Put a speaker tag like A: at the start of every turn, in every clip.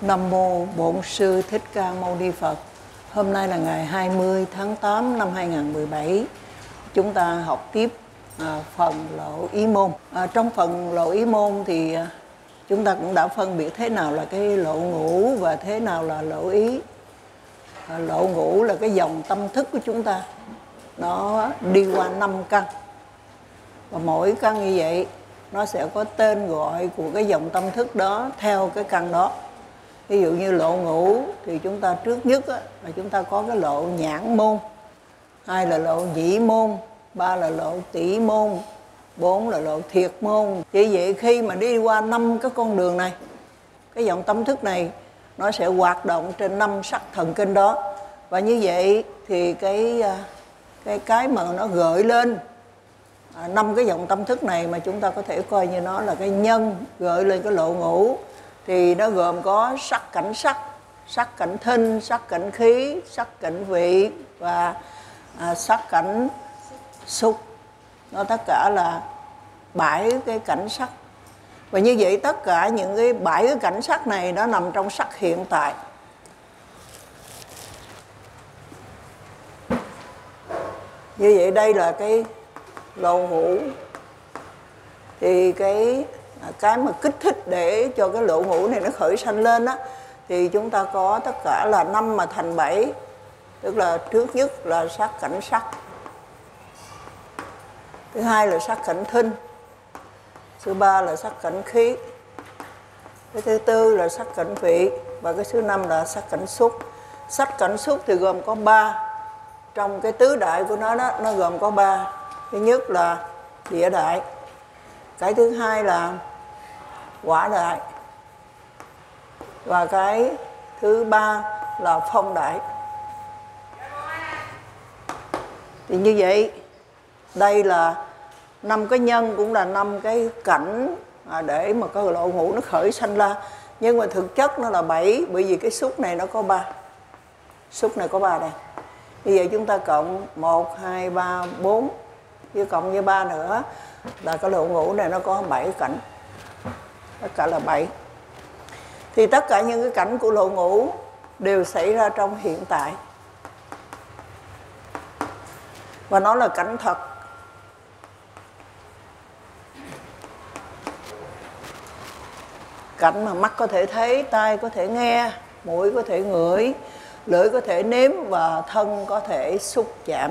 A: Nam mô Bổn sư Thích Ca Mâu Ni Phật. Hôm nay là ngày 20 tháng 8 năm 2017. Chúng ta học tiếp à, phần lộ ý môn. À, trong phần lộ ý môn thì à, chúng ta cũng đã phân biệt thế nào là cái lộ ngũ và thế nào là lộ ý. À, lộ ngũ là cái dòng tâm thức của chúng ta. Nó đi qua năm căn. Và mỗi căn như vậy nó sẽ có tên gọi của cái dòng tâm thức đó theo cái căn đó ví dụ như lộ ngủ thì chúng ta trước nhất á, là chúng ta có cái lộ nhãn môn. Hai là lộ nhị môn ba là lộ tỷ môn bốn là lộ thiệt môn. Chỉ vậy khi mà đi qua năm cái con đường này cái dòng tâm thức này nó sẽ hoạt động trên năm sắc thần kinh đó. Và như vậy thì cái à, cái cái mà nó gợi lên à, năm cái dòng tâm thức này mà chúng ta có thể coi như nó là cái nhân gợi lên cái lộ ngủ thì nó gồm có sắc cảnh sắc sắc cảnh thinh sắc cảnh khí sắc cảnh vị và à, sắc cảnh xúc. Nó tất cả là bảy cái cảnh sắc. Và như vậy tất cả những cái bảy cái cảnh sắc này nó nằm trong sắc hiện tại. Như vậy đây là cái lầu hũ thì cái Ờ, cái mà kích thích để cho cái lỗ ngũ này nó khởi sanh lên á, thì chúng ta có tất cả là năm mà thành bảy, tức là trước nhất là sắc cảnh sắc. Thứ hai là sắc cảnh thinh. Thứ ba là sắc cảnh khí. Cái thứ tư là sắc cảnh vị. Và cái thứ năm là sắc cảnh xúc. Sắc cảnh xúc thì gồm có ba. Trong cái tứ đại của nó đó, nó gồm có ba. Thứ nhất là địa đại. Cái thứ hai là quả đại. Và cái thứ ba là phong đại. Thì như vậy đây là năm cái nhân cũng là năm cái cảnh để mà cái lộ ngũ nó khởi sanh ra. Nhưng mà thực chất nó là bảy bởi vì cái xúc này nó có ba. Xúc này có ba đây. Như vậy chúng ta cộng 1, 2, 3, 4 với cộng với 3 nữa là cái lộ ngũ này nó có 7 cảnh tất cả là bảy thì tất cả những cái cảnh của lộ ngũ đều xảy ra trong hiện tại. Và nó là cảnh thật. Cảnh mà mắt có thể thấy tai có thể nghe mũi có thể ngửi lưỡi có thể nếm và thân có thể xúc chạm.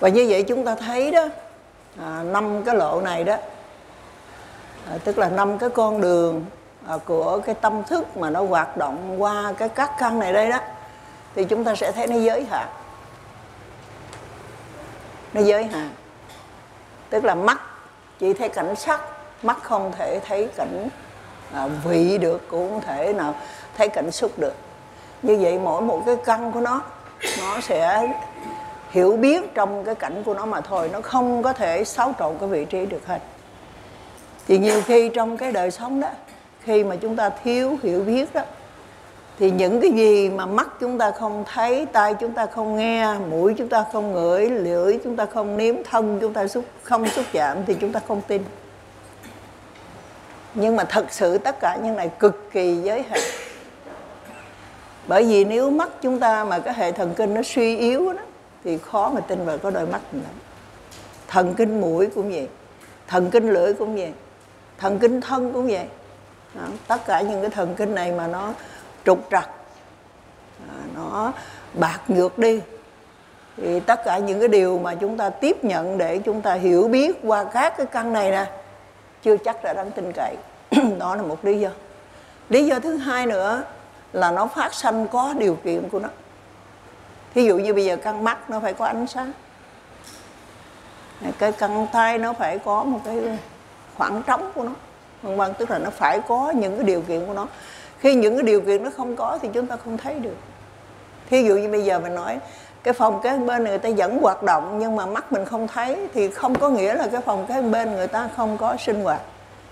A: Và như vậy chúng ta thấy đó à, năm cái lộ này đó à, tức là năm cái con đường à, của cái tâm thức mà nó hoạt động qua cái các căn này đây đó thì chúng ta sẽ thấy nó giới hạn. Nó giới hạn. Tức là mắt chỉ thấy cảnh sắc mắt không thể thấy cảnh à, vị được cũng không thể nào thấy cảnh xúc được. Như vậy mỗi một cái căn của nó nó sẽ hiểu biết trong cái cảnh của nó mà thôi nó không có thể xáo trộn cái vị trí được hết thì nhiều khi trong cái đời sống đó, khi mà chúng ta thiếu hiểu biết đó, thì những cái gì mà mắt chúng ta không thấy, tai chúng ta không nghe, mũi chúng ta không ngửi, lưỡi chúng ta không nếm, thân chúng ta xúc, không xúc chạm thì chúng ta không tin. Nhưng mà thật sự tất cả những này cực kỳ giới hạn. Bởi vì nếu mắt chúng ta mà cái hệ thần kinh nó suy yếu đó, thì khó mà tin vào có đôi mắt nữa thần kinh mũi cũng vậy, thần kinh lưỡi cũng vậy thần kinh thân cũng vậy. Đó. tất cả những cái thần kinh này mà nó trục trặc nó bạc ngược đi, thì tất cả những cái điều mà chúng ta tiếp nhận để chúng ta hiểu biết qua các cái căn này nè, chưa chắc là đáng tin cậy. Đó là một lý do. Lý do thứ hai nữa là nó phát sanh có điều kiện của nó. Thí dụ như bây giờ căn mắt nó phải có ánh sáng, cái căn tay nó phải có một cái khoảng trống của nó. Vân vân, tức là nó phải có những cái điều kiện của nó. Khi những cái điều kiện nó không có thì chúng ta không thấy được. Thí dụ như bây giờ mình nói, cái phòng kế bên người ta vẫn hoạt động nhưng mà mắt mình không thấy thì không có nghĩa là cái phòng kế bên người ta không có sinh hoạt.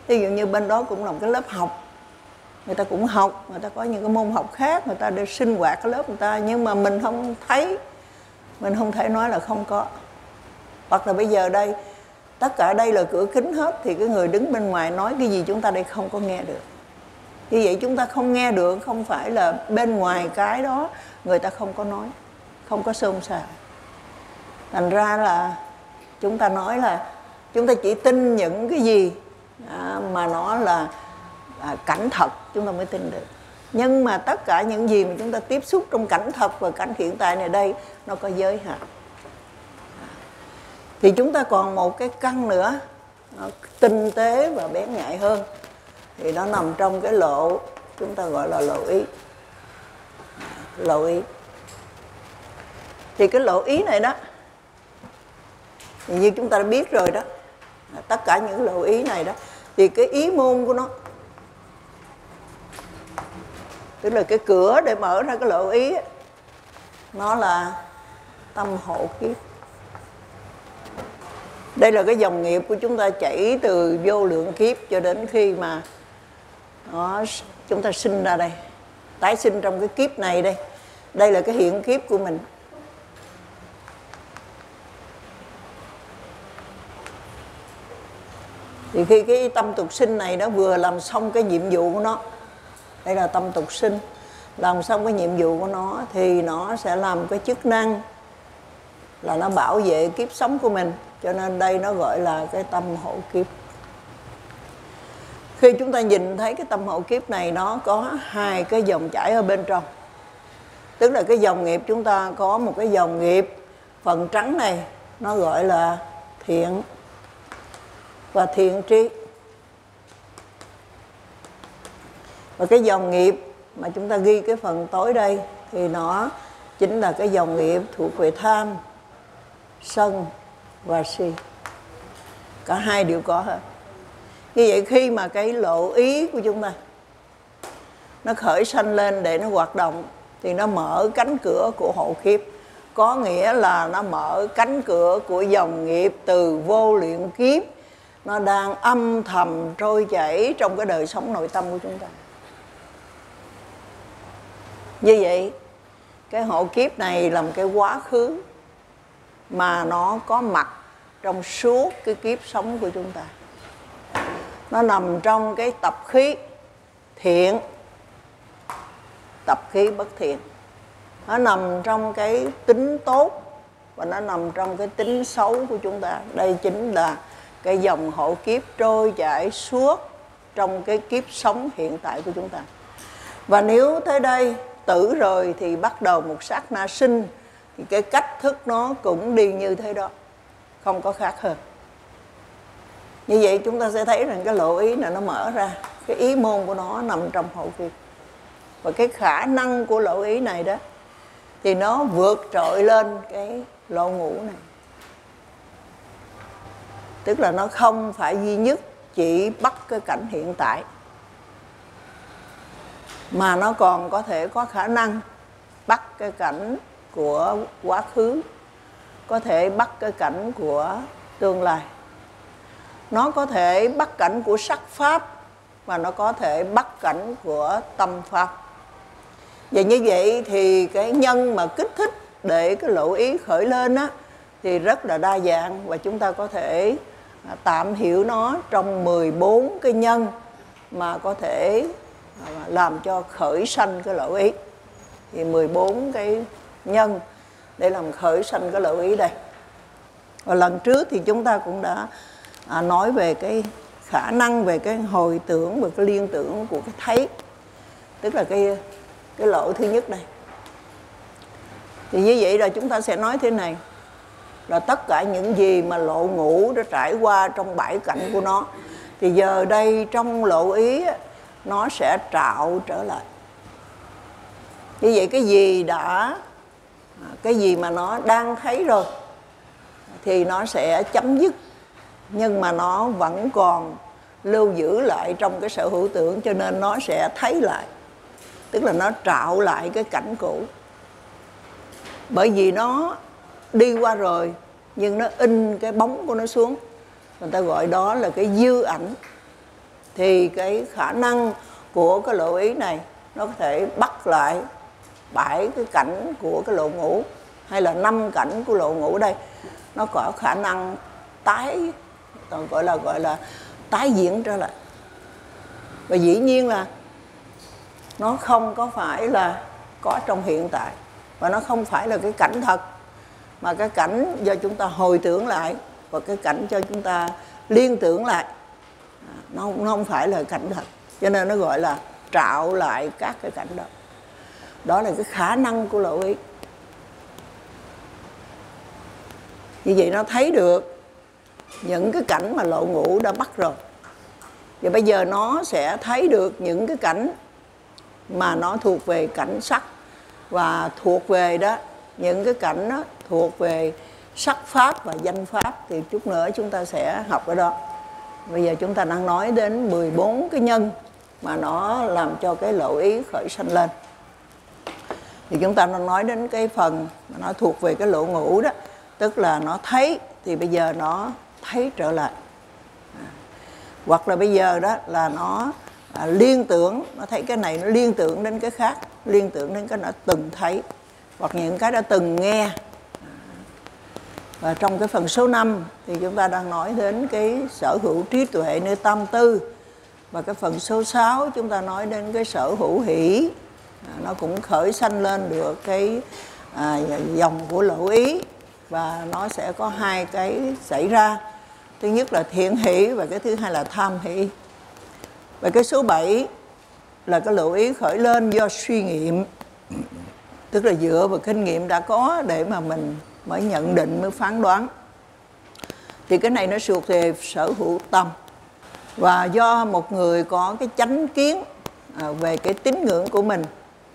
A: Ví dụ như bên đó cũng là một cái lớp học. Người ta cũng học, người ta có những cái môn học khác, người ta đều sinh hoạt cái lớp người ta nhưng mà mình không thấy. Mình không thể nói là không có. Hoặc là bây giờ đây tất cả đây là cửa kính hết thì cái người đứng bên ngoài nói cái gì chúng ta đây không có nghe được. Như vậy chúng ta không nghe được không phải là bên ngoài cái đó người ta không có nói không có xôn xao. Thành ra là chúng ta nói là chúng ta chỉ tin những cái gì à, mà nó là à, cảnh thật chúng ta mới tin được. Nhưng mà tất cả những gì mà chúng ta tiếp xúc trong cảnh thật và cảnh hiện tại này đây nó có giới hạn thì chúng ta còn một cái căn nữa, nó tinh tế và bén nhạy hơn. Thì nó nằm trong cái lộ, chúng ta gọi là lộ ý. Lộ ý. Thì cái lộ ý này đó thì như chúng ta đã biết rồi đó, tất cả những lộ ý này đó, thì cái ý môn của nó, tức là cái cửa để mở ra cái lộ ý nó là tâm hộ kiếp đây là cái dòng nghiệp của chúng ta chảy từ vô lượng kiếp cho đến khi mà nó chúng ta sinh ra đây, tái sinh trong cái kiếp này đây. Đây là cái hiện kiếp của mình. Thì khi cái tâm tục sinh này nó vừa làm xong cái nhiệm vụ của nó, đây là tâm tục sinh, làm xong cái nhiệm vụ của nó thì nó sẽ làm cái chức năng là nó bảo vệ kiếp sống của mình cho nên đây nó gọi là cái tâm hộ kiếp. Khi chúng ta nhìn thấy cái tâm hộ kiếp này, nó có hai cái dòng chảy ở bên trong. Tức là cái dòng nghiệp chúng ta có một cái dòng nghiệp, phần trắng này nó gọi là thiện và thiện trí và cái dòng nghiệp mà chúng ta ghi cái phần tối đây thì nó chính là cái dòng nghiệp thuộc về tham, sân và si. Cả hai đều có hết. Như vậy khi mà cái lộ ý của chúng ta, nó khởi sanh lên để nó hoạt động, thì nó mở cánh cửa của hộ kiếp. Có nghĩa là nó mở cánh cửa của dòng nghiệp từ vô luyện kiếp. Nó đang âm thầm trôi chảy trong cái đời sống nội tâm của chúng ta. Như vậy, cái hộ kiếp này là một cái quá khứ mà nó có mặt trong suốt cái kiếp sống của chúng ta. Nó nằm trong cái tập khí thiện, tập khí bất thiện. Nó nằm trong cái tính tốt và nó nằm trong cái tính xấu của chúng ta. Đây chính là cái dòng hộ kiếp trôi chảy suốt trong cái kiếp sống hiện tại của chúng ta. Và nếu tới đây tử rồi thì bắt đầu một sát na sinh thì cái cách thức nó cũng đi như thế đó, không có khác hơn. Như vậy chúng ta sẽ thấy rằng cái lộ ý này nó mở ra, cái ý môn của nó nằm trong hậu kiếp và cái khả năng của lộ ý này đó, thì nó vượt trội lên cái lộ ngũ này. Tức là nó không phải duy nhất, chỉ bắt cái cảnh hiện tại. Mà nó còn có thể có khả năng bắt cái cảnh của quá khứ, có thể bắt cái cảnh của tương lai. Nó có thể bắt cảnh của sắc pháp và nó có thể bắt cảnh của tâm pháp. Và như vậy thì cái nhân mà kích thích để cái lộ ý khởi lên á, thì rất là đa dạng và chúng ta có thể à, tạm hiểu nó trong 14 cái nhân mà có thể à, làm cho khởi sanh cái lộ ý. Thì 14 cái nhân để làm khởi sanh cái lộ ý đây. Và lần trước thì chúng ta cũng đã à, nói về cái khả năng về cái hồi tưởng và cái liên tưởng của cái thấy tức là cái cái lộ thứ nhất đây. Thì như vậy là chúng ta sẽ nói thế này là tất cả những gì mà lộ ngũ đã trải qua trong bảy cảnh của nó thì giờ đây trong lộ ý nó sẽ trạo trở lại. Như vậy cái gì đã cái gì mà nó đang thấy rồi thì nó sẽ chấm dứt. Nhưng mà nó vẫn còn lưu giữ lại trong cái sở hữu tưởng, cho nên nó sẽ thấy lại. Tức là nó trạo lại cái cảnh cũ. Bởi vì nó đi qua rồi, nhưng nó in cái bóng của nó xuống. Người ta gọi đó là cái dư ảnh. Thì cái khả năng của cái lộ ý này nó có thể bắt lại bảy cái cảnh của cái lộ ngũ hay là năm cảnh của lộ ngũ đây, nó có khả năng tái ờ, gọi là gọi là tái diễn trở lại. Và dĩ nhiên là nó không có phải là có trong hiện tại, và nó không phải là cái cảnh thật, mà cái cảnh do chúng ta hồi tưởng lại, và cái cảnh cho chúng ta liên tưởng lại à, nó nó không phải là cảnh thật. Cho nên nó gọi là trạo lại các cái cảnh đó đó là cái khả năng của lộ ý như vậy nó thấy được những cái cảnh mà lộ ngũ đã bắt rồi. Và bây giờ nó sẽ thấy được những cái cảnh mà nó thuộc về cảnh sắc và thuộc về đó, những cái cảnh đó thuộc về sắc pháp và danh pháp. Thì chút nữa chúng ta sẽ học ở đó. Bây giờ chúng ta đang nói đến 14 cái nhân mà nó làm cho cái lộ ý khởi sanh lên thì chúng ta đang nói đến cái phần mà nó thuộc về cái lộ ngủ đó tức là nó thấy thì bây giờ nó thấy trở lại. À. hoặc là bây giờ đó là nó à, liên tưởng nó thấy cái này nó liên tưởng đến cái khác liên tưởng đến cái nó từng thấy hoặc những cái đã từng nghe. À. Và trong cái phần số 5 thì chúng ta đang nói đến cái sở hữu trí tuệ nơi tâm tư. Và cái phần số 6 chúng ta nói đến cái sở hữu hỷ. À, nó cũng khởi sanh lên được cái à, dòng của lỗ ý và nó sẽ có hai cái xảy ra. Thứ nhất là thiện hỷ và cái thứ hai là tham hỷ. Và cái số 7 là cái lỗ ý khởi lên do suy nghiệm tức là dựa vào kinh nghiệm đã có để mà mình mới nhận định mới phán đoán. Thì cái này nó thuộc về sở hữu tâm. Và do một người có cái chánh kiến à, về cái tín ngưỡng của mình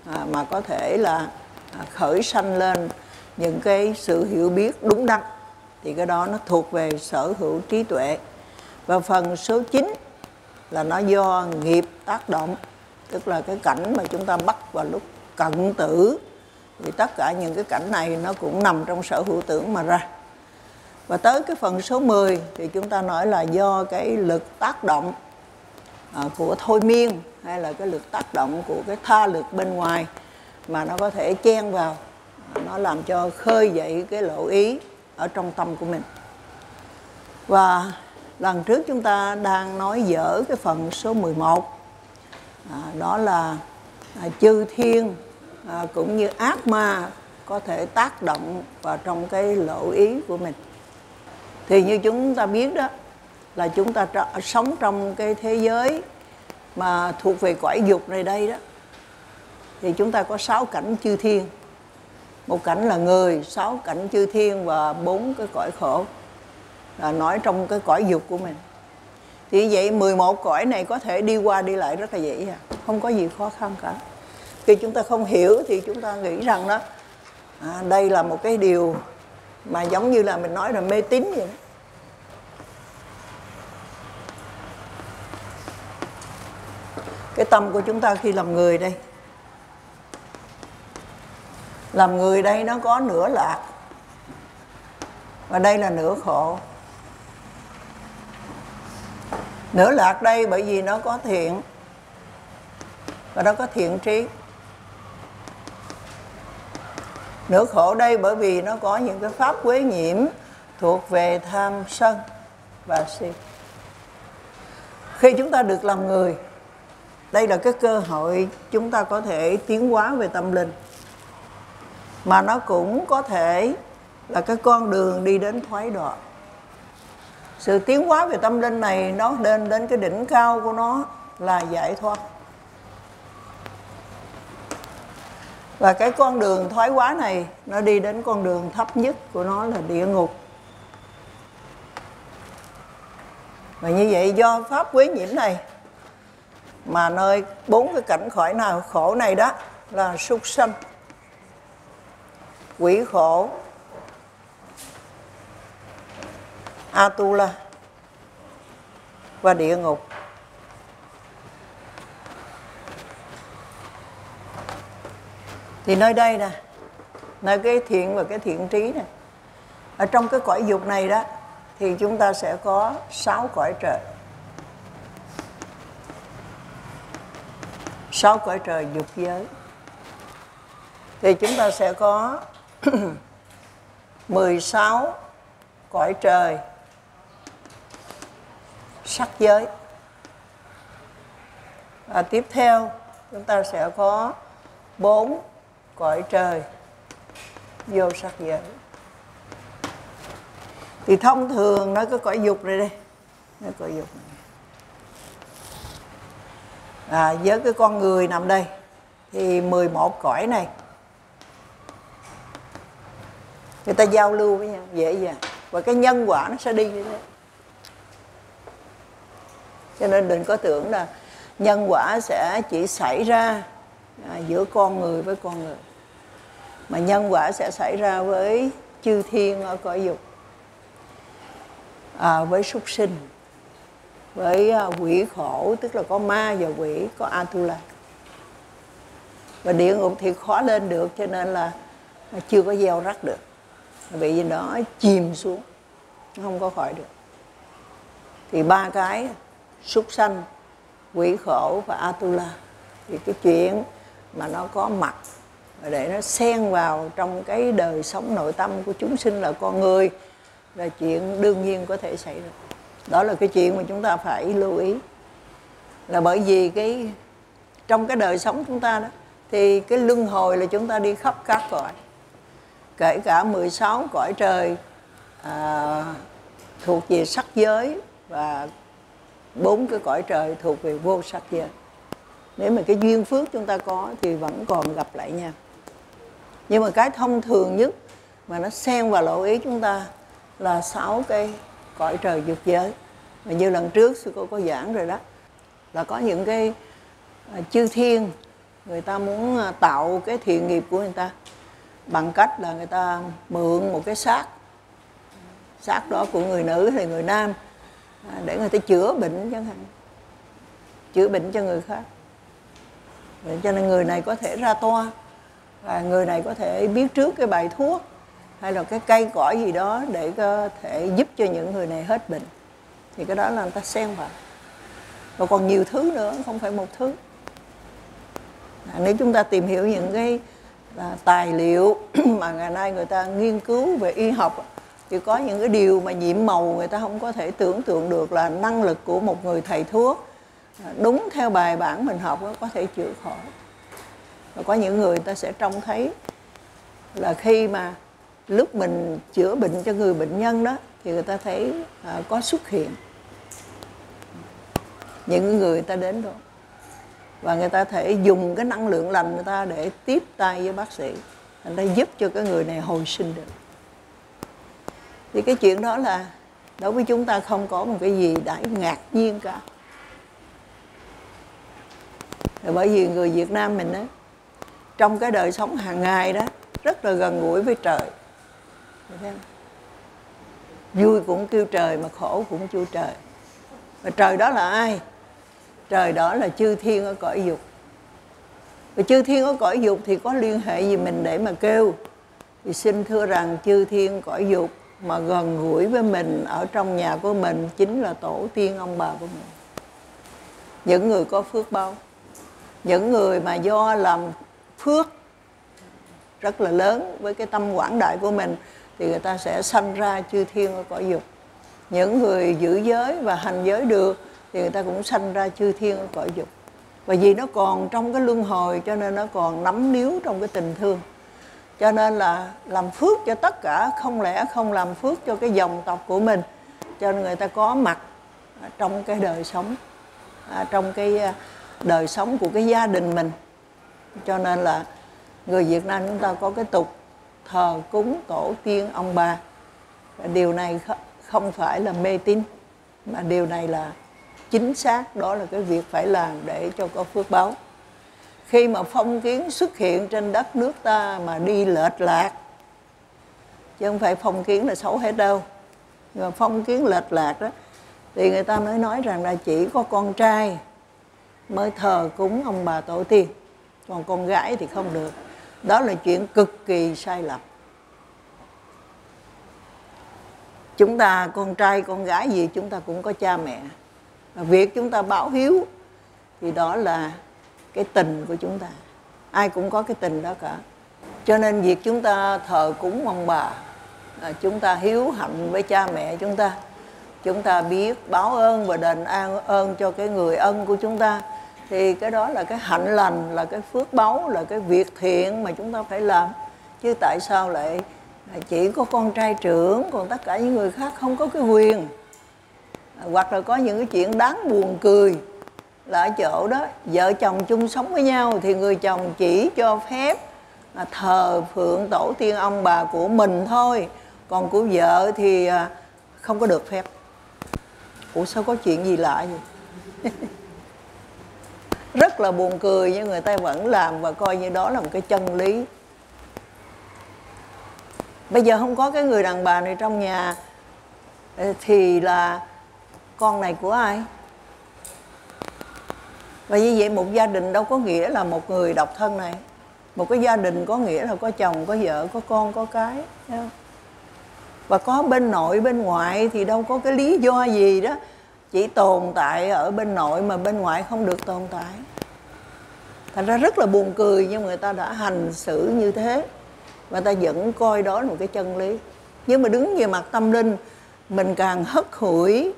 A: à, mà có thể là à, khởi sanh lên những cái sự hiểu biết đúng đắn thì cái đó nó thuộc về sở hữu trí tuệ. Và phần số 9 là nó do nghiệp tác động tức là cái cảnh mà chúng ta bắt vào lúc cận tử thì tất cả những cái cảnh này nó cũng nằm trong sở hữu tưởng mà ra. Và tới cái phần số 10 thì chúng ta nói là do cái lực tác động à, của thôi miên hay là cái lực tác động của cái tha lực bên ngoài mà nó có thể chen vào. Nó làm cho khơi dậy cái lộ ý ở trong tâm của mình. Và lần trước chúng ta đang nói dở cái phần số 11 à, đó là à, chư thiên à, cũng như ác ma có thể tác động vào trong cái lộ ý của mình. Thì như chúng ta biết đó là chúng ta sống trong cái thế giới mà thuộc về cõi dục này đây đó thì chúng ta có sáu cảnh chư thiên. Một cảnh là người sáu cảnh chư thiên và bốn cái cõi khổ. Là nói trong cái cõi dục của mình. Thì vậy 11 cõi này có thể đi qua đi lại rất là dễ dàng không có gì khó khăn cả. Khi chúng ta không hiểu thì chúng ta nghĩ rằng đó à, đây là một cái điều mà giống như là mình nói là mê tín vậy đó. Cái tâm của chúng ta khi làm người đây. Làm người đây nó có nửa lạc. Và đây là nửa khổ. Nửa lạc đây bởi vì nó có thiện. Và nó có thiện trí. Nửa khổ đây bởi vì nó có những cái pháp quế nhiễm thuộc về tham sân và si. Khi chúng ta được làm người đây là cái cơ hội chúng ta có thể tiến hóa về tâm linh. Mà nó cũng có thể là cái con đường đi đến thoái đoạn. Sự tiến hóa về tâm linh này nó đến đến cái đỉnh cao của nó là giải thoát. Và cái con đường thoái hóa này nó đi đến con đường thấp nhất của nó là địa ngục. Và như vậy do pháp quế nhiễm này mà nơi bốn cái cảnh khỏi nào khổ này đó là súc sanh quỷ khổ atula và địa ngục. Thì nơi đây nè nơi cái thiện và cái thiện trí nè, ở trong cái cõi dục này đó thì chúng ta sẽ có sáu cõi trời. Sáu cõi trời dục giới. Thì chúng ta sẽ có 16 cõi trời sắc giới. Và tiếp theo, chúng ta sẽ có bốn cõi trời vô sắc giới. Thì thông thường nói cái cõi dục này đây nó cõi dục này à, với cái con người nằm đây thì 11 cõi này. Người ta giao lưu với nhau dễ dàng. Và cái nhân quả nó sẽ đi như thế. Cho nên đừng có tưởng là nhân quả sẽ chỉ xảy ra à, giữa con người với con người mà nhân quả sẽ xảy ra với chư thiên ở cõi dục. À, với súc sinh với à, quỷ khổ, tức là có ma và quỷ, có atula. Và địa ngục thì khó lên được, cho nên là chưa có gieo rắc được. Bị nó đó chìm xuống, không có khỏi được. Thì ba cái, súc sanh, quỷ khổ và atula. Thì cái chuyện mà nó có mặt để nó xen vào trong cái đời sống nội tâm của chúng sinh là con người, là chuyện đương nhiên có thể xảy ra đó là cái chuyện mà chúng ta phải lưu ý. Là bởi vì cái trong cái đời sống chúng ta đó thì cái luân hồi là chúng ta đi khắp các cõi. Kể cả 16 cõi trời à, thuộc về sắc giới và bốn cái cõi trời thuộc về vô sắc giới. Nếu mà cái duyên phước chúng ta có thì vẫn còn gặp lại nhau nhưng mà cái thông thường nhất mà nó xen vào lộ ý chúng ta là sáu cái cõi trời dục giới và như lần trước sư cô có giảng rồi đó, là có những cái à, chư thiên, người ta muốn à, tạo cái thiện nghiệp của người ta bằng cách là người ta mượn một cái xác. Xác đó của người nữ hay người nam à, để người ta chữa bệnh chẳng hạn, chữa bệnh cho người khác. Vậy cho nên người này có thể ra toa, và người này có thể biết trước cái bài thuốc hay là cái cây cỏ gì đó để có thể giúp cho những người này hết bệnh thì cái đó là người ta xen vào. Và còn nhiều thứ nữa không phải một thứ. À, nếu chúng ta tìm hiểu những cái à, tài liệu mà ngày nay người ta nghiên cứu về y học thì có những cái điều mà nhiễm màu người ta không có thể tưởng tượng được là năng lực của một người thầy thuốc à, đúng theo bài bản mình học có thể chữa khỏi. Và có những người ta sẽ trông thấy là khi mà lúc mình chữa bệnh cho người bệnh nhân đó thì người ta thấy uh, có xuất hiện. Những người ta đến đó. Và người ta thể dùng cái năng lượng lành người ta để tiếp tay với bác sĩ. Người ta giúp cho cái người này hồi sinh được. Thì cái chuyện đó là đối với chúng ta không có một cái gì đã ngạc nhiên cả. Rồi bởi vì người Việt Nam mình á trong cái đời sống hàng ngày đó rất là gần gũi với trời vui cũng kêu trời mà khổ cũng kêu trời. Và trời đó là ai? Trời đó là chư thiên ở cõi dục. Và chư thiên ở cõi dục thì có liên hệ gì mình để mà kêu? Thì xin thưa rằng chư thiên cõi dục mà gần gũi với mình ở trong nhà của mình chính là tổ tiên ông bà của mình. Những người có phước bao? Những người mà do làm phước rất là lớn với cái tâm quảng đại của mình thì người ta sẽ sanh ra chư thiên ở cõi dục. Những người giữ giới và hành giới được thì người ta cũng sanh ra chư thiên ở cõi dục. Và vì nó còn trong cái luân hồi, cho nên nó còn nắm níu trong cái tình thương. Cho nên là làm phước cho tất cả, không lẽ không làm phước cho cái dòng tộc của mình. Cho nên người ta có mặt trong cái đời sống à, trong cái à, đời sống của cái gia đình mình. Cho nên là người Việt Nam chúng ta có cái tục thờ cúng tổ tiên ông bà. Và điều này không phải là mê tín, mà điều này là chính xác. Đó là cái việc phải làm để cho có phước báo. Khi mà phong kiến xuất hiện trên đất nước ta mà đi lệch lạc, chứ không phải phong kiến là xấu hết đâu. Nhưng mà phong kiến lệch lạc đó, thì người ta mới nói rằng là chỉ có con trai mới thờ cúng ông bà tổ tiên, còn con gái thì không được đó là chuyện cực kỳ sai lầm. Chúng ta con trai con gái gì chúng ta cũng có cha mẹ. Và việc chúng ta báo hiếu thì đó là cái tình của chúng ta. Ai cũng có cái tình đó cả. Cho nên việc chúng ta thờ cúng ông bà à, chúng ta hiếu hạnh với cha mẹ chúng ta. Chúng ta biết báo ơn và đền an ơn cho cái người ân của chúng ta thì cái đó là cái hạnh lành, là cái phước báu, là cái việc thiện mà chúng ta phải làm. Chứ tại sao lại chỉ có con trai trưởng, còn tất cả những người khác không có cái quyền? Hoặc là có những cái chuyện đáng buồn cười là ở chỗ đó, vợ chồng chung sống với nhau thì người chồng chỉ cho phép là thờ phượng tổ tiên ông bà của mình thôi. Còn của vợ thì à, không có được phép. Ủa, sao có chuyện gì lạ vậy? rất là buồn cười nhưng người ta vẫn làm và coi như đó là một cái chân lý. Bây giờ không có cái người đàn bà này trong nhà ờ, thì là con này của ai? Và như vậy một gia đình đâu có nghĩa là một người độc thân này. Một cái gia đình có nghĩa là có chồng, có vợ, có con, có cái và có bên nội, bên ngoại thì đâu có cái lý do gì đó chỉ tồn tại ở bên nội mà bên ngoại không được tồn tại. Thành ra rất là buồn cười nhưng người ta đã hành xử như thế. Và ta vẫn coi đó là một cái chân lý. Nhưng mà đứng về mặt tâm linh, mình càng hất hủi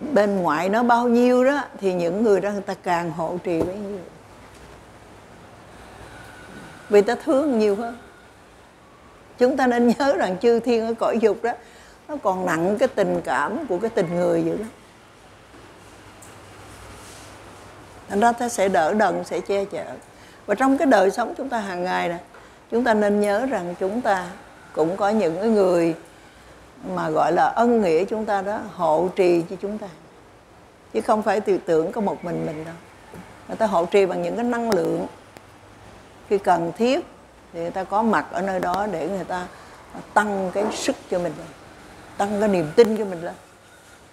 A: bên ngoại nó bao nhiêu đó, thì những người đó người ta càng hộ trì bấy nhiêu. Vì ta thương nhiều hơn. Chúng ta nên nhớ rằng chư thiên ở cõi dục đó nó còn nặng cái tình cảm của cái tình người dữ đó thành ra ta sẽ đỡ đần, sẽ che chở. Và trong cái đời sống chúng ta hàng ngày này chúng ta nên nhớ rằng chúng ta cũng có những cái người mà gọi là ân nghĩa chúng ta đó, hộ trì cho chúng ta. Chứ không phải tự tưởng có một mình mình đâu. Người ta hộ trì bằng những cái năng lượng. Khi cần thiết, thì người ta có mặt ở nơi đó để người ta tăng cái sức cho mình tăng cái niềm tin cho mình lên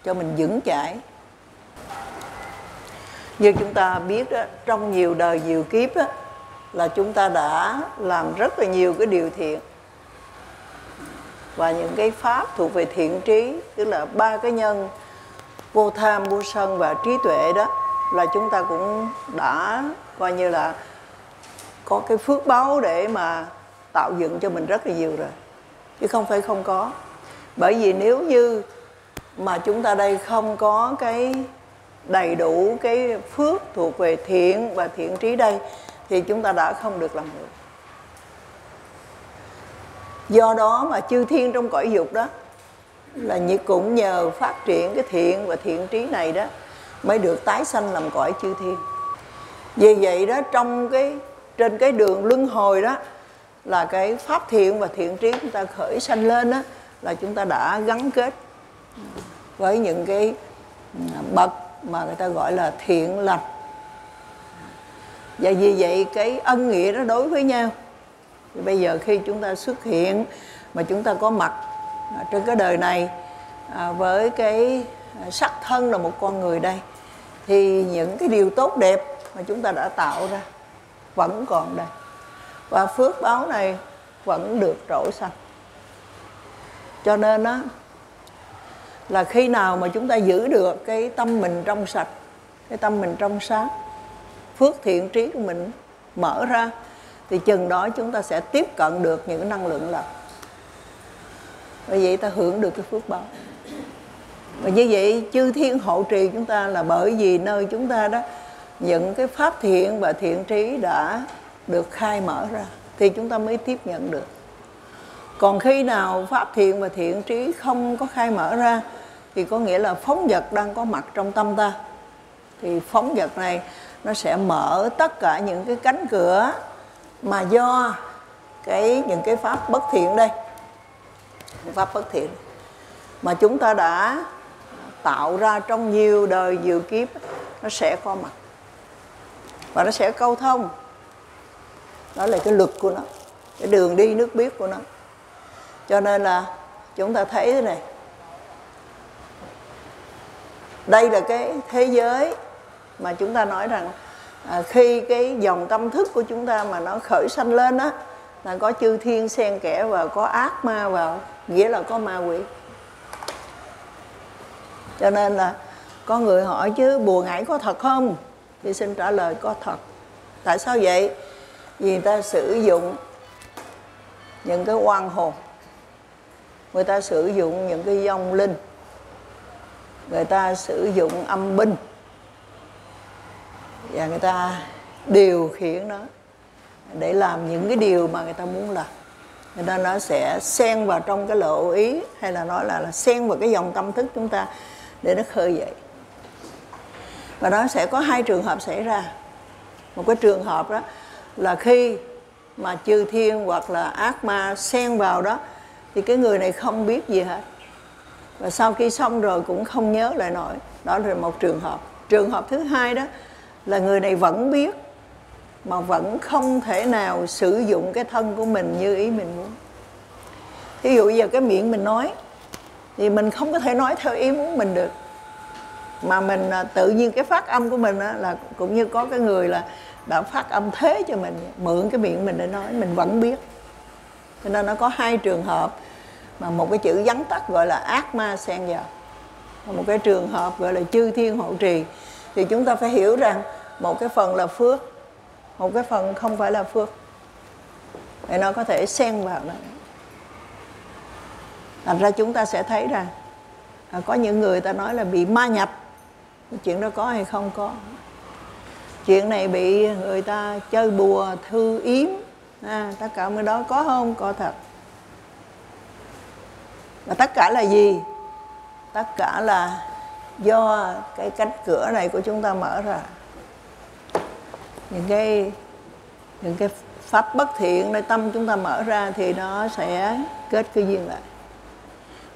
A: cho mình vững chãi. Như chúng ta biết đó, trong nhiều đời nhiều kiếp đó, là chúng ta đã làm rất là nhiều cái điều thiện. Và những cái pháp thuộc về thiện trí tức là ba cái nhân vô tham vô sân và trí tuệ đó là chúng ta cũng đã coi như là có cái phước báo để mà tạo dựng cho mình rất là nhiều rồi. Chứ không phải không có bởi vì nếu như mà chúng ta đây không có cái đầy đủ cái phước thuộc về thiện và thiện trí đây, thì chúng ta đã không được làm được do đó mà chư thiên trong cõi dục đó, là như cũng nhờ phát triển cái thiện và thiện trí này đó, mới được tái sanh làm cõi chư thiên. Vì vậy đó, trong cái, trên cái đường luân hồi đó, là cái pháp thiện và thiện trí chúng ta khởi sanh lên đó là chúng ta đã gắn kết với những cái ừ, bậc mà người ta gọi là thiện lành. Và vì vậy cái ân nghĩa đó đối với nhau. Thì bây giờ khi chúng ta xuất hiện mà chúng ta có mặt trên cái đời này à, với cái sắc thân là một con người đây, thì những cái điều tốt đẹp mà chúng ta đã tạo ra vẫn còn đây. Và phước báo này vẫn được trổ xanh cho nên á, là khi nào mà chúng ta giữ được cái tâm mình trong sạch, cái tâm mình trong sáng, phước thiện trí của mình mở ra, thì chừng đó chúng ta sẽ tiếp cận được những năng lượng lành. Bởi vậy ta hưởng được cái phước báo. Và như vậy chư thiên hộ trì chúng ta là bởi vì nơi chúng ta đó, những cái pháp thiện và thiện trí đã được khai mở ra, thì chúng ta mới tiếp nhận được còn khi nào pháp thiện và thiện trí không có khai mở ra, thì có nghĩa là phóng vật đang có mặt trong tâm ta. Thì phóng vật này nó sẽ mở tất cả những cái cánh cửa mà do cái, những cái pháp bất thiện đây. Pháp bất thiện mà chúng ta đã tạo ra trong nhiều đời, nhiều kiếp, nó sẽ có mặt. Và nó sẽ câu thông. Đó là cái luật của nó, cái đường đi nước biết của nó cho nên là chúng ta thấy thế này. Đây là cái thế giới mà chúng ta nói rằng à, khi cái dòng tâm thức của chúng ta mà nó khởi sanh lên á là có chư thiên xen kẽ và có ác ma vào nghĩa là có ma quỷ. Cho nên là có người hỏi chứ bùa ngải có thật không? Thì xin trả lời có thật. Tại sao vậy? Vì người ta sử dụng những cái oan hồn người ta sử dụng những cái dòng linh. Người ta sử dụng âm binh. Và người ta điều khiển nó để làm những cái điều mà người ta muốn làm. Người ta nó sẽ xen vào trong cái lộ ý hay là nói là, là xen vào cái dòng tâm thức chúng ta để nó khơi dậy. Và đó sẽ có hai trường hợp xảy ra. Một cái trường hợp đó là khi mà chư thiên hoặc là ác ma xen vào đó thì cái người này không biết gì hết. Và sau khi xong rồi cũng không nhớ lại nổi. Đó là một trường hợp. Trường hợp thứ hai đó là người này vẫn biết, mà vẫn không thể nào sử dụng cái thân của mình như ý mình muốn. Thí dụ giờ cái miệng mình nói, thì mình không có thể nói theo ý muốn mình được. Mà mình à, tự nhiên cái phát âm của mình là cũng như có cái người là đã phát âm thế cho mình, mượn cái miệng mình để nói, mình vẫn biết. Cho nên nó có hai trường hợp mà một cái chữ vắn tắt gọi là ác ma xen vào một cái trường hợp gọi là chư thiên hộ trì. Thì chúng ta phải hiểu rằng một cái phần là phước một cái phần không phải là phước. Để nó có thể xen vào đó thành ra chúng ta sẽ thấy rằng à, có những người ta nói là bị ma nhập. Chuyện đó có hay không có. Chuyện này bị người ta chơi bùa thư yếm. À, tất cả mọi đó có không? Có thật và tất cả là gì? Tất cả là do cái cánh cửa này của chúng ta mở ra. Những cái những cái pháp bất thiện nơi tâm chúng ta mở ra thì nó sẽ kết cái duyên lại.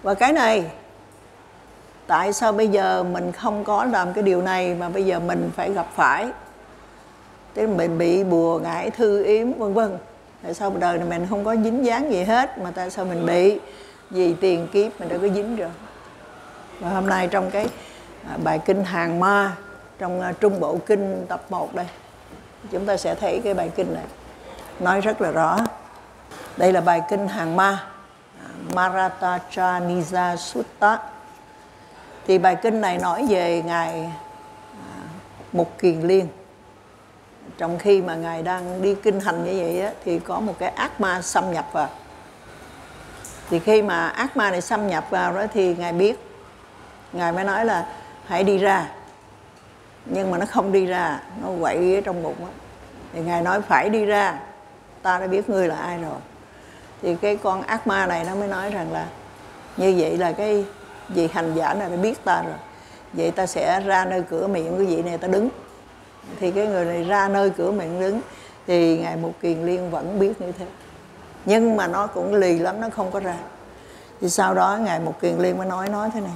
A: Và cái này, tại sao bây giờ mình không có làm cái điều này mà bây giờ mình phải gặp phải? Tức là mình bị bùa ngải, thư yếm, vân vân. Tại sao đời này mình không có dính dáng gì hết mà tại sao mình bị? Vì tiền kiếp mình đã có dính rồi. Và hôm nay trong cái à, bài kinh hàng ma trong à, trung bộ kinh tập 1 đây chúng ta sẽ thấy cái bài kinh này. Nói rất là rõ. Đây là bài kinh hàng ma à, Maratacha Nija Sutta. Thì bài kinh này nói về ngài Mục Kiền Liên. Trong khi mà ngài đang đi kinh hành như vậy á, thì có một cái ác ma xâm nhập vào thì khi mà ác ma này xâm nhập vào đó thì ngài biết. Ngài mới nói là hãy đi ra. Nhưng mà nó không đi ra, nó quậy ở trong bụng đó. thì ngài nói phải đi ra. Ta đã biết ngươi là ai rồi. Thì cái con ác ma này nó mới nói rằng là như vậy là cái vị hành giả này đã biết ta rồi. Vậy ta sẽ ra nơi cửa miệng của vị này ta đứng. Thì cái người này ra nơi cửa miệng đứng thì ngài một kiền liên vẫn biết như thế nhưng mà nó cũng lì lắm, nó không có ra. Thì sau đó ngài một kiền liên mới nói nói thế này.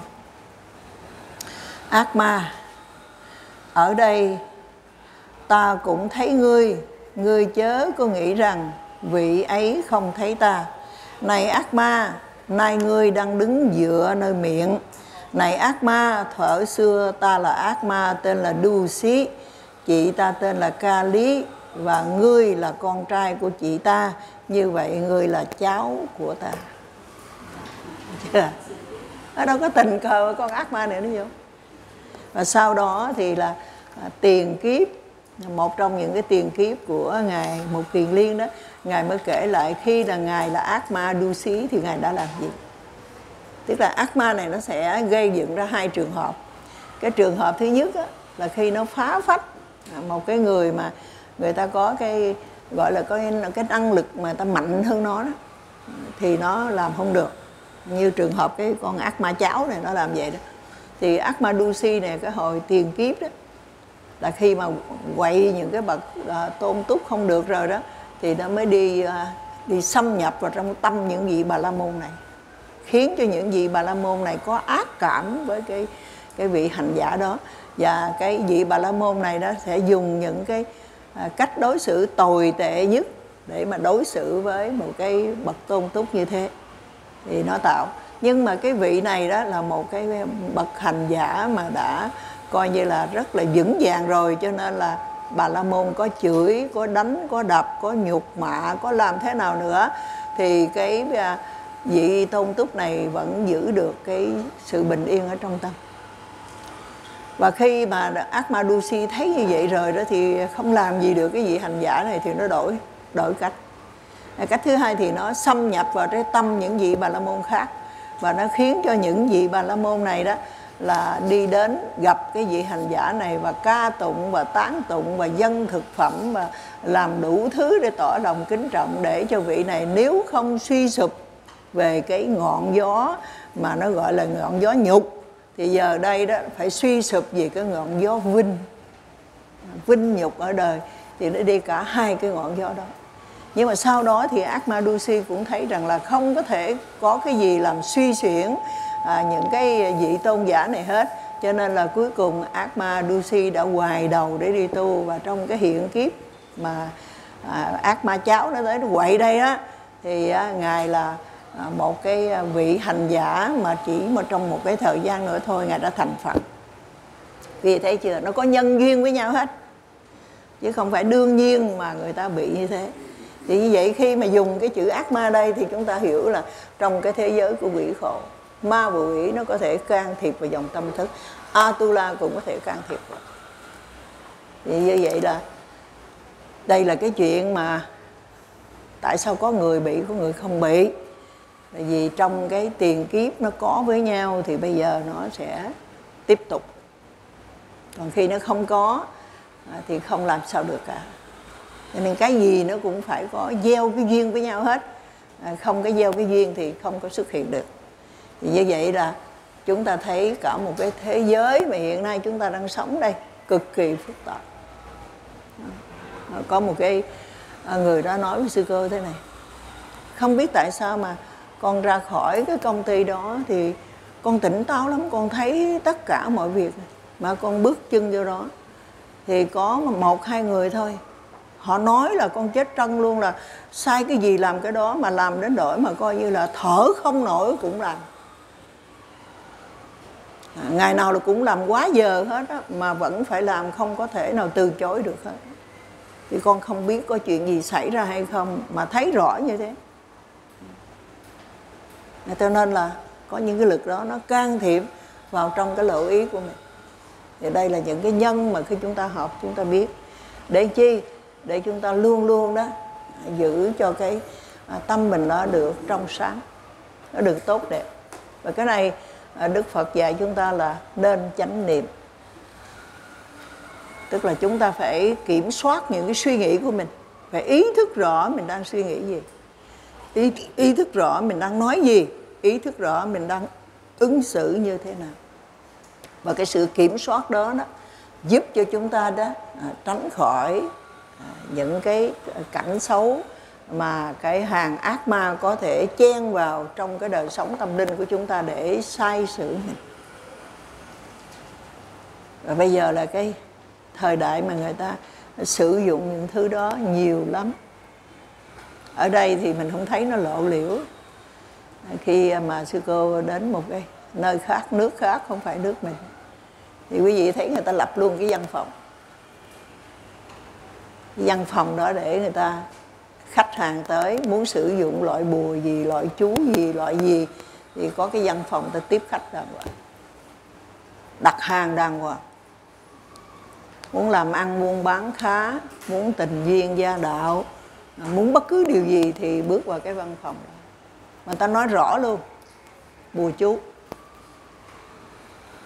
A: Ác ma, ở đây ta cũng thấy ngươi. Ngươi chớ có nghĩ rằng vị ấy không thấy ta. Này ác ma, nay ngươi đang đứng dựa nơi miệng. Này ác ma thuở xưa ta là ác ma tên là du xí, chị ta tên là ca lý và ngươi là con trai của chị ta như vậy ngươi là cháu của ta. Dạ. Chưa ở đâu có tình cờ con ác ma này nó vô và sau đó thì là à, tiền kiếp một trong những cái tiền kiếp của ngài một kiền liên đó ngài mới kể lại khi là ngài là ác ma đu xí thì ngài đã làm gì? Tức là ác ma này nó sẽ gây dựng ra hai trường hợp. Cái trường hợp thứ nhất đó, là khi nó phá phách một cái người mà người ta có cái gọi là có cái năng lực mà ta mạnh hơn nó đó thì nó làm không được. Như trường hợp cái con ác ma cháo này nó làm vậy đó. Thì ác ma Dusi này cái hồi tiền kiếp đó là khi mà quậy những cái bậc à, tôn túc không được rồi đó thì nó mới đi à, đi xâm nhập vào trong tâm những vị bà la môn này. Khiến cho những vị bà la môn này có ác cảm với cái cái vị hành giả đó. Và cái vị bà la môn này đó sẽ dùng những cái À, cách đối xử tồi tệ nhất để mà đối xử với một cái bậc tôn túc như thế thì nó tạo. Nhưng mà cái vị này đó là một cái bậc hành giả mà đã coi như là rất là vững vàng rồi, cho nên là bà la môn có chửi, có đánh, có đập, có nhục mạ, có làm thế nào nữa thì cái à, vị tôn túc này vẫn giữ được cái sự bình yên ở trong tâm và khi mà ác ma Dusi thấy như vậy rồi đó thì không làm gì được cái vị hành giả này thì nó đổi đổi cách. Cách thứ hai thì nó xâm nhập vào cái tâm những vị bà la môn khác. Và nó khiến cho những vị bà la môn này đó là đi đến gặp cái vị hành giả này và ca tụng và tán tụng và dân thực phẩm và làm đủ thứ để tỏ lòng kính trọng để cho vị này nếu không suy sụp về cái ngọn gió mà nó gọi là ngọn gió nhục thì giờ đây đó phải suy sụp về cái ngọn gió vinh. Vinh nhục ở đời thì nó đi cả hai cái ngọn gió đó. Nhưng mà sau đó thì ác ma Dusi cũng thấy rằng là không có thể có cái gì làm suy xuyển à, những cái vị tôn giả này hết. Cho nên là cuối cùng ác ma Dusi đã hoài đầu để đi tu. Và trong cái hiện kiếp mà à, ác ma cháu nó tới nó quậy đây á thì à, ngài là À, một cái à, vị hành giả mà chỉ mà trong một cái thời gian nữa thôi, ngài đã thành phật. Vì thấy chưa? Nó có nhân duyên với nhau hết. Chứ không phải đương nhiên mà người ta bị như thế. Thì như vậy khi mà dùng cái chữ ác ma đây thì chúng ta hiểu là trong cái thế giới của quỷ khổ, ma và quỷ nó có thể can thiệp vào dòng tâm thức. Atula cũng có thể can thiệp vào. Thì như vậy là đây là cái chuyện mà tại sao có người bị, có người không bị tại vì trong cái tiền kiếp nó có với nhau thì bây giờ nó sẽ tiếp tục. Còn khi nó không có à, thì không làm sao được cả. Cho nên cái gì nó cũng phải có gieo cái duyên với nhau hết. À, không cái gieo cái duyên thì không có xuất hiện được. Thì như vậy là chúng ta thấy cả một cái thế giới mà hiện nay chúng ta đang sống đây, cực kỳ phức tạp. À, có một cái người đó nói với sư cô thế này, không biết tại sao mà con ra khỏi cái công ty đó thì con tỉnh táo lắm con thấy tất cả mọi việc mà con bước chân vô đó. Thì có một hai người thôi. Họ nói là con chết trân luôn là sai cái gì làm cái đó mà làm đến đổi mà coi như là thở không nổi cũng làm. À, ngày nào là cũng làm quá giờ hết á, mà vẫn phải làm không có thể nào từ chối được hết. Thì con không biết có chuyện gì xảy ra hay không mà thấy rõ như thế cho nên là có những cái lực đó nó can thiệp vào trong cái lộ ý của mình. Thì đây là những cái nhân mà khi chúng ta học, chúng ta biết. Để chi? Để chúng ta luôn luôn đó giữ cho cái à, tâm mình nó được trong sáng, nó được tốt đẹp. Và cái này à, đức phật dạy chúng ta là nên chánh niệm. Tức là chúng ta phải kiểm soát những cái suy nghĩ của mình, phải ý thức rõ mình đang suy nghĩ gì ý, ý thức rõ mình đang nói gì ý thức rõ mình đang ứng xử như thế nào. Và cái sự kiểm soát đó đó giúp cho chúng ta đó à, tránh khỏi à, những cái cảnh xấu mà cái hàng ác ma có thể chen vào trong cái đời sống tâm linh của chúng ta để sai sự mình. Và bây giờ là cái thời đại mà người ta sử dụng những thứ đó nhiều lắm ở đây thì mình không thấy nó lộ liễu. Khi mà sư cô đến một cái nơi khác, nước khác, không phải nước mình, thì quý vị thấy người ta lập luôn cái văn phòng. Văn phòng đó để người ta, khách hàng tới muốn sử dụng loại bùa gì, loại chú gì, loại gì, thì có cái văn phòng ta tiếp khách đàng hoàng. Đặt hàng đàng hoàng. Muốn làm ăn buôn bán khá, muốn tình duyên gia đạo muốn bất cứ điều gì thì bước vào cái văn phòng đó. Mà ta nói rõ luôn, bùa chú.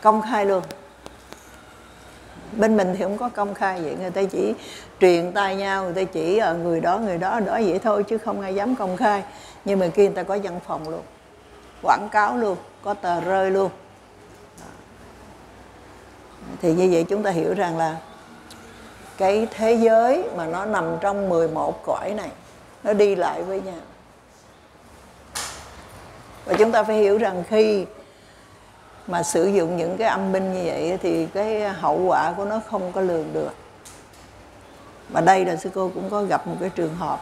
A: Công khai luôn. Bên mình thì không có công khai vậy, người ta chỉ truyền tay nhau, người ta chỉ ở người đó người đó đó vậy thôi chứ không ai dám công khai. Nhưng mà kia người ta có văn phòng luôn, quảng cáo luôn, có tờ rơi luôn. Thì như vậy chúng ta hiểu rằng là cái thế giới mà nó nằm trong 11 cõi này, nó đi lại với nhau. Và chúng ta phải hiểu rằng khi mà sử dụng những cái âm binh như vậy thì cái hậu quả của nó không có lường được. Và đây là sư cô cũng có gặp một cái trường hợp,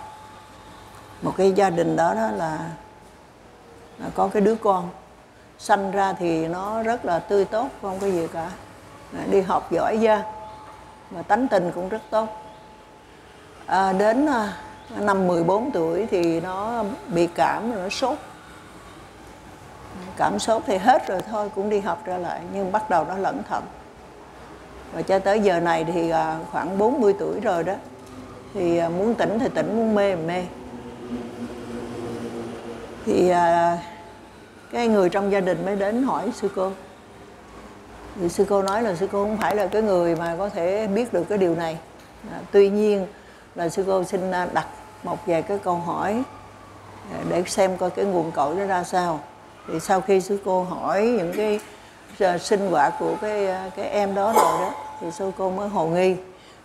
A: một cái gia đình đó đó là có cái đứa con sanh ra thì nó rất là tươi tốt, không có gì cả. Đi học giỏi ra và tánh tình cũng rất tốt. À, đến à, năm 14 tuổi thì nó bị cảm rồi nó sốt. Cảm sốt thì hết rồi thôi cũng đi học trở lại nhưng bắt đầu nó lẩn thận. Và cho tới giờ này thì à, khoảng 40 tuổi rồi đó thì à, muốn tỉnh thì tỉnh muốn mê thì mê. Thì à, cái người trong gia đình mới đến hỏi sư cô thì sư cô nói là sư cô không phải là cái người mà có thể biết được cái điều này. À, tuy nhiên là sư cô xin à, đặt một vài cái câu hỏi à, để xem coi cái nguồn cội nó ra sao. Thì sau khi sư cô hỏi những cái à, sinh hoạt của cái cái em đó rồi đó thì sư cô mới hồ nghi.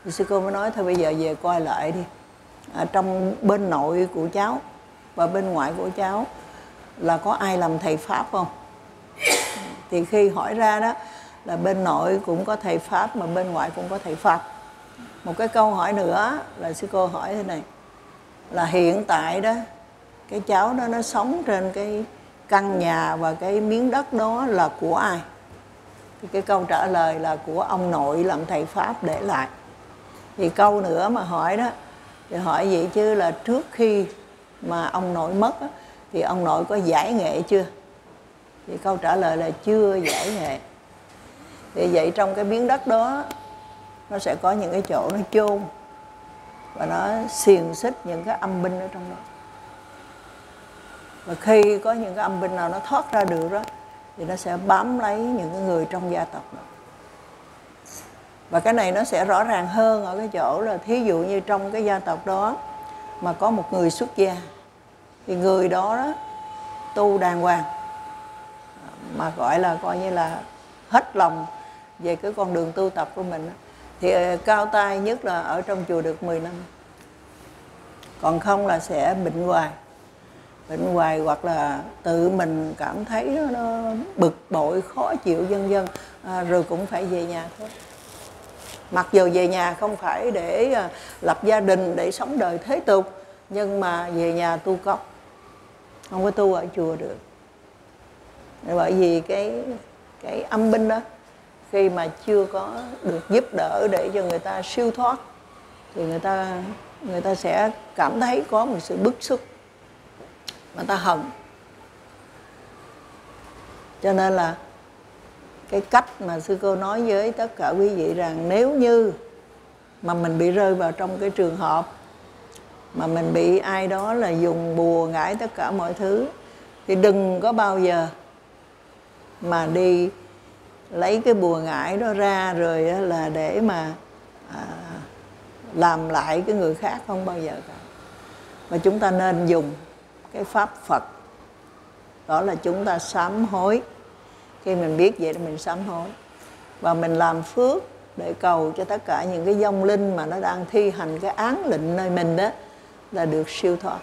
A: Thì sư cô mới nói thôi bây giờ về coi lại đi. À, trong bên nội của cháu và bên ngoại của cháu là có ai làm thầy pháp không? Thì khi hỏi ra đó là bên nội cũng có thầy pháp mà bên ngoại cũng có thầy pháp một cái câu hỏi nữa là sư cô hỏi thế này là hiện tại đó cái cháu đó nó sống trên cái căn nhà và cái miếng đất đó là của ai? Thì cái câu trả lời là của ông nội làm thầy pháp để lại. Thì câu nữa mà hỏi đó thì hỏi vậy chứ là trước khi mà ông nội mất đó, thì ông nội có giải nghệ chưa? Thì câu trả lời là chưa giải nghệ thì vậy trong cái miếng đất đó nó sẽ có những cái chỗ nó chôn và nó xiềng xích những cái âm binh ở trong đó. Và khi có những cái âm binh nào nó thoát ra được đó thì nó sẽ bám lấy những cái người trong gia tộc đó. Và cái này nó sẽ rõ ràng hơn ở cái chỗ là thí dụ như trong cái gia tộc đó mà có một người xuất gia thì người đó, đó tu đàng hoàng mà gọi là coi như là hết lòng về cái con đường tu tập của mình thì ờ, cao tay nhất là ở trong chùa được 10 năm. Còn không là sẽ bệnh hoài. Bệnh hoài hoặc là tự mình cảm thấy nó, nó bực bội khó chịu vân vân à, rồi cũng phải về nhà thôi. Mặc dù về nhà không phải để à, lập gia đình để sống đời thế tục nhưng mà về nhà tu cốc không có tu ở chùa được. Bởi vì cái cái âm binh đó khi mà chưa có được giúp đỡ để cho người ta siêu thoát, thì người ta người ta sẽ cảm thấy có một sự bức xúc mà ta hận. Cho nên là cái cách mà sư cô nói với tất cả quý vị rằng nếu như mà mình bị rơi vào trong cái trường hợp mà mình bị ai đó là dùng bùa ngải tất cả mọi thứ, thì đừng có bao giờ mà đi lấy cái bùa ngải đó ra rồi là để mà à, làm lại cái người khác không bao giờ cả. Mà chúng ta nên dùng cái pháp phật. Đó là chúng ta sám hối. Khi mình biết vậy thì mình sám hối. Và mình làm phước để cầu cho tất cả những cái dông linh mà nó đang thi hành cái án lệnh nơi mình đó là được siêu thoát.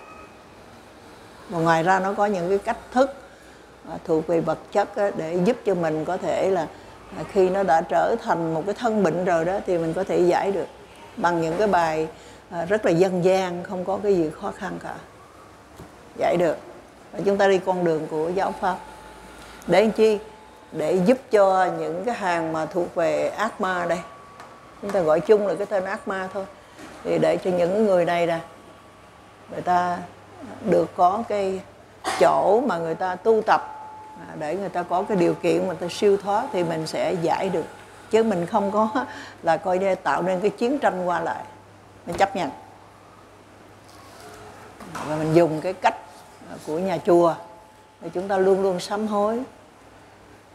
A: Và ngoài ra nó có những cái cách thức À, thuộc về vật chất để giúp cho mình có thể là à, khi nó đã trở thành một cái thân bệnh rồi đó thì mình có thể giải được bằng những cái bài à, rất là dân gian, không có cái gì khó khăn cả. Giải được. Và chúng ta đi con đường của giáo pháp. Để làm chi? Để giúp cho những cái hàng mà thuộc về ác ma đây. Chúng ta gọi chung là cái tên ác ma thôi. Thì để cho những người này nè, người ta được có cái chỗ mà người ta tu tập À, để người ta có cái điều kiện mà ta siêu thoát thì mình sẽ giải được. Chứ mình không có là coi như tạo nên cái chiến tranh qua lại. Mình chấp nhận. Và mình dùng cái cách của nhà chùa thì chúng ta luôn luôn sám hối.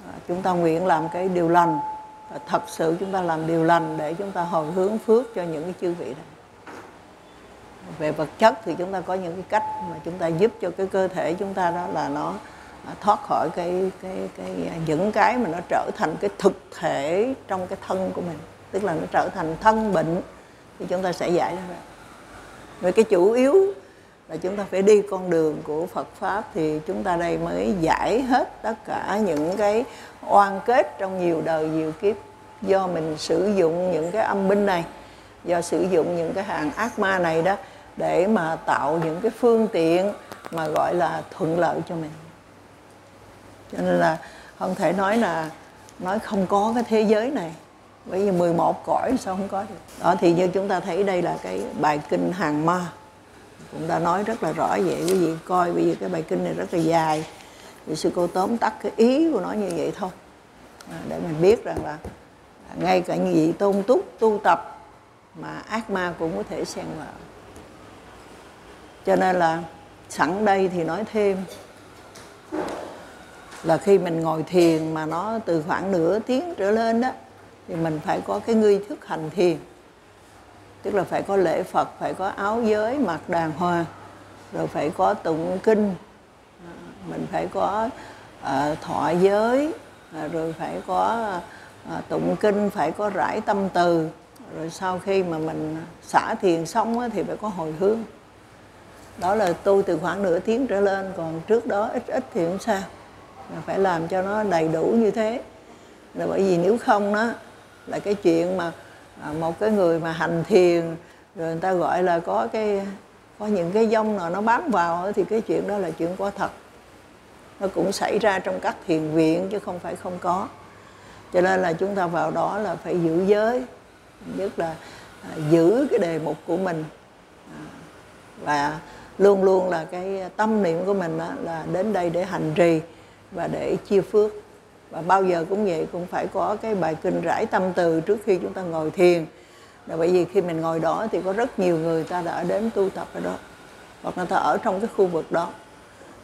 A: À, chúng ta nguyện làm cái điều lành và thật sự chúng ta làm điều lành để chúng ta hồi hướng phước cho những cái chư vị này. Về vật chất thì chúng ta có những cái cách mà chúng ta giúp cho cái cơ thể chúng ta đó là nó thoát khỏi cái cái cái à, những cái mà nó trở thành cái thực thể trong cái thân của mình. Tức là nó trở thành thân bệnh, thì chúng ta sẽ giải ra. Về cái chủ yếu là chúng ta phải đi con đường của Phật pháp, thì chúng ta đây mới giải hết tất cả những cái oan kết trong nhiều đời, nhiều kiếp do mình sử dụng những cái âm binh này, do sử dụng những cái hàng ác ma này đó để mà tạo những cái phương tiện mà gọi là thuận lợi cho mình cho nên là không thể nói là nói không có cái thế giới này. Bởi vì 11 cõi sao không có được. Đó thì như chúng ta thấy đây là cái bài kinh hàng ma. Cũng đã nói rất là rõ vậy. Quý vị coi bây giờ cái bài kinh này rất là dài. Vì sư cô tóm tắt cái ý của nó như vậy thôi. À, để mình biết rằng là ngay cả những vị tôn túc tu tập mà ác ma cũng có thể xen vào. Cho nên là sẵn đây thì nói thêm là khi mình ngồi thiền mà nó từ khoảng nửa tiếng trở lên đó thì mình phải có cái nghi thức hành thiền. Tức là phải có lễ phật phải có áo giới mặc đàng hoàng rồi phải có tụng kinh mình phải có uh, thọ giới à, rồi phải có uh, tụng kinh phải có rải tâm từ. Rồi sau khi mà mình xả thiền xong á, thì phải có hồi hướng đó là tu từ khoảng nửa tiếng trở lên còn trước đó ít ít thì không sao là phải làm cho nó đầy đủ như thế. Là bởi vì nếu không đó là cái chuyện mà à, một cái người mà hành thiền rồi người ta gọi là có cái có những cái dông nào nó bám vào thì cái chuyện đó là chuyện có thật. Nó cũng xảy ra trong các thiền viện chứ không phải không có. Cho nên là chúng ta vào đó là phải giữ giới nhất là à, giữ cái đề mục của mình. À, và luôn luôn là cái tâm niệm của mình đó, là đến đây để hành trì và để chia phước. Và bao giờ cũng vậy, cũng phải có cái bài kinh rải tâm từ trước khi chúng ta ngồi thiền. Là bởi vì khi mình ngồi đó thì có rất nhiều người ta đã đến tu tập ở đó. Hoặc người ta ở trong cái khu vực đó.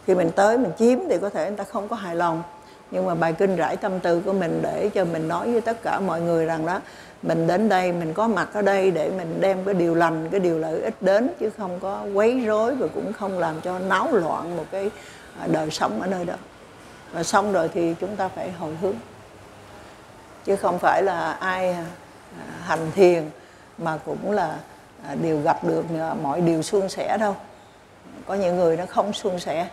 A: Khi mình tới, mình chiếm thì có thể người ta không có hài lòng. Nhưng mà bài kinh rải tâm từ của mình để cho mình nói với tất cả mọi người rằng đó, mình đến đây, mình có mặt ở đây để mình đem cái điều lành, cái điều lợi ích đến, chứ không có quấy rối và cũng không làm cho náo loạn một cái à, đời sống ở nơi đó và xong rồi thì chúng ta phải hồi hướng. Chứ không phải là ai à, hành thiền mà cũng là à, đều gặp được mọi điều suôn sẻ đâu. Có những người nó không suôn sẻ.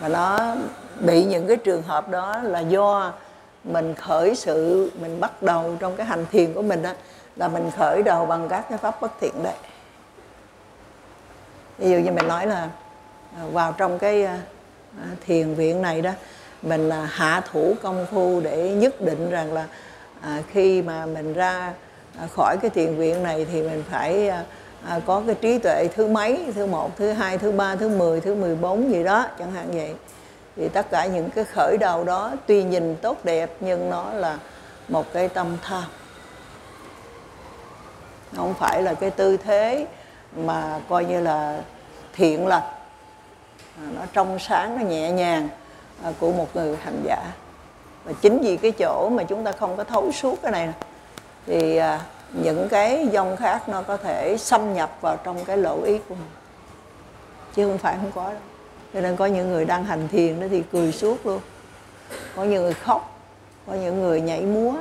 A: Và nó bị những cái trường hợp đó là do mình khởi sự, mình bắt đầu trong cái hành thiền của mình đó là mình khởi đầu bằng các cái pháp bất thiện đấy. Ví dụ như mình nói là à, vào trong cái À, thiền viện này đó mình là hạ thủ công phu để nhất định rằng là à, khi mà mình ra à, khỏi cái thiền viện này thì mình phải à, à, có cái trí tuệ thứ mấy thứ một thứ hai thứ ba thứ mười thứ mười bốn gì đó chẳng hạn vậy. Thì tất cả những cái khởi đầu đó tuy nhìn tốt đẹp nhưng nó là một cái tâm tham. Không phải là cái tư thế mà coi như là thiện lành. À, nó trong sáng, nó nhẹ nhàng à, của một người hành giả. Và chính vì cái chỗ mà chúng ta không có thấu suốt cái này thì à, những cái dòng khác nó có thể xâm nhập vào trong cái lỗ ý của mình. Chứ không phải không có đâu. Cho nên có những người đang hành thiền đó thì cười suốt luôn. Có những người khóc, có những người nhảy múa.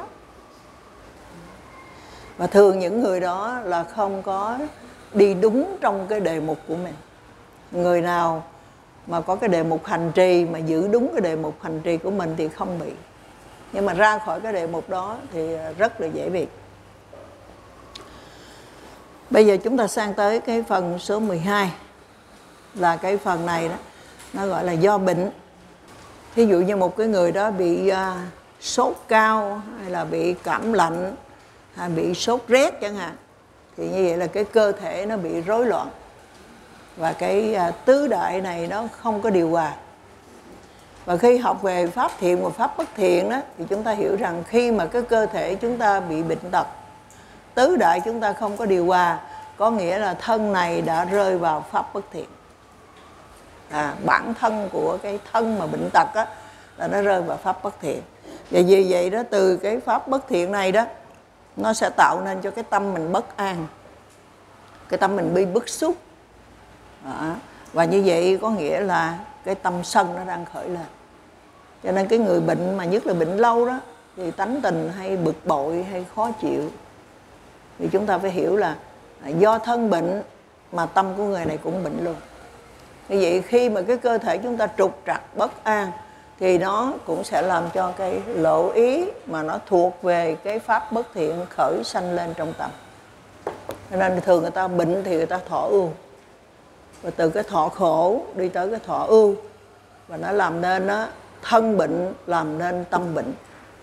A: Và thường những người đó là không có đi đúng trong cái đề mục của mình. Người nào mà có cái đề mục hành trì mà giữ đúng cái đề mục hành trì của mình thì không bị. Nhưng mà ra khỏi cái đề mục đó thì ờ, rất là dễ bị. Bây giờ chúng ta sang tới cái phần số 12 là cái phần này đó nó gọi là do bệnh. Thí dụ như một cái người đó bị uh, sốt cao hay là bị cảm lạnh hay bị sốt rét chẳng hạn thì như vậy là cái cơ thể nó bị rối loạn và cái à, tứ đại này nó không có điều hòa. Và khi học về pháp thiện và pháp bất thiện đó thì chúng ta hiểu rằng khi mà cái cơ thể chúng ta bị bệnh tật tứ đại chúng ta không có điều hòa có nghĩa là thân này đã rơi vào pháp bất thiện. À, bản thân của cái thân mà bệnh tật á là nó rơi vào pháp bất thiện. Và vì vậy đó từ cái pháp bất thiện này đó nó sẽ tạo nên cho cái tâm mình bất an cái tâm mình bị bức xúc đó. và như vậy có nghĩa là cái tâm sân nó đang khởi lên. Cho nên cái người bệnh mà nhất là bệnh lâu đó, thì tánh tình hay bực bội hay khó chịu, thì chúng ta phải hiểu là do thân bệnh mà tâm của người này cũng bệnh luôn. Như vậy khi mà cái cơ thể chúng ta trục trặc, bất an, thì nó cũng sẽ làm cho cái lộ ý mà nó thuộc về cái pháp bất thiện khởi sanh lên trong tâm. Cho nên thường người ta bệnh thì người ta thọ ưu và từ cái thọ khổ đi tới cái thọ ưu. Và nó làm nên đó thân bệnh làm nên tâm bệnh.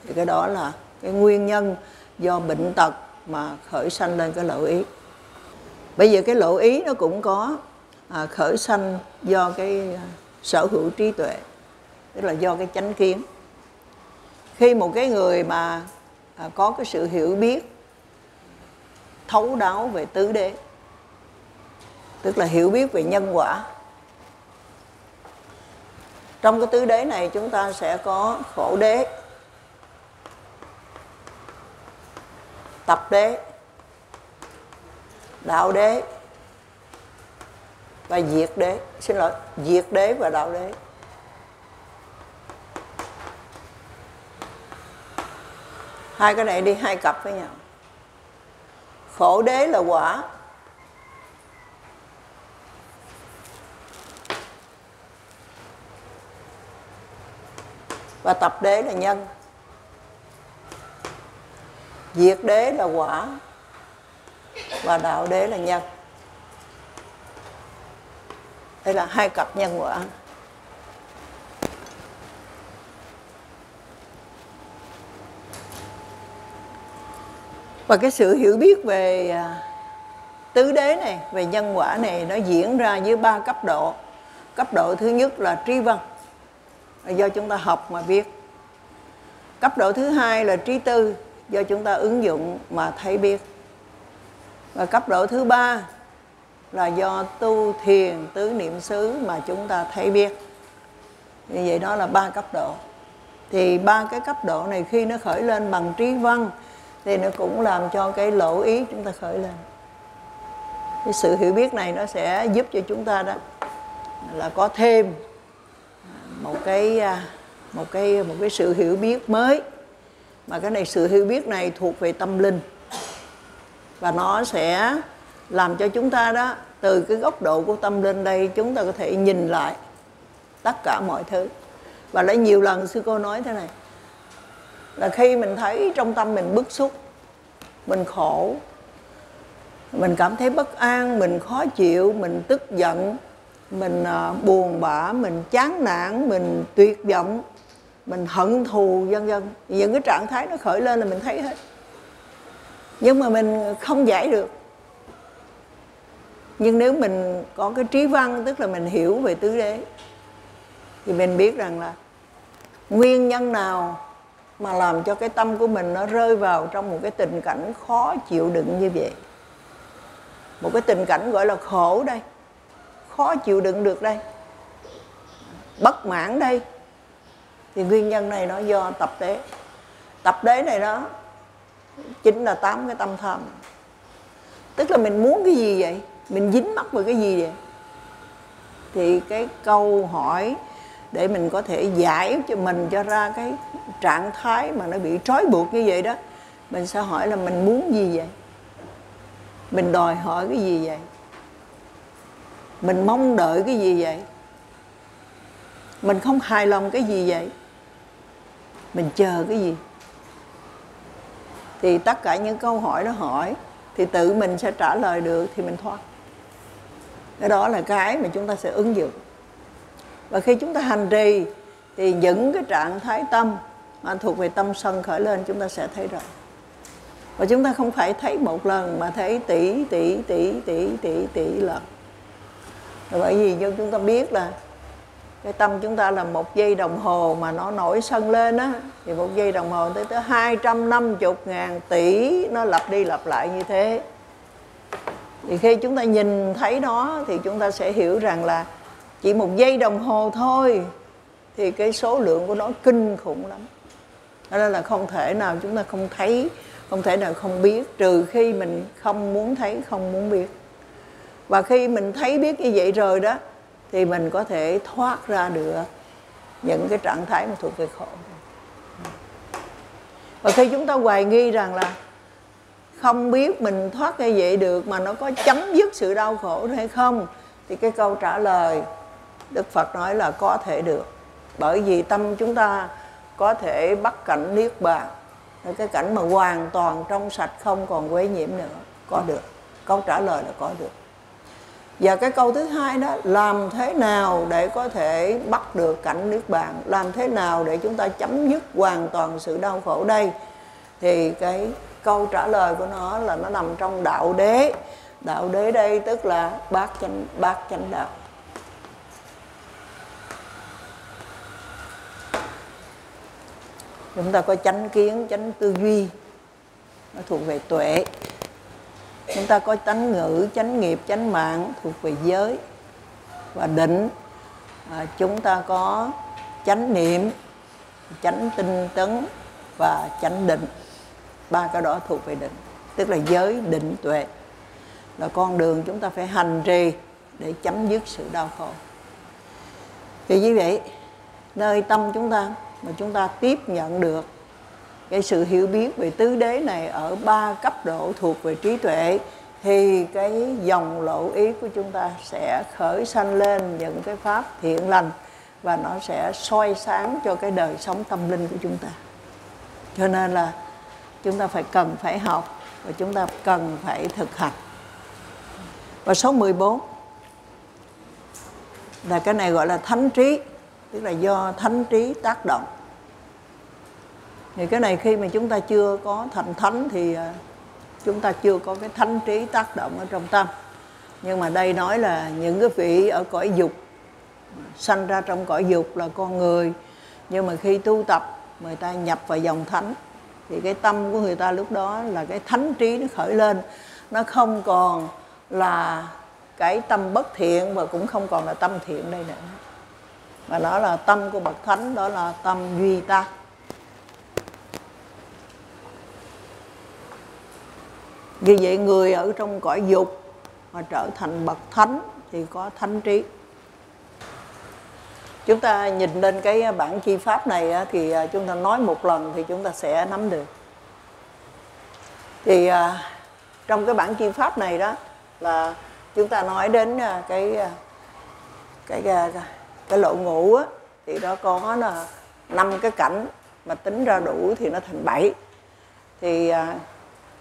A: Thì cái đó là cái nguyên nhân do bệnh tật mà khởi sanh lên cái lộ ý. Bây giờ cái lộ ý nó cũng có à, khởi sanh do cái à, sở hữu trí tuệ tức là do cái chánh kiến. Khi một cái người mà à, có cái sự hiểu biết thấu đáo về tứ đế tức là hiểu biết về nhân quả. Trong cái tứ đế này chúng ta sẽ có khổ đế, tập đế, đạo đế và diệt đế. Xin lỗi, diệt đế và đạo đế. Hai cái này đi, hai cặp với nhau. Khổ đế là quả và tập đế là nhân. Diệt đế là quả. Và đạo đế là nhân. Đây là hai cặp nhân quả và cái sự hiểu biết về à, tứ đế này, về nhân quả này, nó diễn ra dưới ba cấp độ. Cấp độ thứ nhất là tri văn do chúng ta học mà biết cấp độ thứ hai là trí tư, do chúng ta ứng dụng mà thấy biết. Và cấp độ thứ ba là do tu thiền tứ niệm xứ mà chúng ta thấy biết. Như vậy đó là ba cấp độ. Thì ba cái cấp độ này khi nó khởi lên bằng trí văn, thì nó cũng làm cho cái lỗ ý chúng ta khởi lên. Cái sự hiểu biết này nó sẽ giúp cho chúng ta đó là có thêm một cái à, một cái một cái sự hiểu biết mới. Mà cái này, sự hiểu biết này thuộc về tâm linh. Và nó sẽ làm cho chúng ta đó, từ cái góc độ của tâm linh đây, chúng ta có thể nhìn lại tất cả mọi thứ. Và lại nhiều lần sư cô nói thế này, là khi mình thấy trong tâm mình bức xúc, mình khổ, mình cảm thấy bất an, mình khó chịu, mình tức giận mình ờ, buồn bã, mình chán nản, mình tuyệt vọng, mình hận thù, vân vân. Những cái trạng thái nó khởi lên là mình thấy hết. Nhưng mà mình không giải được. Nhưng nếu mình có cái trí văn, tức là mình hiểu về tứ đế, thì mình biết rằng là nguyên nhân nào mà làm cho cái tâm của mình nó rơi vào trong một cái tình cảnh khó chịu đựng như vậy? Một cái tình cảnh gọi là khổ đây khó chịu đựng được đây. Bất mãn đây. Thì nguyên nhân này nó do tập đế. Tập đế này đó, chính là tám cái tâm tham. Tức là mình muốn cái gì vậy? Mình dính mắc vào cái gì vậy? Thì cái câu hỏi để mình có thể giải cho mình cho ra cái trạng thái mà nó bị trói buộc như vậy đó, mình sẽ hỏi là mình muốn gì vậy? Mình đòi hỏi cái gì vậy? Mình mong đợi cái gì vậy? Mình không hài lòng cái gì vậy? Mình chờ cái gì? Thì tất cả những câu hỏi đó hỏi, thì tự mình sẽ trả lời được, thì mình thoát. Cái đó là cái mà chúng ta sẽ ứng dụng. Và khi chúng ta hành trì, thì những cái trạng thái tâm mà thuộc về tâm sân khởi lên chúng ta sẽ thấy rồi. Và chúng ta không phải thấy một lần mà thấy tỷ tỷ tỷ tỷ tỷ tỷ lần bởi vì như chúng ta biết là cái tâm chúng ta là một giây đồng hồ mà nó nổi sân lên á, thì một giây đồng hồ tới tới hai trăm năm chục ngàn tỷ nó lặp đi lặp lại như thế. Thì khi chúng ta nhìn thấy nó thì chúng ta sẽ hiểu rằng là chỉ một giây đồng hồ thôi thì cái số lượng của nó kinh khủng lắm. Đó nên là không thể nào chúng ta không thấy, không thể nào không biết, trừ khi mình không muốn thấy, không muốn biết và khi mình thấy biết như vậy rồi đó, thì mình có thể thoát ra được những cái trạng thái mà thuộc về khổ. Và khi chúng ta hoài nghi rằng là không biết mình thoát như vậy được mà nó có chấm dứt sự đau khổ hay không, thì cái câu trả lời đức phật nói là có thể được. Bởi vì tâm chúng ta có thể bắt cảnh niết bàn là cái cảnh mà hoàn toàn trong sạch không còn quấy nhiễm nữa, có được. Câu trả lời là có được và cái câu thứ hai đó, làm thế nào để có thể bắt được cảnh niết bàn? Làm thế nào để chúng ta chấm dứt hoàn toàn sự đau khổ đây? Thì cái câu trả lời của nó là nó nằm trong đạo đế. Đạo đế đây tức là bát chánh bát chánh đạo. Chúng ta có chánh kiến, chánh tư duy, nó thuộc về tuệ chúng ta có chánh ngữ chánh nghiệp chánh mạng thuộc về giới. Và định à, chúng ta có chánh niệm chánh tinh tấn và chánh định. Ba cái đó thuộc về định tức là giới định tuệ. Là con đường chúng ta phải hành trì để chấm dứt sự đau khổ. Thì như vậy nơi tâm chúng ta mà chúng ta tiếp nhận được cái sự hiểu biết về tứ đế này ở ba cấp độ thuộc về trí tuệ thì cái dòng lộ ý của chúng ta sẽ khởi sanh lên những cái pháp thiện lành và nó sẽ soi sáng cho cái đời sống tâm linh của chúng ta. Cho nên là chúng ta phải cần phải học và chúng ta cần phải thực hành. Và số 14 là cái này gọi là thánh trí, tức là do thánh trí tác động thì cái này khi mà chúng ta chưa có thành thánh thì à, chúng ta chưa có cái thánh trí tác động ở trong tâm. Nhưng mà đây nói là những cái vị ở cõi dục, sanh ra trong cõi dục là con người. Nhưng mà khi tu tập, người ta nhập vào dòng thánh, thì cái tâm của người ta lúc đó là cái thánh trí nó khởi lên. Nó không còn là cái tâm bất thiện và cũng không còn là tâm thiện đây nữa. Mà đó là tâm của bậc thánh, đó là tâm duy tác. Vì vậy người ở trong cõi dục mà trở thành bậc thánh thì có thánh trí. Chúng ta nhìn lên cái bản chi pháp này thì à, chúng ta nói một lần thì chúng ta sẽ nắm được. Thì à, trong cái bản chi pháp này đó là chúng ta nói đến à, cái cái cái, cái lộ ngũ á, thì đó có là năm cái cảnh mà tính ra đủ thì nó thành bảy. Thì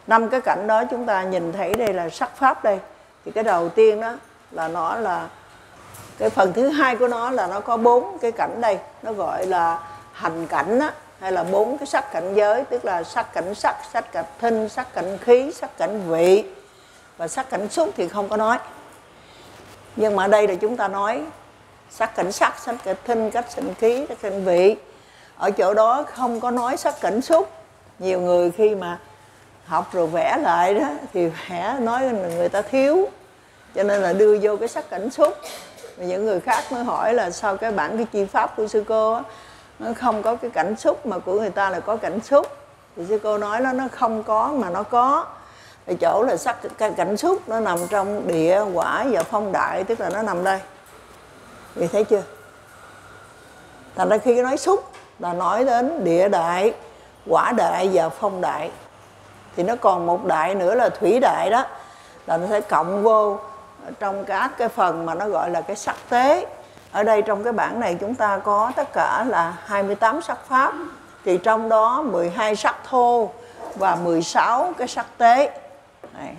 A: năm cái cảnh đó chúng ta nhìn thấy đây là sắc pháp đây thì cái đầu tiên đó là nó là cái phần thứ hai của nó là nó có bốn cái cảnh đây nó gọi là hành cảnh đó, hay là bốn cái sắc cảnh giới tức là sắc cảnh sắc sắc cảnh thinh sắc cảnh khí sắc cảnh vị và sắc cảnh xúc thì không có nói nhưng mà ở đây là chúng ta nói sắc cảnh sắc sắc cảnh thinh cách cảnh khí cách cảnh vị ở chỗ đó không có nói sắc cảnh xúc nhiều người khi mà học rồi vẽ lại đó, thì vẽ nói là người ta thiếu. Cho nên là đưa vô cái sắc cảnh xúc. Và những người khác mới hỏi là sao cái bản cái chi pháp của sư cô á, nó không có cái cảnh xúc mà của người ta là có cảnh xúc. Thì sư cô nói nó nó không có mà nó có. Thì chỗ là sắc cái cảnh xúc nó nằm trong địa quả và phong đại, tức là nó nằm đây. Vì thấy chưa? Thành ra khi nói xúc là nói đến địa đại, quả đại và phong đại thì nó còn một đại nữa là thủy đại đó. Là nó sẽ cộng vô trong các cái phần mà nó gọi là cái sắc tế. Ở đây trong cái bảng này chúng ta có tất cả là 28 sắc pháp. Thì trong đó 12 sắc thô và 16 cái sắc tế. Này.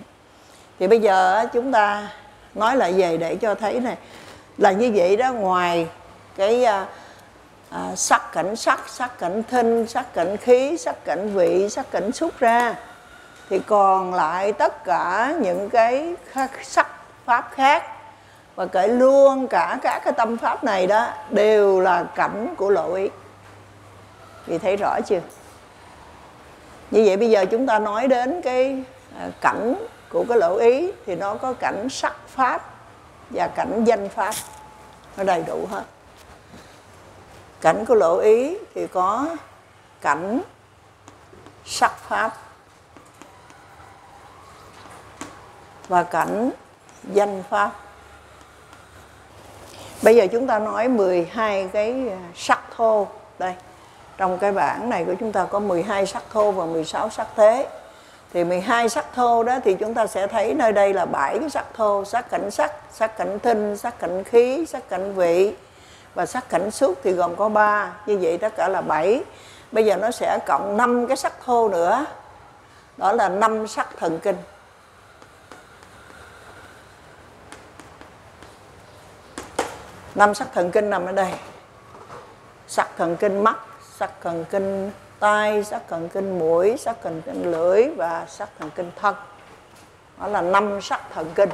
A: thì bây giờ chúng ta nói lại về để cho thấy này. Là như vậy đó ngoài cái à, à, sắc cảnh sắc sắc cảnh thinh sắc cảnh khí sắc cảnh vị sắc cảnh xúc ra thì còn lại tất cả những cái sắc pháp khác và kể luôn cả các cái tâm pháp này đó đều là cảnh của lộ ý. Vì thấy rõ chưa? Như vậy bây giờ chúng ta nói đến cái à, cảnh của cái lộ ý thì nó có cảnh sắc pháp và cảnh danh pháp. Nó đầy đủ hết. Cảnh của lộ ý thì có cảnh sắc pháp. Và cảnh danh pháp. Bây giờ chúng ta nói 12 cái à, sắc thô. Đây, trong cái bảng này của chúng ta có 12 sắc thô và 16 sắc thế. Thì 12 sắc thô đó thì chúng ta sẽ thấy nơi đây là bảy cái sắc thô, sắc cảnh sắc sắc cảnh thinh, sắc cảnh khí, sắc cảnh vị và sắc cảnh xúc thì gồm có ba. Như vậy tất cả là bảy. Bây giờ nó sẽ cộng năm cái sắc thô nữa. Đó là năm sắc thần kinh. Năm sắc thần kinh nằm ở đây. Sắc thần kinh mắt, sắc thần kinh tai, sắc thần kinh mũi, sắc thần kinh lưỡi và sắc thần kinh thân. Đó là năm sắc thần kinh.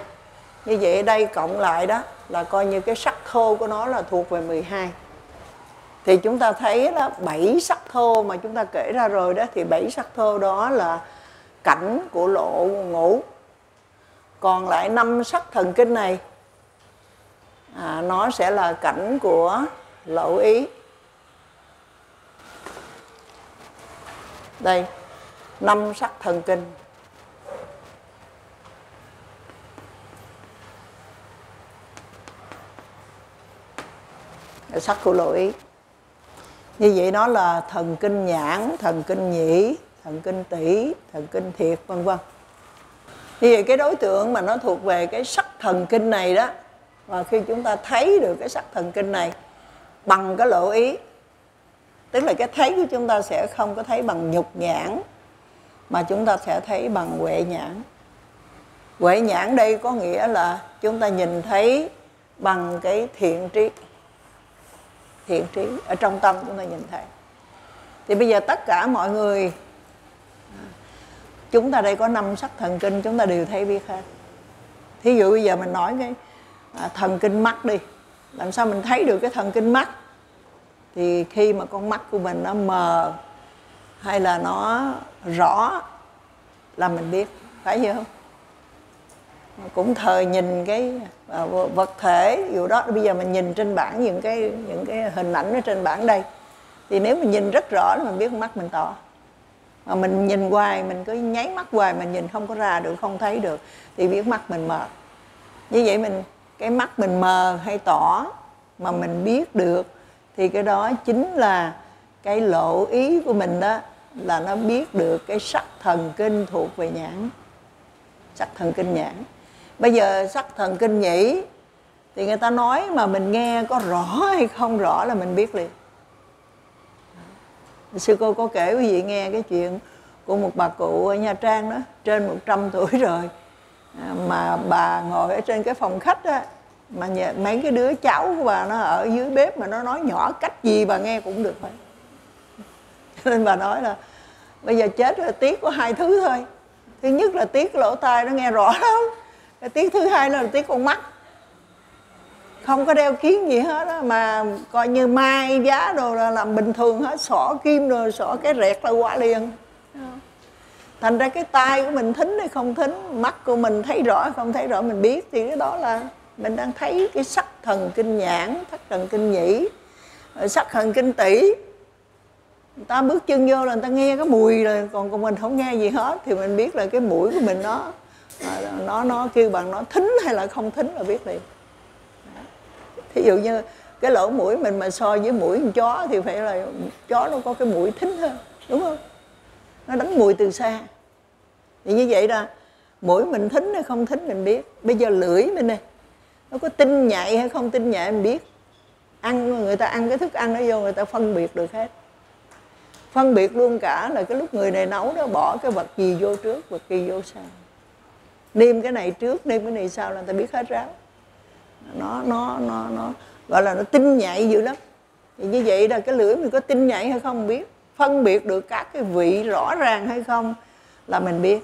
A: Như vậy ở đây cộng lại đó là coi như cái sắc thô của nó là thuộc về 12 thì chúng ta thấy là bảy sắc thô mà chúng ta kể ra rồi đó, thì bảy sắc thô đó là cảnh của lộ ngũ còn lại năm sắc thần kinh này à, nó sẽ là cảnh của lậu ý. Đây năm sắc thần kinh. Sắc của lậu ý. Như vậy đó là thần kinh nhãn thần kinh nhĩ thần kinh tỷ thần kinh thiệt vân vân. Như vậy cái đối tượng mà nó thuộc về cái sắc thần kinh này đó và khi chúng ta thấy được cái sắc thần kinh này bằng cái lộ ý, tức là cái thấy của chúng ta sẽ không có thấy bằng nhục nhãn, mà chúng ta sẽ thấy bằng huệ nhãn. Huệ nhãn đây có nghĩa là chúng ta nhìn thấy bằng cái thiện trí thiện trí ở trong tâm chúng ta nhìn thấy. Thì bây giờ tất cả mọi người, chúng ta đây có năm sắc thần kinh, chúng ta đều thấy biết hết. Thí dụ bây giờ mình nói cái à, thần kinh mắt đi. Làm sao mình thấy được cái thần kinh mắt? Thì khi mà con mắt của mình nó mờ hay là nó rõ là mình biết. Phải chưa không? Cũng thời nhìn cái à, vật thể dù đó bây giờ mình nhìn trên bảng những cái những cái hình ảnh ở trên bảng đây. Thì nếu mình nhìn rất rõ là mình biết mắt mình tỏ mà mình nhìn hoài mình cứ nháy mắt hoài mình nhìn không có ra được không thấy được thì biết mắt mình mờ. Như vậy mình cái mắt mình mờ hay tỏ mà mình biết được, thì cái đó chính là cái lộ ý của mình đó, là nó biết được cái sắc thần kinh thuộc về nhãn. Sắc thần kinh nhãn. Bây giờ sắc thần kinh nhĩ, thì người ta nói mà mình nghe có rõ hay không rõ là mình biết liền. Sư cô có kể quý vị nghe cái chuyện của một bà cụ ở Nha Trang đó, trên 100 tuổi rồi mà bà ngồi ở trên cái phòng khách á mà nhà, mấy cái đứa cháu của bà nó ở dưới bếp mà nó nói nhỏ cách gì bà nghe cũng được phải nên bà nói là bây giờ chết là tiếc có hai thứ thôi. Thứ nhất là tiếc lỗ tai nó nghe rõ lắm cái tiếc thứ hai là tiếc con mắt. Không có đeo kiến gì hết á mà coi như mai giá đồ là làm bình thường hết xỏ kim rồi xỏ cái rẹt là qua liền thành ra cái tai của mình thính hay không thính, mắt của mình thấy rõ hay không thấy rõ mình biết, thì cái đó là mình đang thấy cái sắc thần kinh nhãn, sắc thần kinh nhĩ sắc thần kinh tỷ người ta bước chân vô là người ta nghe cái mùi rồi, còn còn mình không nghe gì hết, thì mình biết là cái mũi của mình nó à, nó nó kêu bằng nó thính hay là không thính là biết liền. Thí dụ như cái lỗ mũi mình mà so với mũi con chó thì phải là, chó nó có cái mũi thính hơn, đúng không? Nó đánh mùi từ xa. Thì như vậy đó mũi mình thính hay không thính mình biết. Bây giờ lưỡi mình này nó có tinh nhạy hay không tinh nhạy mình biết. Ăn, người ta ăn cái thức ăn nó vô, người ta phân biệt được hết. Phân biệt luôn cả là cái lúc người này nấu đó, bỏ cái vật gì vô trước, vật gì vô sau. Nêm cái này trước, nêm cái này sau là người ta biết hết ráo. Nó nó nó nó, gọi là nó tinh nhạy dữ lắm. Thì như vậy là cái lưỡi mình có tinh nhạy hay không biết phân biệt được các cái vị rõ ràng hay không là mình biết.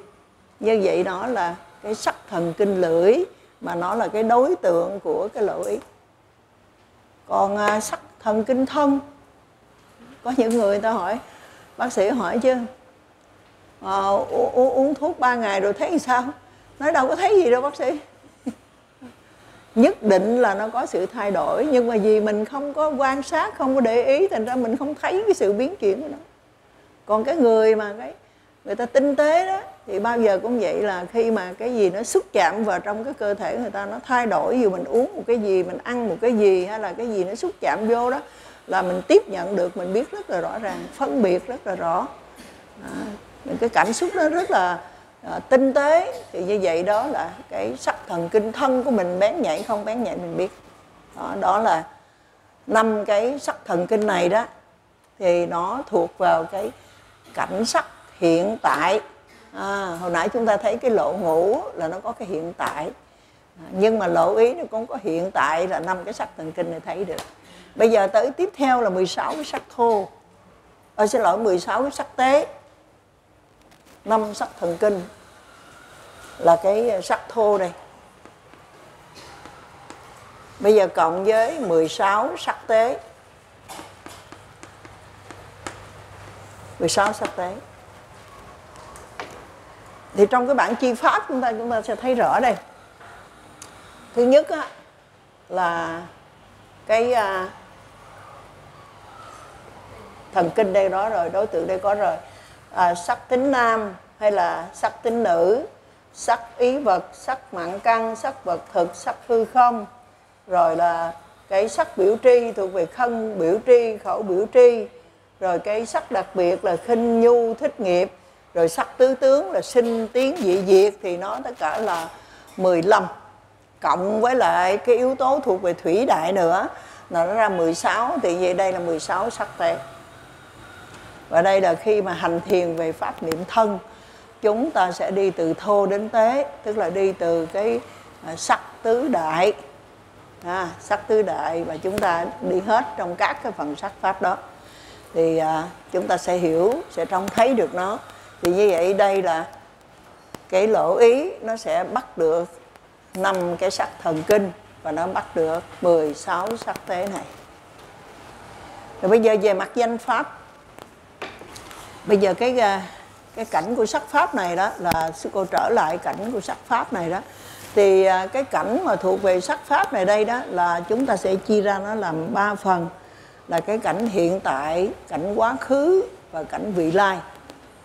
A: Như vậy đó là cái sắc thần kinh lưỡi mà nó là cái đối tượng của cái lưỡi. Còn à, sắc thần kinh thân có những người ta hỏi bác sĩ hỏi chứ ờ, à, uống, uống thuốc 3 ngày rồi thấy sao? Nói đâu có thấy gì đâu bác sĩ nhất định là nó có sự thay đổi nhưng mà vì mình không có quan sát không có để ý thành ra mình không thấy cái sự biến chuyển của nó. Còn cái người mà cái người ta tinh tế đó thì bao giờ cũng vậy là khi mà cái gì nó xúc chạm vào trong cái cơ thể người ta nó thay đổi dù mình uống một cái gì mình ăn một cái gì hay là cái gì nó xúc chạm vô đó là mình tiếp nhận được mình biết rất là rõ ràng phân biệt rất là rõ. À, cái cảm xúc đó rất là à, tinh tế thì như vậy đó là cái sắc thần kinh thân của mình bén nhạy không bén nhạy mình biết. Đó, đó là năm cái sắc thần kinh này đó thì nó thuộc vào cái cảnh sắc hiện tại. À, hồi nãy chúng ta thấy cái lộ ngũ là nó có cái hiện tại. À, nhưng mà lộ ý nó cũng có hiện tại là năm cái sắc thần kinh này thấy được. Bây giờ tới tiếp theo là 16 cái sắc thô. À, xin lỗi 16 cái sắc tế năm sắc thần kinh là cái sắc thô đây. Bây giờ cộng với 16 sắc tế. 16 sắc tế. Thì trong cái bảng chi pháp chúng ta chúng ta sẽ thấy rõ đây. Thứ nhất á, là cái à, thần kinh đây đó rồi đối tượng đây có rồi à, sắc tính nam hay là sắc tính nữ sắc ý vật sắc mạng căn sắc vật thực sắc hư không. Rồi là cái sắc biểu tri thuộc về thân biểu tri khẩu biểu tri. Rồi cái sắc đặc biệt là khinh nhu thích nghiệp. Rồi sắc tứ tướng là sinh tiến dị diệt thì nó tất cả là 15 cộng với lại cái yếu tố thuộc về thủy đại nữa là nó ra 16 thì vậy đây là 16 sắc tế và đây là khi mà hành thiền về pháp niệm thân chúng ta sẽ đi từ thô đến tế tức là đi từ cái à, sắc tứ đại. À, sắc tứ đại và chúng ta đi hết trong các cái phần sắc pháp đó. Thì à, chúng ta sẽ hiểu sẽ trông thấy được nó. Thì như vậy đây là cái lỗ ý nó sẽ bắt được năm cái sắc thần kinh và nó bắt được 16 sắc tế này. Rồi bây giờ về mặt danh pháp bây giờ cái ờ, cái cảnh của sắc pháp này đó, là sư cô trở lại cảnh của sắc pháp này đó. Thì ờ, cái cảnh mà thuộc về sắc pháp này đây đó, là chúng ta sẽ chia ra nó làm ba phần. Là cái cảnh hiện tại, cảnh quá khứ và cảnh vị lai.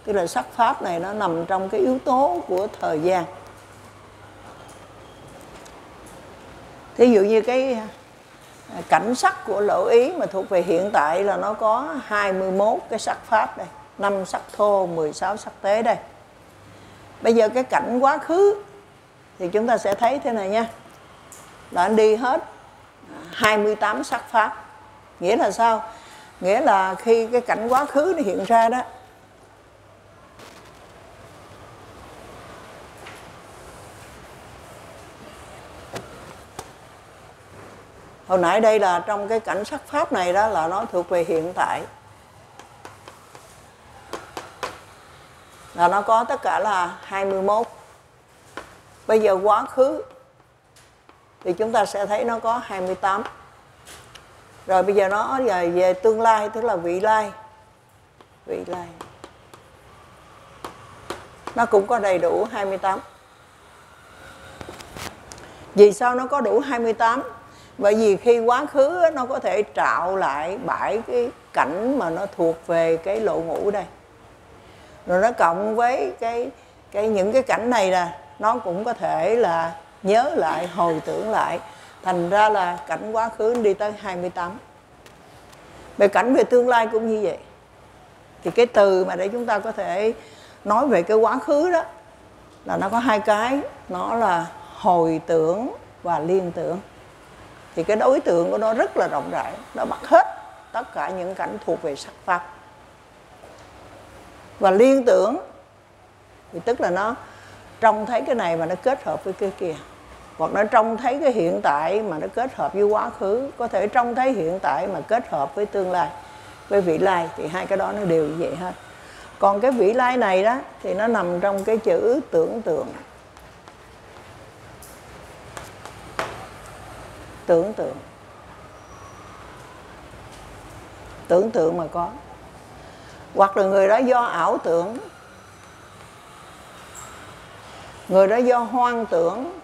A: Tức là sắc pháp này nó nằm trong cái yếu tố của thời gian. Thí dụ như cái ờ, cảnh sắc của lỗ ý mà thuộc về hiện tại là nó có 21 cái sắc pháp đây. 5 sắc thô 16 sắc tế đây. Bây giờ cái cảnh quá khứ thì chúng ta sẽ thấy thế này nha. Là anh đi hết 28 sắc pháp. Nghĩa là sao? Nghĩa là khi cái cảnh quá khứ nó hiện ra đó, hồi nãy đây là trong cái cảnh sắc pháp này đó là nó thuộc về hiện tại. Là nó có tất cả là 21 bây giờ quá khứ thì chúng ta sẽ thấy nó có 28 rồi bây giờ nó về, về tương lai tức là vị lai. Vị lai. Nó cũng có đầy đủ 28 vì sao nó có đủ 28 bởi vì khi quá khứ nó có thể trạo lại bảy cái cảnh mà nó thuộc về cái lộ ngũ đây rồi nó cộng với cái cái những cái cảnh này là nó cũng có thể là nhớ lại, hồi tưởng lại. Thành ra là cảnh quá khứ đi tới 28 về cảnh về tương lai cũng như vậy. Thì cái từ mà để chúng ta có thể nói về cái quá khứ đó là nó có hai cái. Nó là hồi tưởng và liên tưởng. Thì cái đối tượng của nó rất là rộng rãi. Nó bắt hết tất cả những cảnh thuộc về sắc pháp và liên tưởng. Thì tức là nó trông thấy cái này mà nó kết hợp với cái kia. Hoặc nó trông thấy cái hiện tại mà nó kết hợp với quá khứ. Có thể trông thấy hiện tại mà kết hợp với tương lai, với vị lai, thì hai cái đó nó đều như vậy hết. Còn cái vị lai này đó, thì nó nằm trong cái chữ tưởng tượng. Tưởng tượng. Tưởng tượng mà có hoặc là người đó do ảo tưởng. Người đó do hoang tưởng.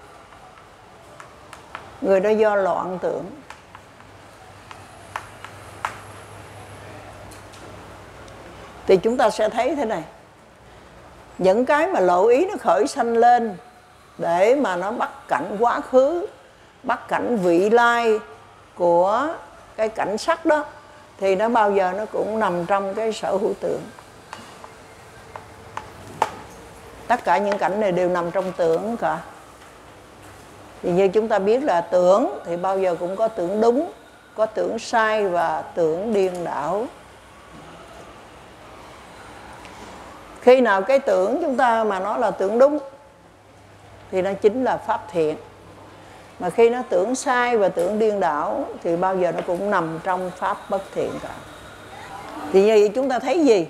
A: Người đó do loạn tưởng. Thì chúng ta sẽ thấy thế này. Những cái mà lộ ý nó khởi sanh lên để mà nó bắt cảnh quá khứ, bắt cảnh vị lai của cái cảnh sắc đó thì nó bao giờ nó cũng nằm trong cái sở hữu tượng. Tất cả những cảnh này đều nằm trong tưởng cả. Thì như chúng ta biết là tưởng thì bao giờ cũng có tưởng đúng, có tưởng sai và tưởng điên đảo. Khi nào cái tưởng chúng ta mà nó là tưởng đúng thì nó chính là pháp thiện mà khi nó tưởng sai và tưởng điên đảo thì bao giờ nó cũng nằm trong pháp bất thiện cả. Thì như vậy chúng ta thấy gì?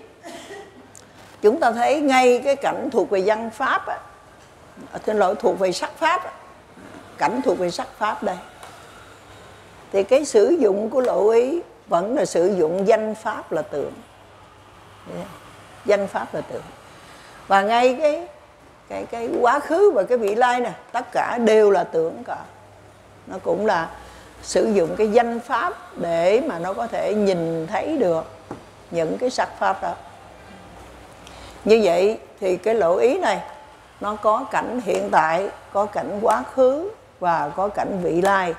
A: Chúng ta thấy ngay cái cảnh thuộc về văn pháp á. À, xin lỗi thuộc về sắc pháp á, cảnh thuộc về sắc pháp đây. Thì cái sử dụng của lộ ý vẫn là sử dụng danh pháp là tượng. Danh pháp là tượng. Và ngay cái cái cái quá khứ và cái vị lai nè tất cả đều là tưởng cả nó cũng là sử dụng cái danh pháp để mà nó có thể nhìn thấy được những cái sắc pháp đó. Như vậy thì cái lộ ý này, nó có cảnh hiện tại, có cảnh quá khứ và có cảnh vị lai.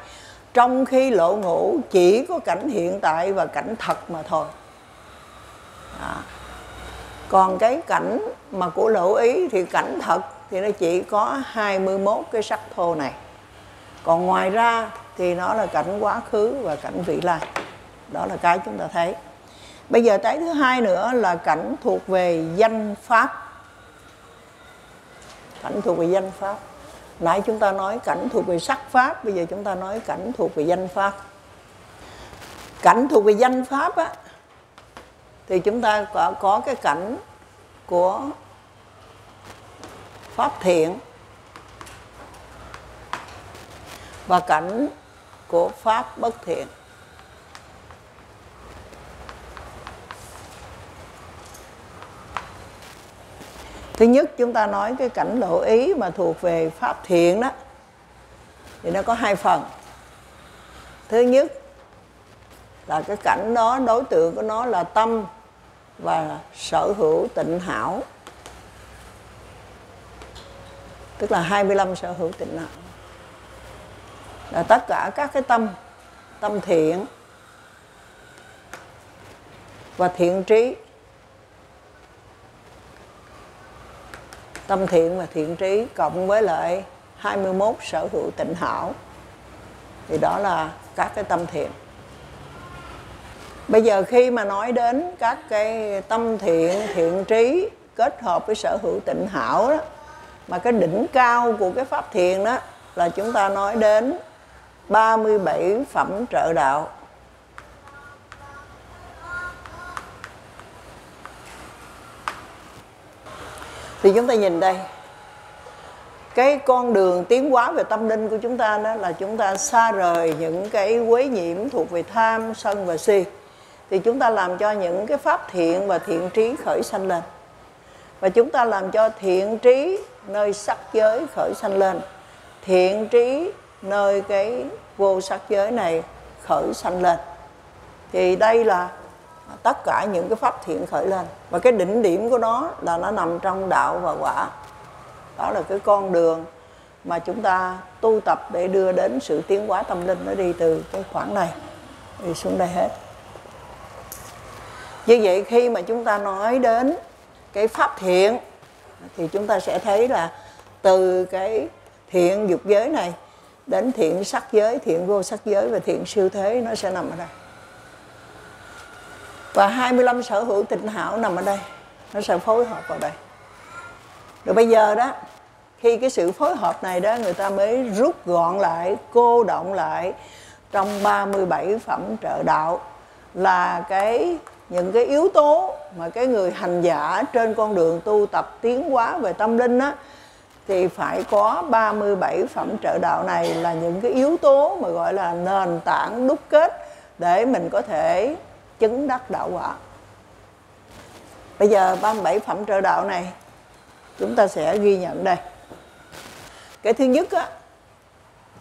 A: Trong khi lộ ngũ chỉ có cảnh hiện tại và cảnh thật mà thôi. Đó. còn cái cảnh mà của lộ ý thì cảnh thật thì nó chỉ có 21 cái sắc thô này còn ngoài ra thì nó là cảnh quá khứ và cảnh vị lai. Đó là cái chúng ta thấy. Bây giờ cái thứ hai nữa là cảnh thuộc về danh pháp. Cảnh thuộc về danh pháp. Nãy chúng ta nói cảnh thuộc về sắc pháp bây giờ chúng ta nói cảnh thuộc về danh pháp. Cảnh thuộc về danh pháp á thì chúng ta có, có cái cảnh của pháp thiện. Và cảnh của pháp bất thiện. Thứ nhất, chúng ta nói cái cảnh lộ ý mà thuộc về pháp thiện đó, thì nó có hai phần. Thứ nhất là cái cảnh đó, đối tượng của nó là tâm và sở hữu tịnh hảo, tức là 25 sở hữu tịnh hảo là tất cả các cái tâm tâm thiện và thiện trí. Tâm thiện và thiện trí cộng với lại 21 sở hữu tịnh hảo. Thì đó là các cái tâm thiện. Bây giờ khi mà nói đến các cái tâm thiện thiện trí kết hợp với sở hữu tịnh hảo đó, mà cái đỉnh cao của cái pháp thiền đó là chúng ta nói đến 37 phẩm trợ đạo. Thì chúng ta nhìn đây. Cái con đường tiến hóa về tâm linh của chúng ta đó là chúng ta xa rời những cái quấy nhiễm thuộc về tham, sân và si. Thì chúng ta làm cho những cái pháp thiện và thiện trí khởi sanh lên. Và chúng ta làm cho thiện trí nơi sắc giới khởi sanh lên. Thiện trí nơi cái vô sắc giới này khởi sanh lên. Thì đây là tất cả những cái pháp thiện khởi lên. Và cái đỉnh điểm của nó là nó nằm trong đạo và quả. Đó là cái con đường mà chúng ta tu tập để đưa đến sự tiến hóa tâm linh nó đi từ cái khoảng này đi xuống đây hết. Như vậy khi mà chúng ta nói đến cái pháp thiện, thì chúng ta sẽ thấy là từ cái thiện dục giới này đến thiện sắc giới, thiện vô sắc giới và thiện siêu thế, nó sẽ nằm ở đây. Và 25 sở hữu tịnh hảo nằm ở đây, nó sẽ phối hợp vào đây. Rồi bây giờ đó, khi cái sự phối hợp này đó, người ta mới rút gọn lại, cô động lại trong 37 phẩm trợ đạo là cái, những cái yếu tố mà cái người hành giả trên con đường tu tập tiến hóa về tâm linh á thì phải có 37 phẩm trợ đạo này là những cái yếu tố mà gọi là nền tảng đúc kết để mình có thể chứng đắc đạo quả. Bây giờ 37 phẩm trợ đạo này, chúng ta sẽ ghi nhận đây. Cái thứ nhất á,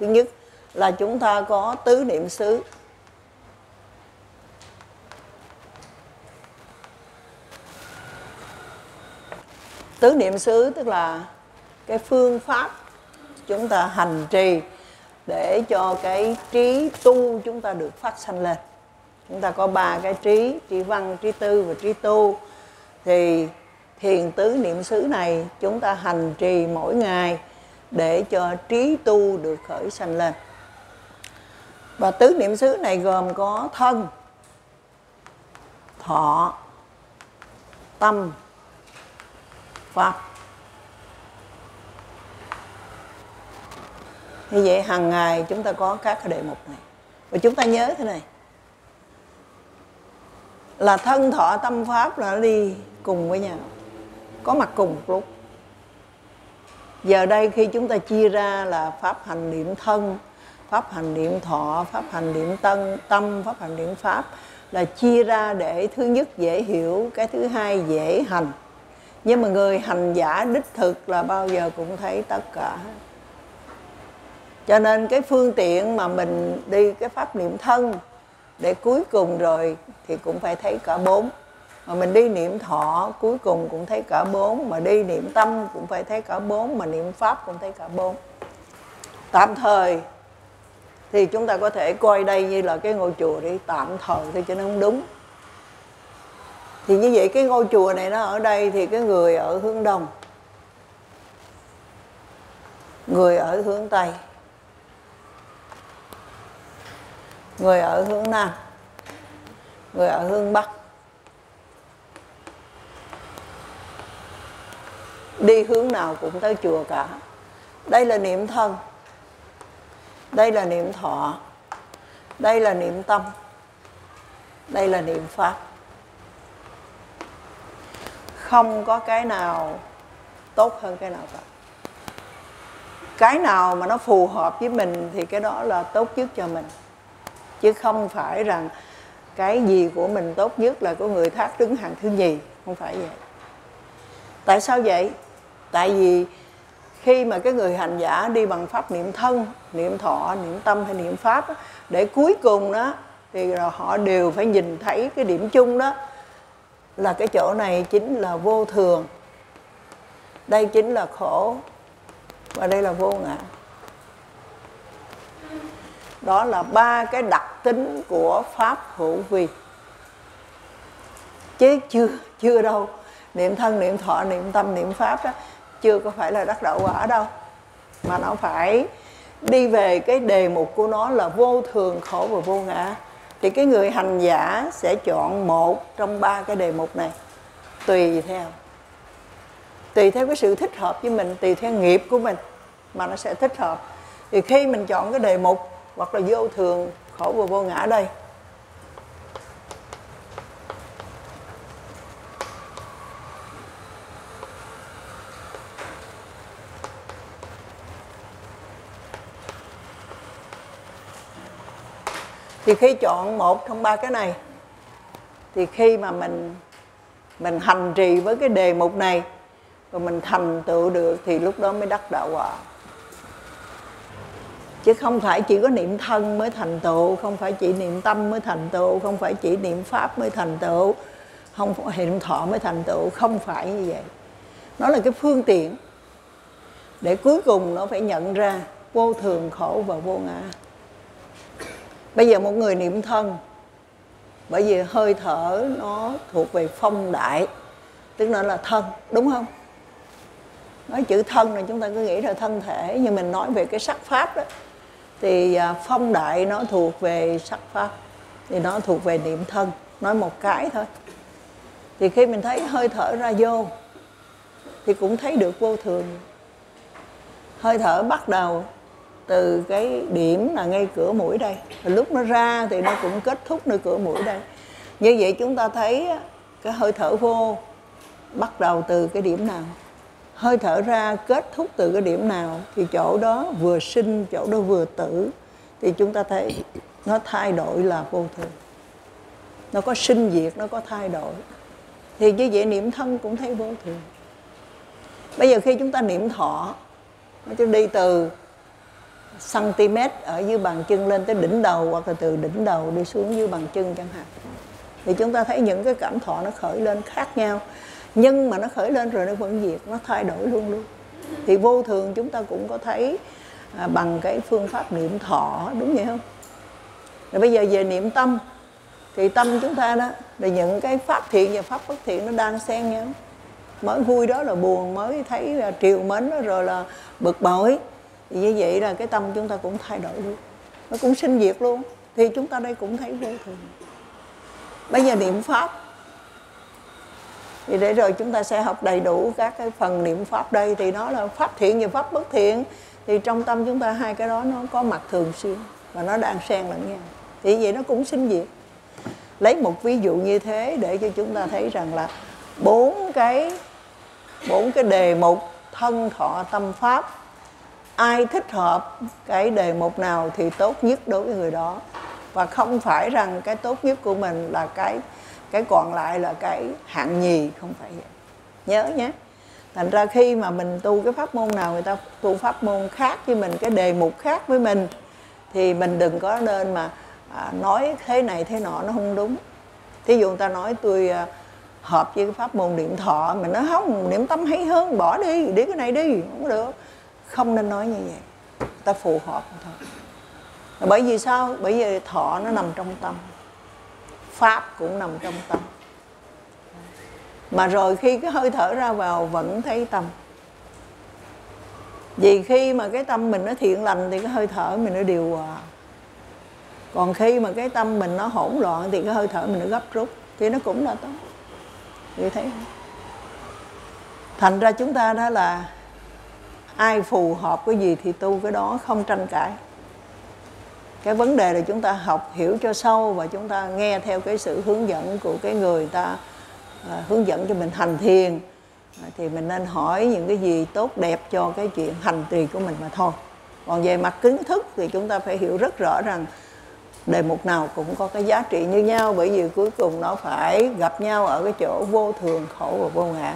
A: thứ nhất là chúng ta có tứ niệm xứ. Tứ niệm xứ tức là cái phương pháp chúng ta hành trì để cho cái trí tu chúng ta được phát sanh lên. Chúng ta có ba cái trí trí văn, trí tư và trí tu. Thì thiền tứ niệm xứ này chúng ta hành trì mỗi ngày để cho trí tu được khởi sanh lên. Và tứ niệm xứ này gồm có thân, thọ, tâm, pháp. Như vậy hàng ngày chúng ta có các cái đề mục này. Và chúng ta nhớ thế này. Là thân thọ tâm pháp là nó đi cùng với nhau. Có mặt cùng một lúc. Giờ đây khi chúng ta chia ra là pháp hành niệm thân, pháp hành niệm thọ, pháp hành niệm tân, tâm, pháp hành niệm pháp, là chia ra để thứ nhất dễ hiểu, cái thứ hai dễ hành. Nhưng mà người hành giả đích thực là bao giờ cũng thấy tất cả cho nên cái phương tiện mà mình đi cái pháp niệm thân để cuối cùng rồi thì cũng phải thấy cả bốn. Mà mình đi niệm thọ cuối cùng cũng thấy cả bốn, mà đi niệm tâm cũng phải thấy cả bốn, mà niệm pháp cũng thấy cả bốn. Tạm thời thì chúng ta có thể coi đây như là cái ngôi chùa đi, tạm thời thôi cho nó không đúng. Thì như vậy cái ngôi chùa này nó ở đây thì cái người ở hướng đông, người ở hướng tây. Người ở hướng nam. Người ở hướng bắc. Đi hướng nào cũng tới chùa cả. Đây là niệm thân. Đây là niệm thọ. Đây là niệm tâm. Đây là niệm pháp. Không có cái nào tốt hơn cái nào cả. Cái nào mà nó phù hợp với mình thì cái đó là tốt nhất cho mình chứ không phải rằng cái gì của mình tốt nhất là của người khác đứng hàng thứ nhì. Không phải vậy. Tại sao vậy? Tại vì khi mà cái người hành giả đi bằng pháp niệm thân, niệm thọ, niệm tâm hay niệm pháp để cuối cùng đó, thì họ đều phải nhìn thấy cái điểm chung đó là cái chỗ này chính là vô thường. Đây chính là khổ và đây là vô ngã đó là ba cái đặc tính của pháp hữu vi. Chứ chưa chưa đâu. Niệm thân, niệm thọ, niệm tâm, niệm pháp đó chưa có phải là đắc đạo quả đâu. Mà nó phải đi về cái đề mục của nó là vô thường, khổ và vô ngã. Thì cái người hành giả sẽ chọn một trong ba cái đề mục này. Tùy theo. Tùy theo cái sự thích hợp với mình, tùy theo nghiệp của mình mà nó sẽ thích hợp. Thì khi mình chọn cái đề mục hoặc là vô thường, khổ và vô ngã đây. Thì khi chọn một trong ba cái này, thì khi mà mình mình hành trì với cái đề mục này rồi mình thành tựu được, thì lúc đó mới đắc đạo quả chứ không phải chỉ có niệm thân mới thành tựu, không phải chỉ niệm tâm mới thành tựu, không phải chỉ niệm pháp mới thành tựu, không phải niệm thọ mới thành tựu, không phải như vậy. Nó là cái phương tiện để cuối cùng nó phải nhận ra vô thường khổ và vô ngã. Bây giờ một người niệm thân, bởi vì hơi thở nó thuộc về phong đại, tức là là thân, đúng không? Nói chữ thân này chúng ta cứ nghĩ là thân thể, nhưng mình nói về cái sắc pháp đó thì à, phong đại nó thuộc về sắc pháp, thì nó thuộc về niệm thân, nói một cái thôi. Thì khi mình thấy hơi thở ra vô, thì cũng thấy được vô thường. Hơi thở bắt đầu từ cái điểm là ngay cửa mũi đây. Và lúc nó ra thì nó cũng kết thúc nơi cửa mũi đây. Như vậy chúng ta thấy cái hơi thở vô bắt đầu từ cái điểm nào? Hơi thở ra, kết thúc từ cái điểm nào thì chỗ đó vừa sinh, chỗ đó vừa tử, thì chúng ta thấy nó thay đổi là vô thường. Nó có sinh diệt, nó có thay đổi. Thì như vậy niệm thân cũng thấy vô thường. Bây giờ khi chúng ta niệm thọ, nó chúng đi từ cm ở dưới bàn chân lên tới đỉnh đầu, hoặc là từ đỉnh đầu đi xuống dưới bàn chân chẳng hạn. Thì chúng ta thấy những cái cảm thọ nó khởi lên khác nhau nhưng mà nó khởi lên rồi nó vẫn diệt nó thay đổi luôn luôn. Thì vô thường chúng ta cũng có thấy à, bằng cái phương pháp niệm thọ đúng vậy không? Rồi bây giờ về niệm tâm thì tâm chúng ta đó là những cái pháp thiện và pháp bất thiện nó đang xen nhau. Mới vui đó là buồn mới thấy là triều mến đó rồi là bực bội. Thì như vậy là cái tâm chúng ta cũng thay đổi luôn. Nó cũng sinh diệt luôn. Thì chúng ta đây cũng thấy vô thường. Bây giờ niệm pháp thì để rồi chúng ta sẽ học đầy đủ các cái phần niệm pháp đây. Thì nó là pháp thiện và pháp bất thiện. Thì trong tâm chúng ta hai cái đó nó có mặt thường xuyên và nó đang xen lẫn nhau. Thì vậy nó cũng sinh diệt. Lấy một ví dụ như thế để cho chúng ta thấy rằng là bốn cái bốn cái đề mục thân thọ tâm pháp, ai thích hợp cái đề mục nào thì tốt nhất đối với người đó. Và không phải rằng cái tốt nhất của mình là cái cái còn lại là cái hạng nhì không phải vậy. Nhớ nhé. Thành ra khi mà mình tu cái pháp môn nào người ta tu pháp môn khác với mình cái đề mục khác với mình thì mình đừng có nên mà à, nói thế này thế nọ nó không đúng. Thí dụ người ta nói tôi à, hợp với cái pháp môn niệm thọ mình nói không niệm tâm hay hơn bỏ đi đi cái này đi không được. Không nên nói như vậy. Ta phù hợp thôi. Bởi vì sao? Bởi vì thọ nó nằm trong tâm pháp cũng nằm trong tâm. Mà rồi khi cái hơi thở ra vào vẫn thấy tâm. Vì khi mà cái tâm mình nó thiện lành thì cái hơi thở mình nó điều hòa. Còn khi mà cái tâm mình nó hỗn loạn thì cái hơi thở mình nó gấp rút. Thì nó cũng là tốt. Như thế thành ra chúng ta đó là ai phù hợp cái gì thì tu cái đó không tranh cãi cái vấn đề là chúng ta học hiểu cho sâu và chúng ta nghe theo cái sự hướng dẫn của cái người ta uh, hướng dẫn cho mình hành thiền. Uh, thì mình nên hỏi những cái gì tốt đẹp cho cái chuyện hành trì của mình mà thôi. Còn về mặt kiến thức thì chúng ta phải hiểu rất rõ rằng đề mục nào cũng có cái giá trị như nhau bởi vì cuối cùng nó phải gặp nhau ở cái chỗ vô thường khổ và vô ngã.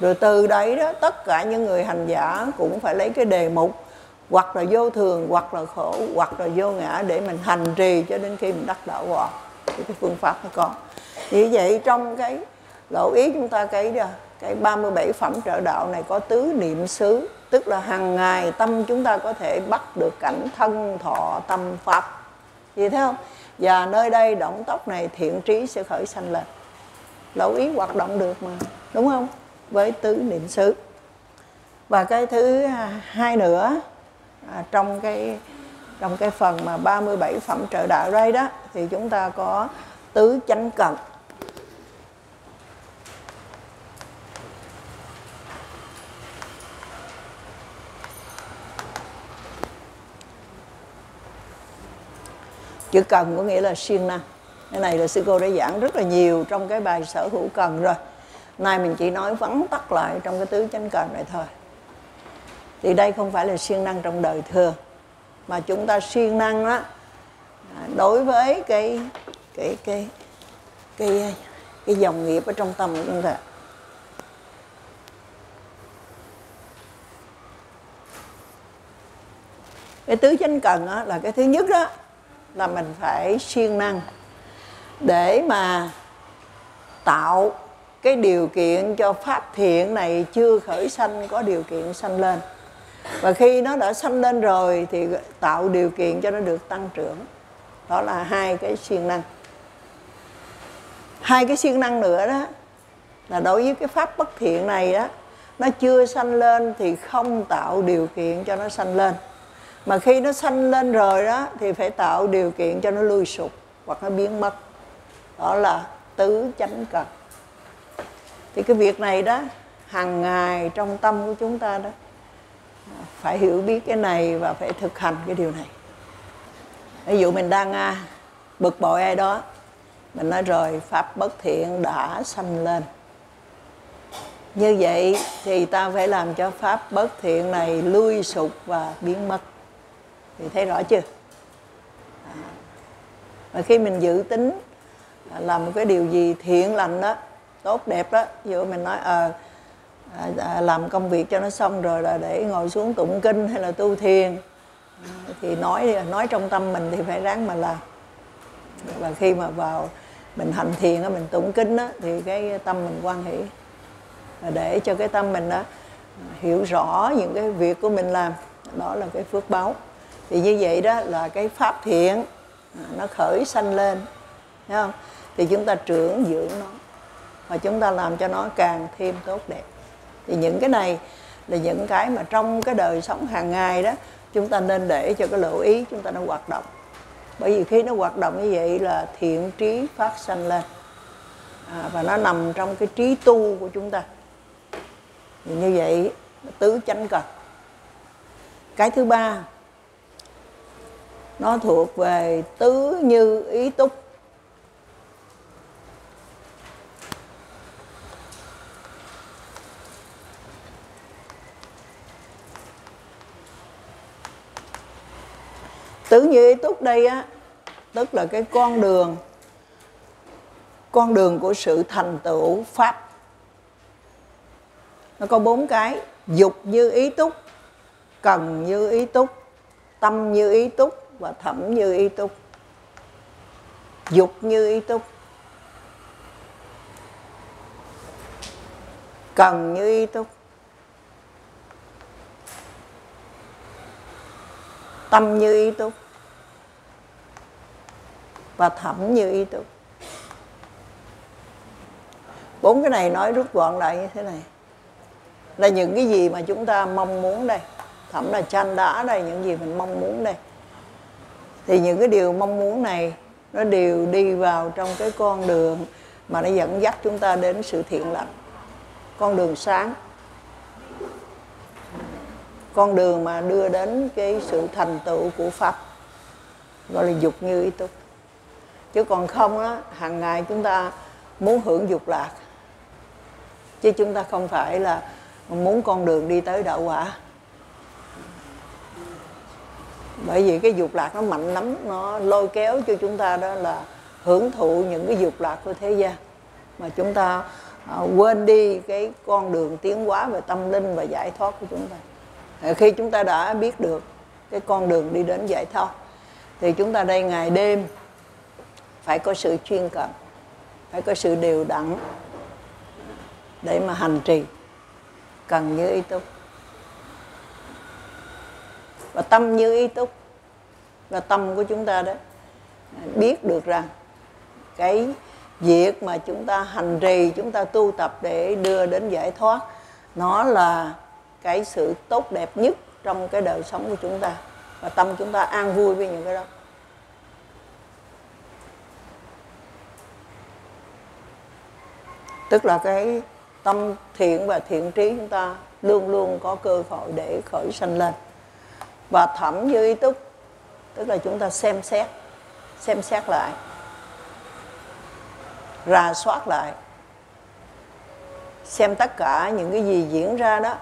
A: Rồi từ đấy đó tất cả những người hành giả cũng phải lấy cái đề mục hoặc là vô thường, hoặc là khổ, hoặc là vô ngã để mình hành trì cho đến khi mình đắc đạo quả. Thì cái phương pháp nó có. Như vậy trong cái lộ ý chúng ta cái à, cái 37 phẩm trợ đạo này có tứ niệm xứ, tức là hàng ngày tâm chúng ta có thể bắt được cảnh thân, thọ, tâm, pháp. Gì thấy không? Và nơi đây động tóc này thiện trí sẽ khởi sanh lên. Lộ ý hoạt động được mà, đúng không? Với tứ niệm xứ. Và cái thứ à, hai nữa à, trong cái trong cái phần mà 37 phẩm trợ đạo đây đó thì chúng ta có tứ chánh cần. Chữ cần có nghĩa là siêng năng. Cái này là sư cô đã giảng rất là nhiều trong cái bài sở hữu cần rồi. Nay mình chỉ nói vắn tắt lại trong cái tứ chánh cần này thôi thì đây không phải là siêng năng trong đời thường. Mà chúng ta siêng năng đó à, đối với cái cái cái cái cái dòng nghiệp ở trong tâm của chúng ta. Cái tứ chánh cần đó là cái thứ nhất đó là mình phải siêng năng để mà tạo cái điều kiện cho pháp thiện này chưa khởi sanh, có điều kiện sanh lên và khi nó đã sanh lên rồi thì tạo điều kiện cho nó được tăng trưởng. Đó là hai cái siêng năng. Hai cái siêng năng nữa đó, là đối với cái pháp bất thiện này đó, nó chưa sanh lên thì không tạo điều kiện cho nó sanh lên. Mà khi nó sanh lên rồi đó, thì phải tạo điều kiện cho nó lui sụp hoặc nó biến mất. Đó là tứ chánh cần. Thì cái việc này đó, hàng ngày trong tâm của chúng ta đó phải hiểu biết cái này và phải thực hành cái điều này. Ví dụ mình đang à, bực bội ai đó mình nói rồi pháp bất thiện đã sanh lên. Như vậy thì ta phải làm cho pháp bất thiện này lui sụp và biến mất. Thì thấy rõ chưa? Mà và khi mình dự tính à, làm một cái điều gì thiện lành đó tốt đẹp đó ví dụ mình nói ờ à, À, à, làm công việc cho nó xong rồi là để ngồi xuống tụng kinh hay là tu thiền. À, thì nói nói trong tâm mình thì phải ráng mà làm. Và khi mà vào mình hành thiền mình tụng kinh đó, thì cái tâm mình quan hỷ. Và để cho cái tâm mình đó hiểu rõ những cái việc của mình làm đó là cái phước báo. Thì như vậy đó là cái pháp thiện à, nó khởi sanh lên thấy không? Thì chúng ta trưởng dưỡng nó và chúng ta làm cho nó càng thêm tốt đẹp thì những cái này là những cái mà trong cái đời sống hàng ngày đó chúng ta nên để cho cái lưu ý chúng ta nó hoạt động. Bởi vì khi nó hoạt động như vậy là thiện trí phát sanh lên. À, và nó nằm trong cái trí tu của chúng ta. Thì như vậy tứ chánh cần. Cái thứ ba nó thuộc về tứ như ý túc. Tứ như ý túc đây á, tức là cái con đường con đường của sự thành tựu pháp. Nó có bốn cái, dục như ý túc, cần như ý túc, tâm như ý túc và thẩm như ý túc. Dục như ý túc, cần như ý túc, tâm như ý túc và thẩm như ý túc bốn cái này nói rút gọn lại như thế này. Là những cái gì mà chúng ta mong muốn đây? Thẩm là chanh đã đây, những gì mình mong muốn đây. Thì những cái điều mong muốn này, nó đều đi vào trong cái con đường mà nó dẫn dắt chúng ta đến sự thiện lành. Con đường sáng. Con đường mà đưa đến cái sự thành tựu của pháp. Gọi là dục như ý túc chứ còn không á hàng ngày chúng ta muốn hưởng dục lạc. Chứ chúng ta không phải là muốn con đường đi tới đạo quả. Bởi vì cái dục lạc nó mạnh lắm nó lôi kéo cho chúng ta đó là hưởng thụ những cái dục lạc của thế gian. Mà chúng ta à, quên đi cái con đường tiến hóa về tâm linh và giải thoát của chúng ta. À, khi chúng ta đã biết được cái con đường đi đến giải thoát thì chúng ta đây ngày đêm phải có sự chuyên cần, phải có sự đều đẳng để mà hành trì. Cần như ý túc. Và tâm như ý túc là tâm của chúng ta đó. Biết được rằng cái việc mà chúng ta hành trì, chúng ta tu tập để đưa đến giải thoát, nó là cái sự tốt đẹp nhất trong cái đời sống của chúng ta. Và tâm chúng ta an vui với những cái đó. Tức là cái tâm thiện và thiện trí chúng ta luôn luôn có cơ hội để khởi sanh lên. Và thẩm như ý túc, tức là chúng ta xem xét xem xét lại, rà soát lại, xem tất cả những cái gì diễn ra đó,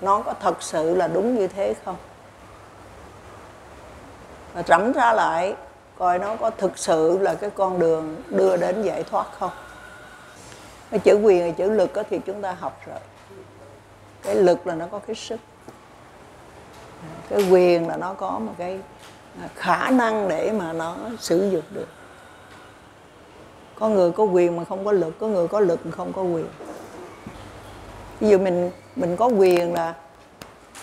A: nó có thật sự là đúng như thế không? Và trẫm ra lại, coi nó có thực sự là cái con đường đưa đến giải thoát không? Cái chữ quyền và chữ lực thì chúng ta học rồi. Cái lực là nó có cái sức. Cái quyền là nó có một cái khả năng để mà nó sử dụng được. Có người có quyền mà không có lực, có người có lực mà không có quyền. Ví dụ mình mình có quyền là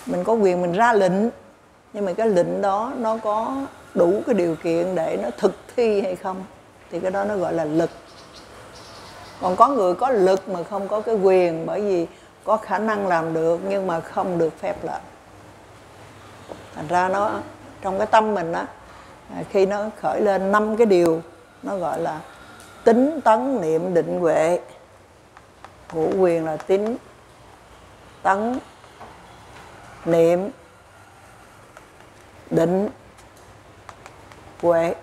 A: mình có quyền mình ra lệnh, nhưng mà cái lệnh đó nó có đủ cái điều kiện để nó thực thi hay không, thì cái đó nó gọi là lực còn có người có lực mà không có cái quyền bởi vì có khả năng làm được nhưng mà không được phép làm. Thành ra nó, trong cái tâm mình á à, khi nó khởi lên năm cái điều, nó gọi là tính tấn niệm định huệ. Ngũ quyền là tính tấn niệm định huệ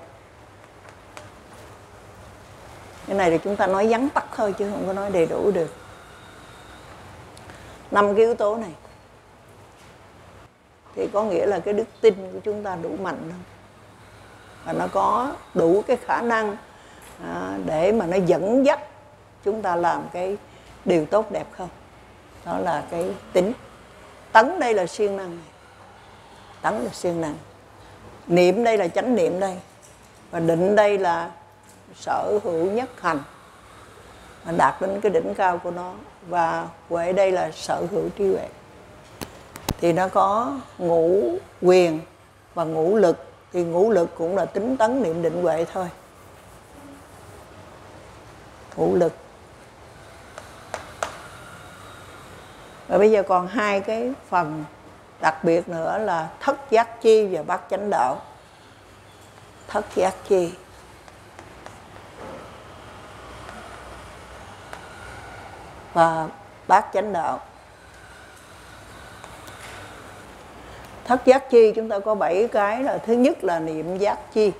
A: cái này thì chúng ta nói vắn tắt thôi chứ không có nói đầy đủ được. Năm cái yếu tố này. Thì có nghĩa là cái đức tin của chúng ta đủ mạnh không và nó có đủ cái khả năng à, để mà nó dẫn dắt chúng ta làm cái điều tốt đẹp không đó là cái tính. Tấn đây là siêng năng tấn là siêng năng. Niệm đây là chánh niệm đây. Và định đây là sở hữu nhất hành. Mà đạt đến cái đỉnh cao của nó, và huệ đây là sở hữu trí huệ. Thì nó có ngũ quyền và ngũ lực, thì ngũ lực cũng là tính tấn niệm định huệ thôi. Ngũ lực. Và bây giờ còn hai cái phần đặc biệt nữa là thất giác chi và bát chánh đạo. Thất giác chi. Ờ, và bát chánh đạo. Thất giác chi, chúng ta có bảy cái là thứ nhất là niệm giác chi.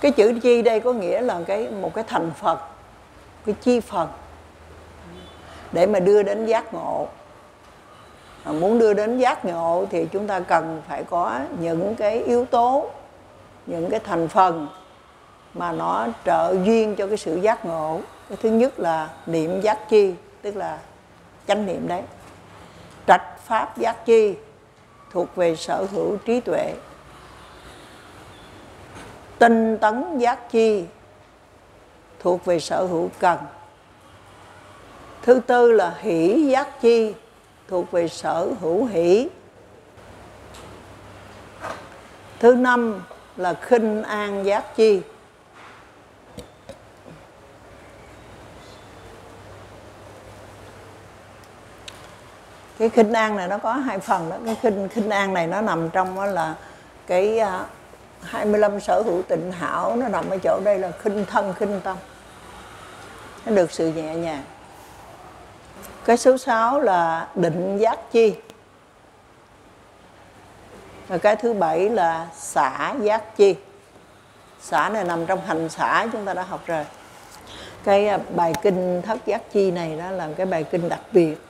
A: Cái chữ chi đây có nghĩa là cái, một cái thành phần cái chi phần để mà đưa đến giác ngộ. Mà muốn đưa đến giác ngộ thì chúng ta cần phải có những cái yếu tố, những cái thành phần mà nó trợ duyên cho cái sự giác ngộ cái thứ nhất là niệm giác chi, tức là chánh niệm đấy. Trạch pháp giác chi thuộc về sở hữu trí tuệ. Tinh tấn giác chi thuộc về sở hữu cần. Thứ tư là hỷ giác chi thuộc về sở hữu hỷ. Thứ năm là khinh an giác chi. Cái khinh an này nó có hai phần đó. Cái khinh khinh an này nó nằm trong đó là cái à, 25 sở hữu tịnh hảo, nó nằm ở chỗ đây là khinh thân, khinh tâm. Nó được sự nhẹ nhàng. Cái số 6 là định giác chi. Và cái thứ bảy là xả giác chi. Xả này nằm trong hành xả chúng ta đã học rồi. Cái à, bài kinh thất giác chi này đó là cái bài kinh đặc biệt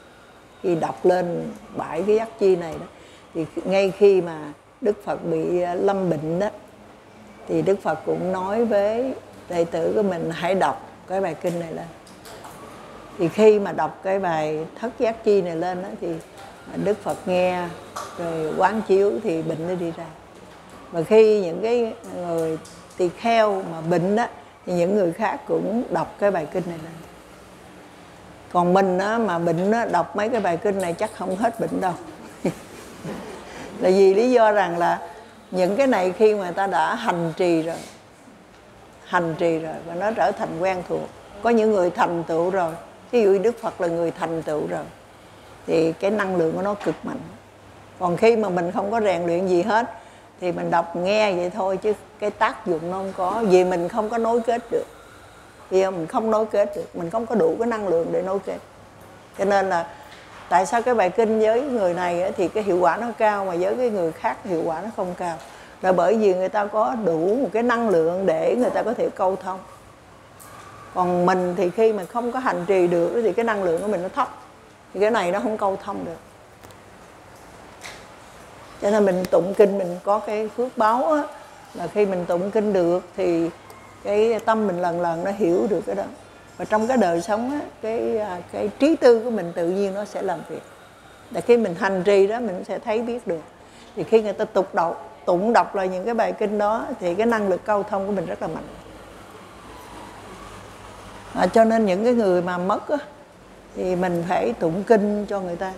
A: khi đọc lên bãi cái giác chi này đó, thì ngay khi mà đức phật bị à, lâm bệnh đó, thì đức phật cũng nói với đệ tử của mình, hãy đọc cái bài kinh này lên. Thì khi mà đọc cái bài thất giác chi này lên đó, thì đức phật nghe, rồi quán chiếu thì bệnh nó đi ra. Và khi những cái người tỳ kheo mà bệnh đó, thì những người khác cũng đọc cái bài kinh này lên còn mình á, mà bệnh á, đọc mấy cái bài kinh này chắc không hết bệnh đâu. Là vì lý do rằng là những cái này khi mà ta đã hành trì rồi hành trì rồi và nó trở thành quen thuộc. Có những người thành tựu rồi ví dụ đức phật là người thành tựu rồi thì cái năng lượng của nó cực mạnh. Còn khi mà mình không có rèn luyện gì hết thì mình đọc nghe vậy thôi chứ cái tác dụng nó không có vì mình không có nối kết được vì mình không nối kết được mình không có đủ cái năng lượng để nối kết. Cho nên là tại sao cái bài kinh với người này thì cái hiệu quả nó cao mà với cái người khác hiệu quả nó không cao? Là bởi vì người ta có đủ một cái năng lượng để người ta có thể câu thông. Còn mình thì khi mà không có hành trì được thì cái năng lượng của mình nó thấp. Thì cái này nó không câu thông được. Cho nên mình tụng kinh mình có cái phước báo á, là khi mình tụng kinh được thì cái tâm mình lần lần nó hiểu được cái đó. Và trong cái đời sống á, cái à, cái trí tư của mình tự nhiên nó sẽ làm việc. Để khi mình hành trì đó mình sẽ thấy biết được. Thì khi người ta tục đọc tụng đọc lại những cái bài kinh đó thì cái năng lực câu thông của mình rất là mạnh. À, cho nên những cái người mà mất á, thì mình phải tụng kinh cho người ta.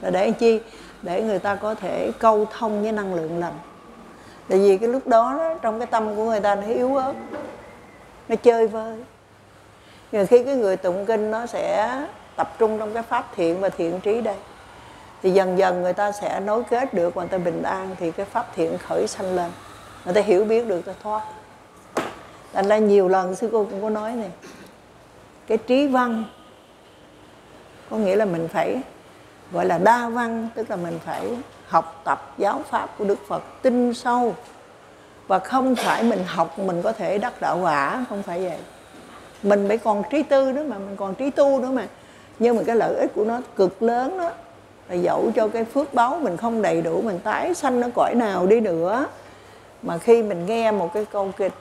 A: Là để chi? Để người ta có thể câu thông với năng lượng lành tại vì cái lúc đó, đó trong cái tâm của người ta nó yếu ớt nó chơi vơi. Nhưng khi cái người tụng kinh nó sẽ tập trung trong cái pháp thiện và thiện trí đây thì dần dần người ta sẽ nối kết được và người ta bình an thì cái pháp thiện khởi sanh lên. Người ta hiểu biết được ta thoát. Thành ra nhiều lần sư cô cũng có nói này cái trí văn có nghĩa là mình phải gọi là đa văn tức là mình phải học tập giáo pháp của đức phật tinh sâu. Và không phải mình học mình có thể đắc đạo quả, không phải vậy. Mình phải còn trí tư nữa mà, mình còn trí tu nữa mà. Nhưng mà cái lợi ích của nó cực lớn đó, là dẫu cho cái phước báo mình không đầy đủ, mình tái sanh nó cõi nào đi nữa, mà khi mình nghe một cái câu kịch,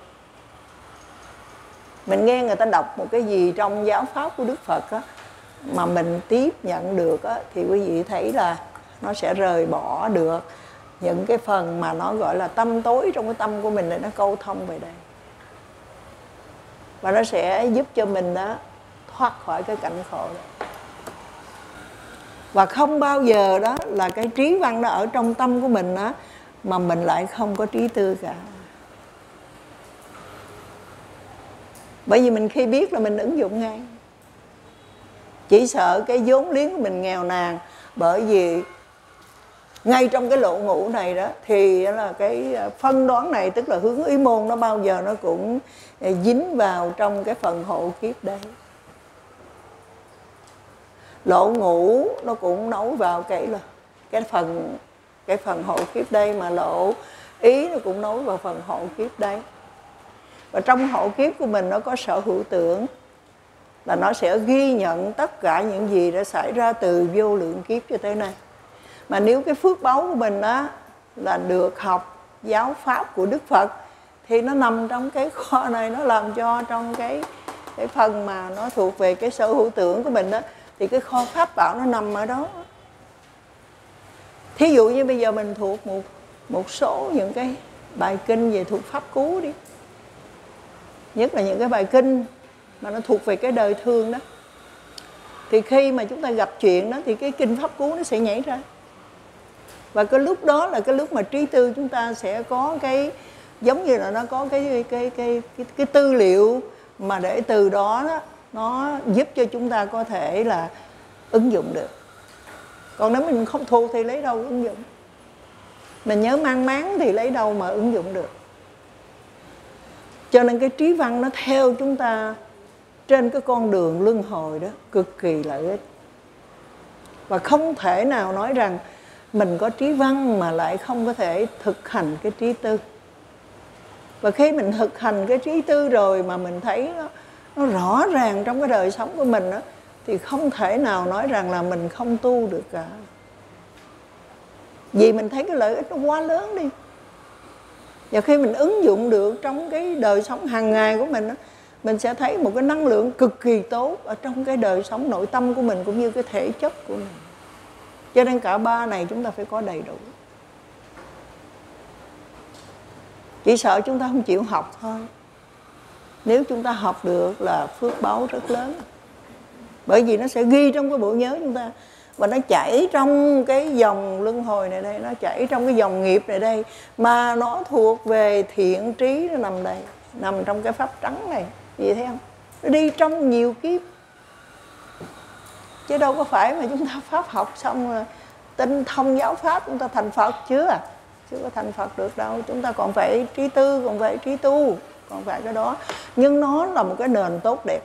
A: mình nghe người ta đọc một cái gì trong giáo pháp của đức phật á, mà mình tiếp nhận được á, thì quý vị thấy là nó sẽ rời bỏ được những cái phần mà nó gọi là tâm tối trong cái tâm của mình để nó câu thông về đây. Và nó sẽ giúp cho mình đó thoát khỏi cái cảnh khổ đó. Và không bao giờ đó là cái trí văn nó ở trong tâm của mình đó mà mình lại không có trí tư cả. Bởi vì mình khi biết là mình ứng dụng ngay. Chỉ sợ cái vốn liếng của mình nghèo nàn bởi vì ngay trong cái lộ ngũ này đó, thì là cái ờ, phân đoán này, tức là hướng ý môn nó bao giờ nó cũng ờ, dính vào trong cái phần hộ kiếp đây lộ ngũ nó cũng nấu vào cái là, cái phần cái phần hộ kiếp đây mà lộ ý nó cũng nấu vào phần hộ kiếp đây và trong hộ kiếp của mình nó có sở hữu tưởng, là nó sẽ ghi nhận tất cả những gì đã xảy ra từ vô lượng kiếp cho tới nay mà nếu cái phước báu của mình đó là được học giáo pháp của đức phật, thì nó nằm trong cái kho này, nó làm cho trong cái cái phần mà nó thuộc về cái sở hữu tưởng của mình đó thì cái kho pháp bảo nó nằm ở đó. Thí dụ như bây giờ mình thuộc một một số những cái bài kinh về thuộc pháp cú đi. Nhất là những cái bài kinh mà nó thuộc về cái đời thương đó. Thì khi mà chúng ta gặp chuyện đó, thì cái kinh pháp cú nó sẽ nhảy ra và cái lúc đó là cái lúc mà trí tư chúng ta sẽ có cái giống như là nó có cái cái cái cái cái, cái tư liệu mà để từ đó, đó nó giúp cho chúng ta có thể là ứng dụng được. Còn nếu mình không thuộc thì lấy đâu ứng dụng? Mình nhớ mang máng thì lấy đâu mà ứng dụng được? Cho nên cái trí văn nó theo chúng ta trên cái con đường luân hồi đó cực kỳ lợi ích và không thể nào nói rằng mình có trí văn mà lại không có thể thực hành cái trí tư. Và khi mình thực hành cái trí tư rồi mà mình thấy nó, nó rõ ràng trong cái đời sống của mình đó, thì không thể nào nói rằng là mình không tu được cả. Vì mình thấy cái lợi ích nó quá lớn đi. Và khi mình ứng dụng được trong cái đời sống hàng ngày của mình đó, mình sẽ thấy một cái năng lượng cực kỳ tốt ở trong cái đời sống nội tâm của mình cũng như cái thể chất của mình cho nên cả ba này chúng ta phải có đầy đủ. Chỉ sợ chúng ta không chịu học thôi. Nếu chúng ta học được là phước báo rất lớn. Bởi vì nó sẽ ghi trong cái bộ nhớ chúng ta. Và nó chảy trong cái dòng luân hồi này đây, nó chảy trong cái dòng nghiệp này đây. Mà nó thuộc về thiện trí nó nằm đây, nằm trong cái pháp trắng này. Gì thấy không? Nó đi trong nhiều kiếp chứ đâu có phải mà chúng ta pháp học xong rồi tinh thông giáo pháp, chúng ta thành phật chưa à? chưa có thành phật được đâu. Chúng ta còn phải trí tư, còn phải trí tu, còn phải cái đó. Nhưng nó là một cái nền tốt đẹp.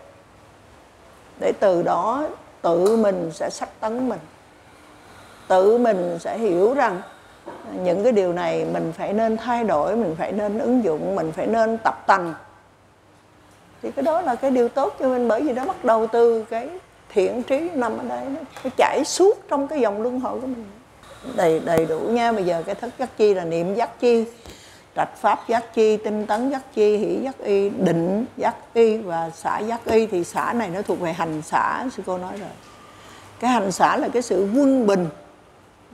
A: Để từ đó tự mình sẽ sắc tấn mình. Tự mình sẽ hiểu rằng những cái điều này mình phải nên thay đổi, mình phải nên ứng dụng, mình phải nên tập tành. Thì cái đó là cái điều tốt cho mình, bởi vì nó bắt đầu từ cái thiện trí nằm ở đây nó chảy suốt trong cái dòng luân hồi của mình. Đầy đầy đủ nha. Bây giờ cái thức giác chi là niệm giác chi trạch pháp giác chi tinh tấn giác chi hỷ giác y định giác y và xã giác y. Thì xã này nó thuộc về hành xã sư cô nói rồi. Cái hành xã là cái sự quân bình.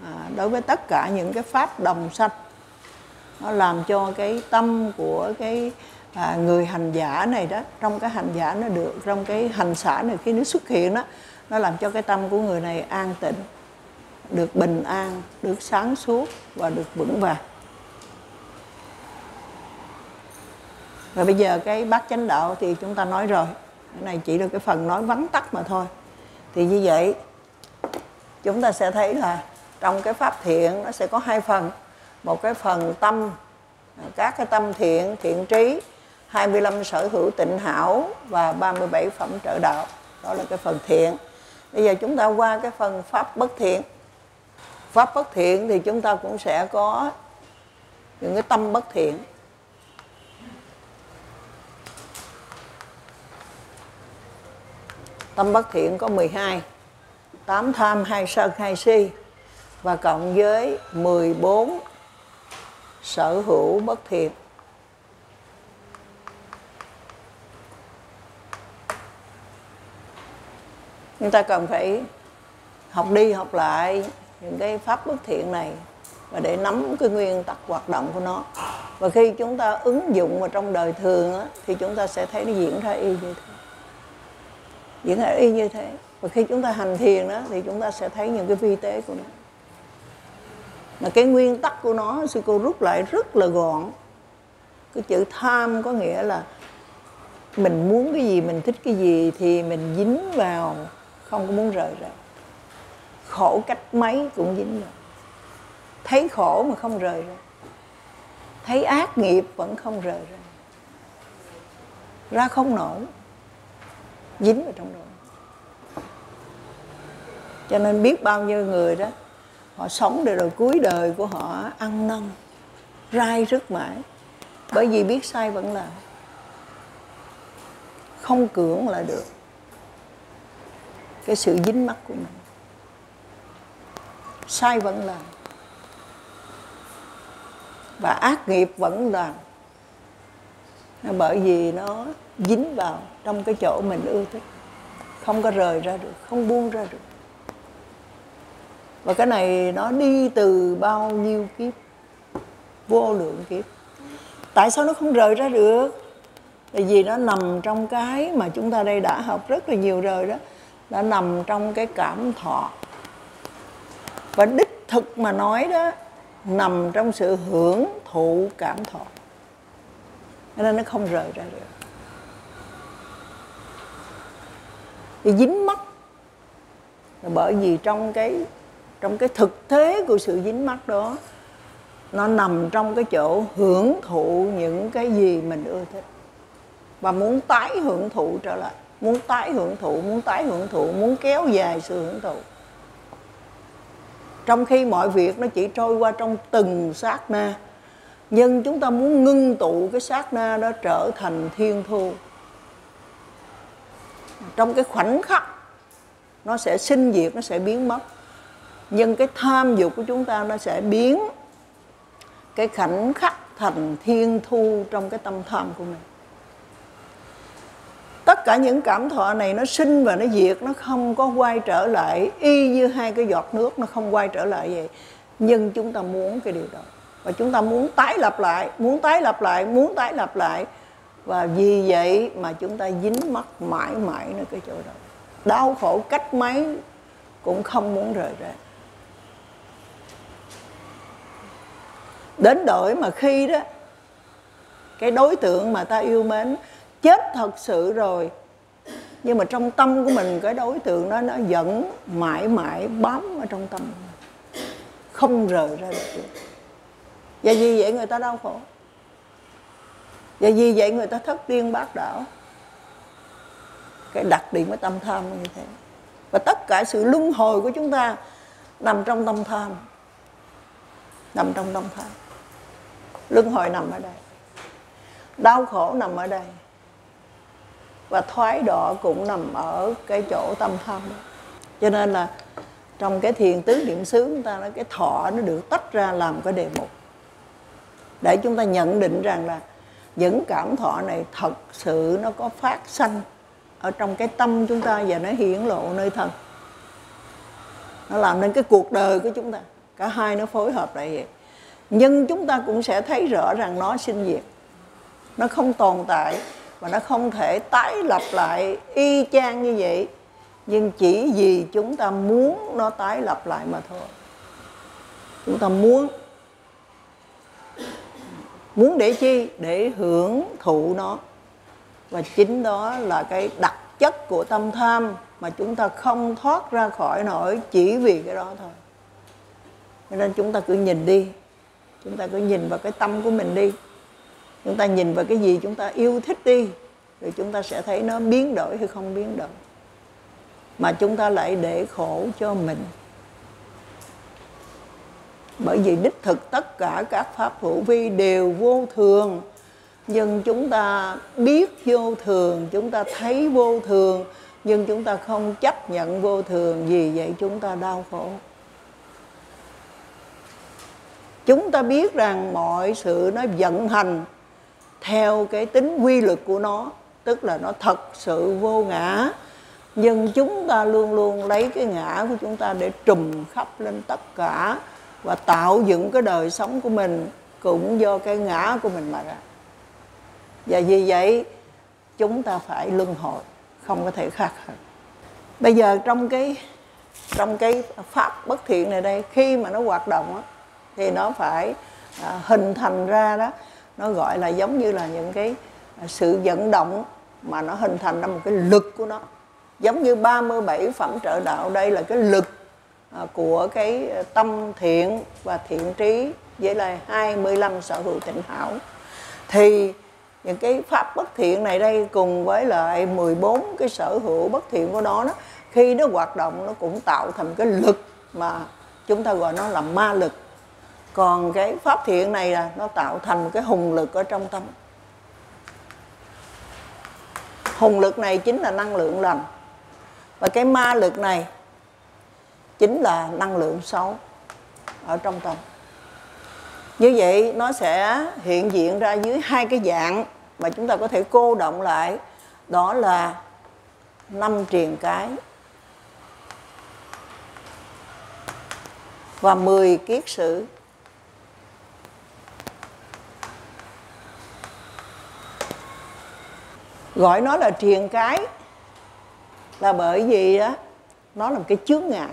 A: À, đối với tất cả những cái pháp đồng sanh nó làm cho cái tâm của cái à, người hành giả này đó trong cái hành giả nó được trong cái hành xã này khi nó xuất hiện đó nó làm cho cái tâm của người này an tịnh được bình an được sáng suốt và được vững vàng. Và bây giờ cái bát chánh đạo thì chúng ta nói rồi. Cái này chỉ là cái phần nói vắn tắt mà thôi. Thì như vậy chúng ta sẽ thấy là trong cái pháp thiện nó sẽ có hai phần. Một cái phần tâm các cái tâm thiện thiện trí 25 sở hữu tịnh hảo và 37 phẩm trợ đạo. Đó là cái phần thiện. Bây giờ chúng ta qua cái phần pháp bất thiện. Pháp bất thiện thì chúng ta cũng sẽ có những cái tâm bất thiện. Tâm bất thiện có 12 8 tham, 2 sân, 2 si. Và cộng với 14 sở hữu bất thiện. Chúng ta cần phải học đi học lại những cái pháp bất thiện này và để nắm cái nguyên tắc hoạt động của nó. Và khi chúng ta ứng dụng vào trong đời thường á, thì chúng ta sẽ thấy nó diễn ra y như thế. Diễn ra y như thế. Và khi chúng ta hành thiền đó thì chúng ta sẽ thấy những cái vi tế của nó. Mà cái nguyên tắc của nó sư cô rút lại rất là gọn. Cái chữ tham có nghĩa là mình muốn cái gì mình thích cái gì thì mình dính vào không có muốn rời ra khổ cách mấy cũng dính rồi thấy khổ mà không rời ra thấy ác nghiệp vẫn không rời ra ra không nổi. Dính vào trong đó. Cho nên biết bao nhiêu người đó, họ sống để rồi cuối đời của họ ăn năn, rai rứt mãi. Bởi vì biết sai vẫn làm không cưỡng lại được cái sự dính mắc của mình. Sai vẫn làm. Và ác nghiệp vẫn làm. Bởi vì nó dính vào trong cái chỗ mình ưa thích. Không có rời ra được, không buông ra được. Và cái này nó đi từ bao nhiêu kiếp? Vô lượng kiếp. Tại sao nó không rời ra được? Tại vì nó nằm trong cái mà chúng ta đây đã học rất là nhiều rồi đó đã nằm trong cái cảm thọ. Và đích thực mà nói đó, nằm trong sự hưởng thụ cảm thọ. Nên nó không rời ra được. Thì dính mắc là bởi vì trong cái trong cái thực thế của sự dính mắc đó, nó nằm trong cái chỗ hưởng thụ những cái gì mình ưa thích. Và muốn tái hưởng thụ trở lại muốn tái hưởng thụ, muốn tái hưởng thụ, muốn kéo dài sự hưởng thụ. Trong khi mọi việc nó chỉ trôi qua trong từng sát na, nhưng chúng ta muốn ngưng tụ cái sát na đó trở thành thiên thu. Trong cái khoảnh khắc, nó sẽ sinh diệt, nó sẽ biến mất, nhưng cái tham dục của chúng ta nó sẽ biến cái khoảnh khắc thành thiên thu trong cái tâm tham của mình tất cả những cảm thọ này nó sinh và nó diệt, nó không có quay trở lại. Y như hai cái giọt nước nó không quay trở lại vậy. Nhưng chúng ta muốn cái điều đó. Và chúng ta muốn tái lập lại, muốn tái lập lại, muốn tái lập lại. Và vì vậy mà chúng ta dính mắc mãi mãi nơi cái chỗ đó. Đau khổ cách mấy cũng không muốn rời ra đến đổi mà khi đó, cái đối tượng mà ta yêu mến chết thật sự rồi. Nhưng mà trong tâm của mình, cái đối tượng đó, nó vẫn mãi mãi bám ở trong tâm. Không rời ra được và vì vậy người ta đau khổ. Và vì vậy người ta thất điên bác đảo. Cái đặc điểm của tâm tham như thế. Và tất cả sự luân hồi của chúng ta nằm trong tâm tham. Nằm trong tâm tham. Luân hồi nằm ở đây. Đau khổ nằm ở đây và thoái đọa cũng nằm ở cái chỗ tâm tham cho nên là trong cái thiền tứ niệm xứ, chúng ta nói cái thọ nó được tách ra làm cái đề mục. Để chúng ta nhận định rằng là những cảm thọ này thật sự nó có phát sanh ở trong cái tâm chúng ta và nó hiển lộ nơi thân. Nó làm nên cái cuộc đời của chúng ta. Cả hai nó phối hợp lại vậy. Nhưng chúng ta cũng sẽ thấy rõ rằng nó sinh diệt. Nó không tồn tại và nó không thể tái lập lại y chang như vậy. Nhưng chỉ vì chúng ta muốn nó tái lập lại mà thôi. Chúng ta muốn. Muốn để chi? Để hưởng thụ nó. Và chính đó là cái đặc chất của tâm tham mà chúng ta không thoát ra khỏi nổi chỉ vì cái đó thôi. Cho nên chúng ta cứ nhìn đi. Chúng ta cứ nhìn vào cái tâm của mình đi chúng ta nhìn vào cái gì chúng ta yêu thích đi, rồi chúng ta sẽ thấy nó biến đổi hay không biến đổi. Mà chúng ta lại để khổ cho mình. Bởi vì đích thực tất cả các pháp hữu vi đều vô thường. Nhưng chúng ta biết vô thường, chúng ta thấy vô thường, nhưng chúng ta không chấp nhận vô thường, vì vậy chúng ta đau khổ. Chúng ta biết rằng mọi sự nó vận hành theo cái tính quy luật của nó tức là nó thật sự vô ngã. Nhưng chúng ta luôn luôn lấy cái ngã của chúng ta để trùm khắp lên tất cả và tạo dựng cái đời sống của mình cũng do cái ngã của mình mà ra. Và vì vậy chúng ta phải luân hồi không có thể khác hơn. Bây giờ trong cái trong cái pháp bất thiện này đây khi mà nó hoạt động á, thì nó phải à, hình thành ra đó nó gọi là giống như là những cái à, sự vận động mà nó hình thành ra một cái lực của nó. Giống như 37 phẩm trợ đạo, đây là cái lực à, của cái à, tâm thiện và thiện trí với là 25 sở hữu tịnh hảo. Thì những cái pháp bất thiện này đây cùng với lại 14 cái sở hữu bất thiện của nó đó, khi nó hoạt động nó cũng tạo thành cái lực mà chúng ta gọi nó là ma lực còn cái pháp thiện này là nó tạo thành một cái hùng lực ở trong tâm. Hùng lực này chính là năng lượng lành. Và cái ma lực này chính là năng lượng xấu ở trong tâm. Như vậy nó sẽ hiện diện ra dưới hai cái dạng mà chúng ta có thể cô động lại. Đó là năm triền cái và 10 kiết sử. Gọi nó là triền cái là bởi vì đó nó là một cái chướng ngại.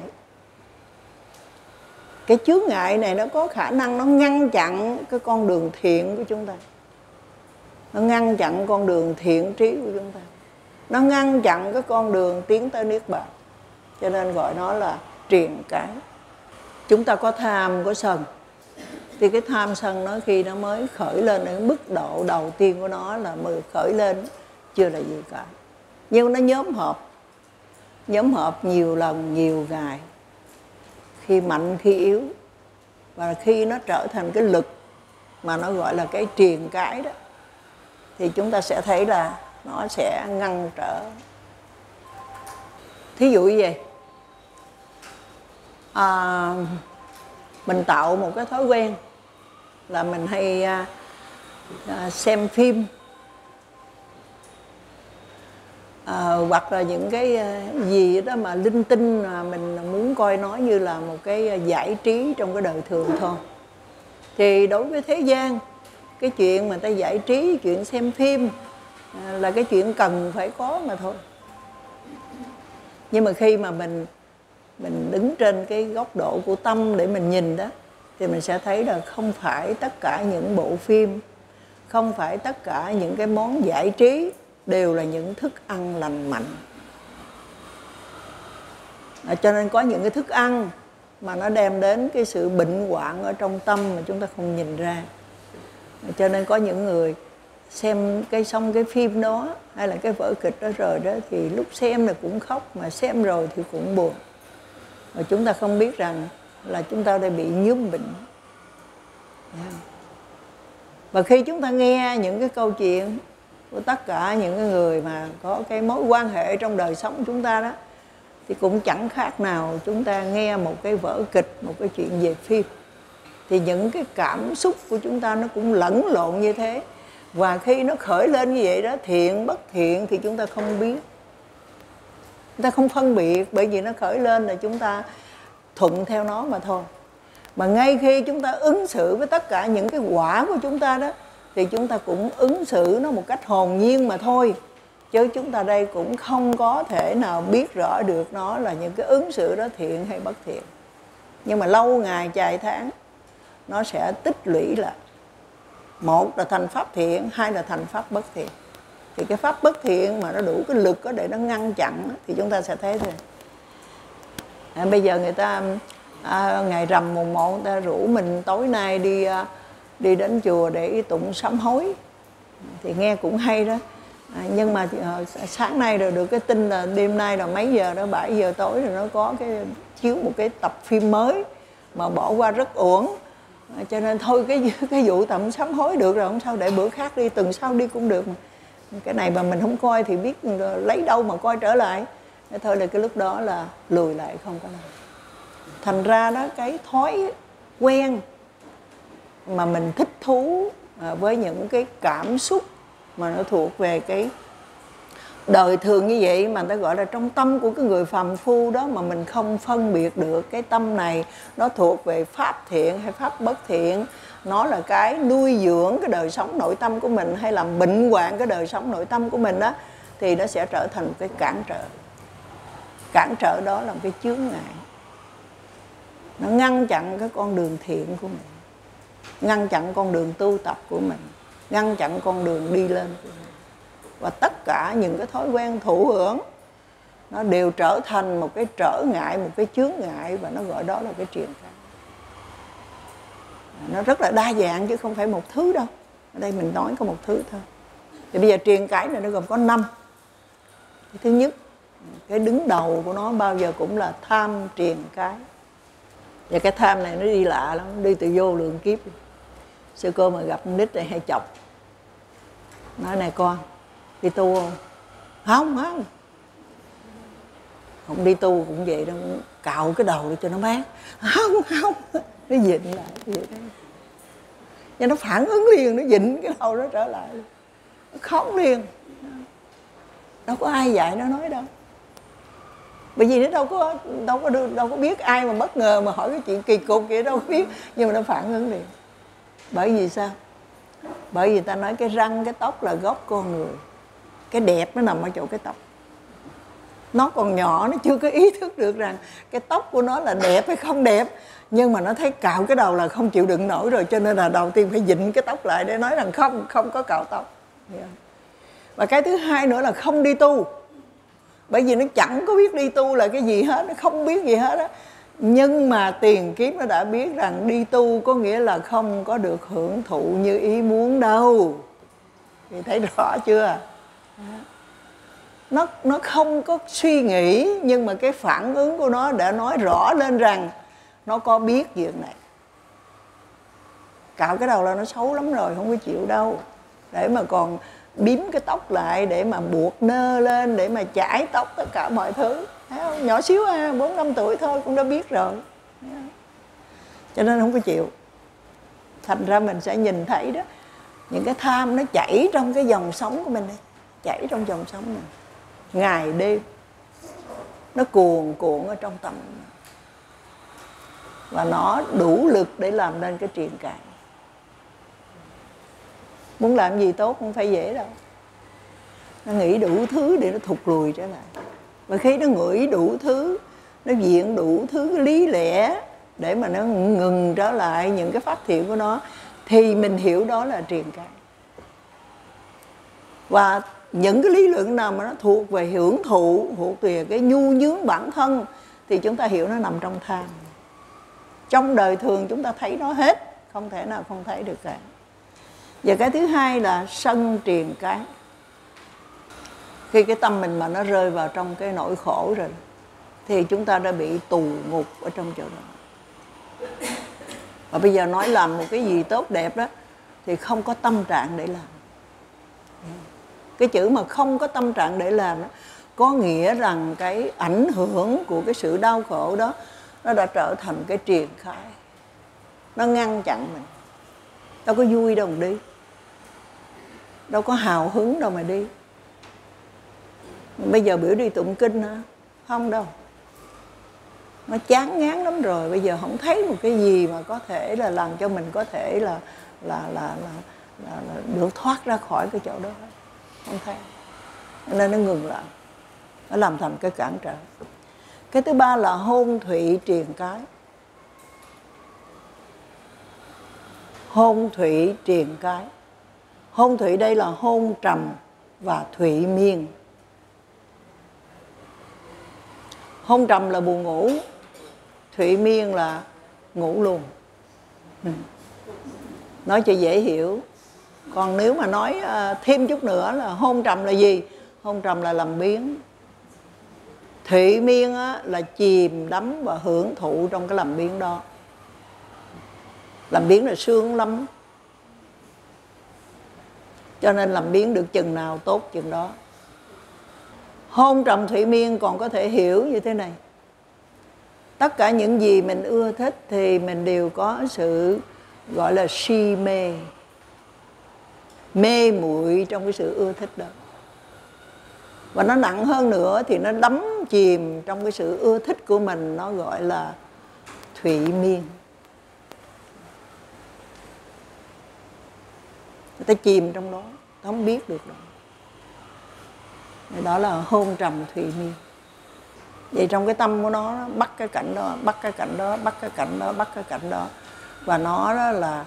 A: Cái chướng ngại này nó có khả năng nó ngăn chặn cái con đường thiện của chúng ta. Nó ngăn chặn con đường thiện trí của chúng ta. Nó ngăn chặn cái con đường tiến tới niết bàn. Cho nên gọi nó là triền cái. Chúng ta có tham, có sân. Thì cái tham sân nó khi nó mới khởi lên ở mức độ đầu tiên của nó là mới khởi lên chưa là gì cả. Nhưng nó nhóm hợp nhóm hợp nhiều lần nhiều ngày. Khi mạnh khi yếu. Và khi nó trở thành cái lực mà nó gọi là cái truyền cái đó thì chúng ta sẽ thấy là nó sẽ ngăn trở. Thí dụ như vậy. À, mình tạo một cái thói quen là mình hay à, à xem phim à, hoặc là những cái ờ, gì đó mà linh tinh mà mình muốn coi nó như là một cái ờ, giải trí trong cái đời thường thôi. Thì đối với thế gian cái chuyện mà ta giải trí chuyện xem phim là cái chuyện cần phải có mà thôi. Nhưng mà khi mà mình mình đứng trên cái góc độ của tâm để mình nhìn đó thì mình sẽ thấy là không phải tất cả những bộ phim không phải tất cả những cái món giải trí đều là những thức ăn lành mạnh. À, cho nên có những cái thức ăn mà nó đem đến cái sự bệnh hoạn ở trong tâm mà chúng ta không nhìn ra. À, cho nên có những người xem cái xong cái phim đó hay là cái vở kịch đó rồi đó thì lúc xem là cũng khóc mà xem rồi thì cũng buồn. Mà chúng ta không biết rằng là chúng ta đã bị nhiễm bệnh. Dạ. Và khi chúng ta nghe những cái câu chuyện của tất cả những người mà có cái mối quan hệ trong đời sống chúng ta đó, thì cũng chẳng khác nào chúng ta nghe một cái vở kịch, một cái chuyện về phim. Thì những cái cảm xúc của chúng ta nó cũng lẫn lộn như thế. Và khi nó khởi lên như vậy đó, thiện bất thiện thì chúng ta không biết. Chúng ta không phân biệt, bởi vì nó khởi lên là chúng ta thuận theo nó mà thôi. Mà ngay khi chúng ta ứng xử với tất cả những cái quả của chúng ta đó thì chúng ta cũng ứng xử nó một cách hồn nhiên mà thôi. Chứ chúng ta đây cũng không có thể nào biết rõ được nó là những cái ứng xử đó thiện hay bất thiện. Nhưng mà lâu ngày dài tháng nó sẽ tích lũy là một là thành pháp thiện hai là thành pháp bất thiện. Thì cái pháp bất thiện mà nó đủ cái lực đó để nó ngăn chặn thì chúng ta sẽ thấy thôi. À, bây giờ người ta à, ngày rằm mùng một người ta rủ mình tối nay đi à, đi đến chùa để tụng sám hối. Thì nghe cũng hay đó. À, nhưng mà à, sáng nay rồi được cái tin là đêm nay là mấy giờ đó 7 giờ tối rồi nó có cái chiếu một cái tập phim mới mà bỏ qua rất uổng. À, cho nên thôi cái cái vụ tụng sám hối được rồi không sao để bữa khác đi tuần sau đi cũng được. Mà cái này mà mình không coi thì biết ờ, lấy đâu mà coi trở lại. Thôi là cái lúc đó là lùi lại không có làm. Thành ra đó cái thói quen mà mình thích thú à, với những cái cảm xúc mà nó thuộc về cái đời thường như vậy mà ta gọi là trong tâm của cái người phàm phu đó mà mình không phân biệt được. Cái tâm này nó thuộc về pháp thiện hay pháp bất thiện? Nó là cái nuôi dưỡng cái đời sống nội tâm của mình hay làm bệnh hoạn cái đời sống nội tâm của mình đó, thì nó sẽ trở thành một cái cản trở. Cản trở đó là một cái chướng ngại. Nó ngăn chặn cái con đường thiện của mình ngăn chặn con đường tu tập của mình, ngăn chặn con đường đi lên của mình. Và tất cả những cái thói quen thụ hưởng, nó đều trở thành một cái trở ngại, một cái chướng ngại và nó gọi đó là cái truyền cái nó rất là đa dạng chứ không phải một thứ đâu. Ở đây mình nói có một thứ thôi. Thì bây giờ truyền cái này nó gồm có năm. Thứ nhất, cái đứng đầu của nó bao giờ cũng là tham truyền cái và cái tham này nó đi lạ lắm, đi từ vô lượng kiếp sư cô mà gặp nít này hay chọc. Nói này, con, đi tu không? Không không. Không đi tu cũng vậy đó cạo cái đầu để cho nó mát. Không không. Nó dịnh lại vậy đó và nó phản ứng liền, nó dịnh cái đầu nó trở lại nó khóc liền. Đâu có ai dạy nó nói đâu. Bởi vì nó đâu có đâu có đâu có biết ai mà bất ngờ mà hỏi cái chuyện kỳ cục kia đâu có biết. Nhưng mà nó phản ứng liền bởi vì sao? Bởi vì ta nói cái răng, cái tóc là gốc con người. Cái đẹp nó nằm ở chỗ cái tóc. Nó còn nhỏ, nó chưa có ý thức được rằng cái tóc của nó là đẹp hay không đẹp. Nhưng mà nó thấy cạo cái đầu là không chịu đựng nổi rồi, cho nên là đầu tiên phải dịnh cái tóc lại để nói rằng không không có cạo tóc. Dạ. Và cái thứ hai nữa là không đi tu. Bởi vì nó chẳng có biết đi tu là cái gì hết, nó không biết gì hết á nhưng mà tiền kiếp nó đã biết rằng đi tu có nghĩa là không có được hưởng thụ như ý muốn đâu. Thì thấy rõ chưa? Nó nó không có suy nghĩ, nhưng mà cái phản ứng của nó đã nói rõ lên rằng nó có biết việc này. Cạo cái đầu là nó xấu lắm rồi, không có chịu đâu. Để mà còn bím cái tóc lại, để mà buộc nơ lên, để mà chải tóc tất cả mọi thứ nhỏ xíu à bốn, năm tuổi thôi, cũng đã biết rồi. Cho nên không có chịu. Thành ra mình sẽ nhìn thấy đó, những cái tham nó chảy trong cái dòng sống của mình đây chảy trong dòng sống này ngày đêm, nó cuồn cuộn ở trong tâm. Và nó đủ lực để làm nên cái triền cạn muốn làm gì tốt không phải dễ đâu. Nó nghĩ đủ thứ để nó thụt lùi trở lại và khi nó ngửi đủ thứ, nó diện đủ thứ lý lẽ để mà nó ngừng trở lại những cái phát hiện của nó, thì mình hiểu đó là truyền cạn. Và những cái lý luận nào mà nó thuộc về hưởng thụ, thuộc về cái nhu nhướng bản thân, thì chúng ta hiểu nó nằm trong tham. Trong đời thường chúng ta thấy nó hết, không thể nào không thấy được cả. Và cái thứ hai là sân truyền cái khi cái tâm mình mà nó rơi vào trong cái nỗi khổ rồi, thì chúng ta đã bị tù ngục ở trong chỗ đó và bây giờ nói làm một cái gì tốt đẹp đó, thì không có tâm trạng để làm. Cái chữ mà không có tâm trạng để làm đó, có nghĩa rằng cái ảnh hưởng của cái sự đau khổ đó, nó đã trở thành cái triền khai. Nó ngăn chặn mình. Đâu có vui đâu mà đi. Đâu có hào hứng đâu mà đi bây giờ biểu đi tụng kinh hả? Không đâu. Nó chán ngán lắm rồi. Bây giờ không thấy một cái gì mà có thể là làm cho mình có thể là là là là, là, là được thoát ra khỏi cái chỗ đó không thấy. Nên nó ngừng lại. Nó làm thành cái cản trở. Cái thứ ba là hôn thủy truyền cái. Hôn thủy truyền cái. Hôn thủy đây là hôn trầm và thủy miên. Hôn trầm là buồn ngủ thụy miên là ngủ luôn. Ừ. nói cho dễ hiểu. Còn nếu mà nói ờ, thêm chút nữa là hôn trầm là gì? Hôn trầm là làm biến thụy miên á, là chìm đắm và hưởng thụ trong cái làm biến đó. Làm biến là sướng lắm. Cho nên làm biến được chừng nào tốt chừng đó hôn trầm thủy miên còn có thể hiểu như thế này. Tất cả những gì mình ưa thích thì mình đều có sự gọi là si mê. Mê muội trong cái sự ưa thích đó. Và nó nặng hơn nữa thì nó đắm chìm trong cái sự ưa thích của mình, nó gọi là thủy miên. Người ta chìm trong đó, ta không biết được đâu đó là hôn trầm thủy miên vậy trong cái tâm của nó, nó bắt cái cảnh đó bắt cái cảnh đó bắt cái cảnh đó bắt cái cảnh đó. Và nó đó là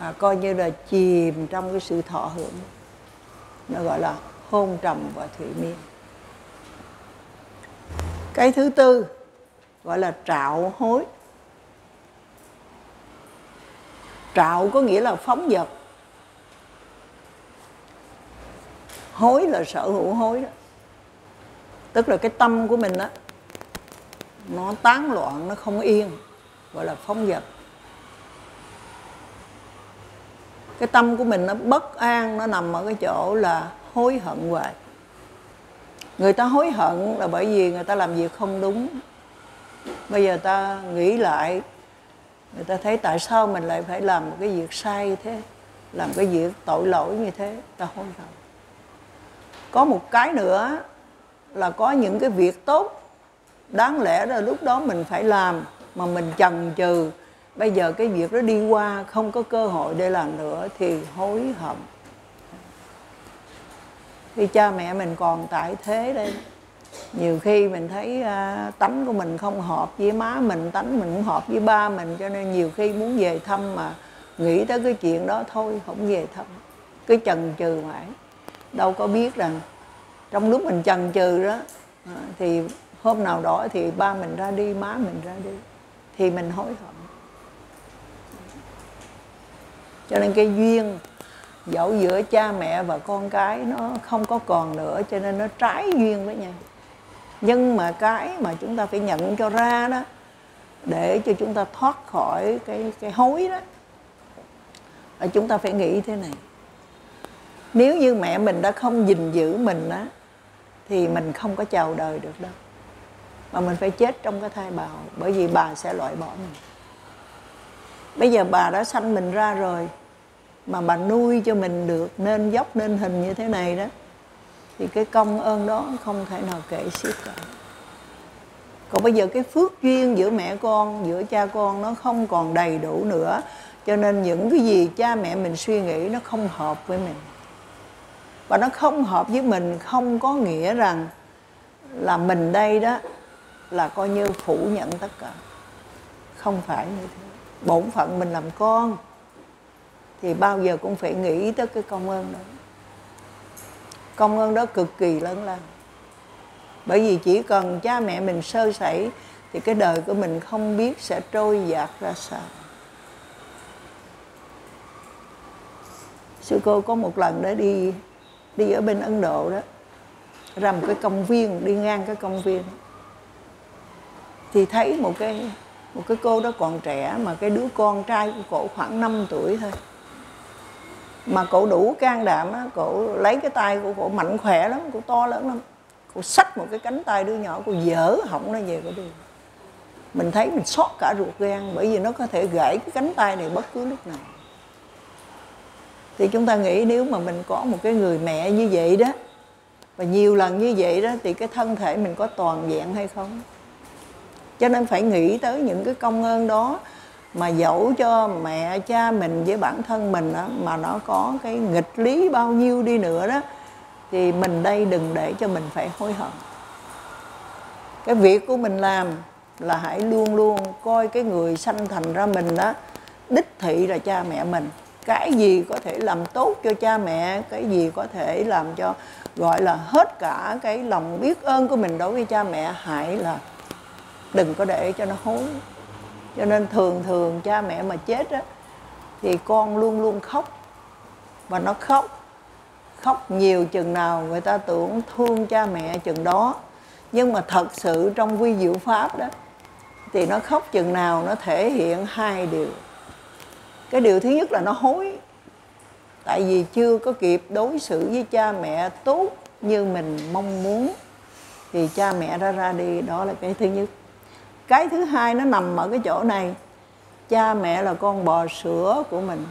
A: à, coi như là chìm trong cái sự thọ hưởng. Nó gọi là hôn trầm và thủy miên. Cái thứ tư gọi là trạo hối. Trạo có nghĩa là phóng dật. Hối là sở hữu hối đó tức là cái tâm của mình đó nó tán loạn, nó không yên, gọi là phóng dật. Cái tâm của mình nó bất an, nó nằm ở cái chỗ là hối hận hoài. Người ta hối hận là bởi vì người ta làm việc không đúng. Bây giờ ta nghĩ lại, người ta thấy tại sao mình lại phải làm một cái việc sai như thế, làm cái việc tội lỗi như thế, ta hối hận. Có một cái nữa là có những cái việc tốt đáng lẽ là lúc đó mình phải làm mà mình chần chừ. Bây giờ cái việc đó đi qua không có cơ hội để làm nữa thì hối hận. Khi cha mẹ mình còn tại thế đây. Nhiều khi mình thấy à, tánh của mình không hợp với má mình tánh mình cũng hợp với ba mình cho nên nhiều khi muốn về thăm mà nghĩ tới cái chuyện đó thôi không về thăm. Cứ chần chừ mãi. Đâu có biết rằng trong lúc mình chần chừ đó à, thì hôm nào đó thì ba mình ra đi, má mình ra đi, thì mình hối hận. Cho nên cái duyên dẫu giữa cha mẹ và con cái nó không có còn nữa, cho nên nó trái duyên với nhau. Nhưng mà cái mà chúng ta phải nhận cho ra đó, để cho chúng ta thoát khỏi cái cái hối đó, là chúng ta phải nghĩ thế này. Nếu như mẹ mình đã không gìn giữ mình á thì mình không có chào đời được đâu. Mà mình phải chết trong cái thai bào bởi vì bà sẽ loại bỏ mình. Bây giờ bà đã sanh mình ra rồi, mà bà nuôi cho mình được nên dốc, nên hình như thế này đó, thì cái công ơn đó không thể nào kể xiết cả. Còn bây giờ cái phước duyên giữa mẹ con, giữa cha con nó không còn đầy đủ nữa, cho nên những cái gì cha mẹ mình suy nghĩ nó không hợp với mình và nó không hợp với mình, không có nghĩa rằng là mình đây đó là coi như phủ nhận tất cả. Không phải như thế. Bổn phận mình làm con, thì bao giờ cũng phải nghĩ tới cái công ơn đó. Công ơn đó cực kỳ lớn lao. Bởi vì chỉ cần cha mẹ mình sơ sẩy, thì cái đời của mình không biết sẽ trôi dạt ra sao. Sư cô có một lần đã đi đi ở bên ấn độ đó, ra một cái công viên, đi ngang cái công viên. Thì thấy một cái một cái cô đó còn trẻ, mà cái đứa con trai của cổ khoảng 5 tuổi thôi. Mà cổ đủ can đảm á, cổ lấy cái tay của cổ mạnh khỏe lắm, cổ to lớn lắm. Cổ xách một cái cánh tay đứa nhỏ, cổ dở hỏng nó về cái đường mình thấy mình xót cả ruột gan, bởi vì nó có thể gãy cái cánh tay này bất cứ lúc nào thì chúng ta nghĩ nếu mà mình có một cái người mẹ như vậy đó và nhiều lần như vậy đó thì cái thân thể mình có toàn vẹn hay không? Cho nên phải nghĩ tới những cái công ơn đó mà dẫu cho mẹ cha mình với bản thân mình đó, mà nó có cái nghịch lý bao nhiêu đi nữa đó thì mình đây đừng để cho mình phải hối hận. Cái việc của mình làm là hãy luôn luôn coi cái người sanh thành ra mình đó đích thị là cha mẹ mình cái gì có thể làm tốt cho cha mẹ, cái gì có thể làm cho, gọi là, hết cả cái lòng biết ơn của mình đối với cha mẹ, hãy là đừng có để cho nó hối. Cho nên thường thường cha mẹ mà chết á, thì con luôn luôn khóc. Và nó khóc khóc nhiều chừng nào người ta tưởng thương cha mẹ chừng đó. Nhưng mà thật sự trong quy diệu pháp đó, thì nó khóc chừng nào nó thể hiện hai điều cái điều thứ nhất là nó hối. Tại vì chưa có kịp đối xử với cha mẹ tốt như mình mong muốn, thì cha mẹ đã ra đi. Đó là cái thứ nhất. Cái thứ hai nó nằm ở cái chỗ này. Cha mẹ là con bò sữa của mình.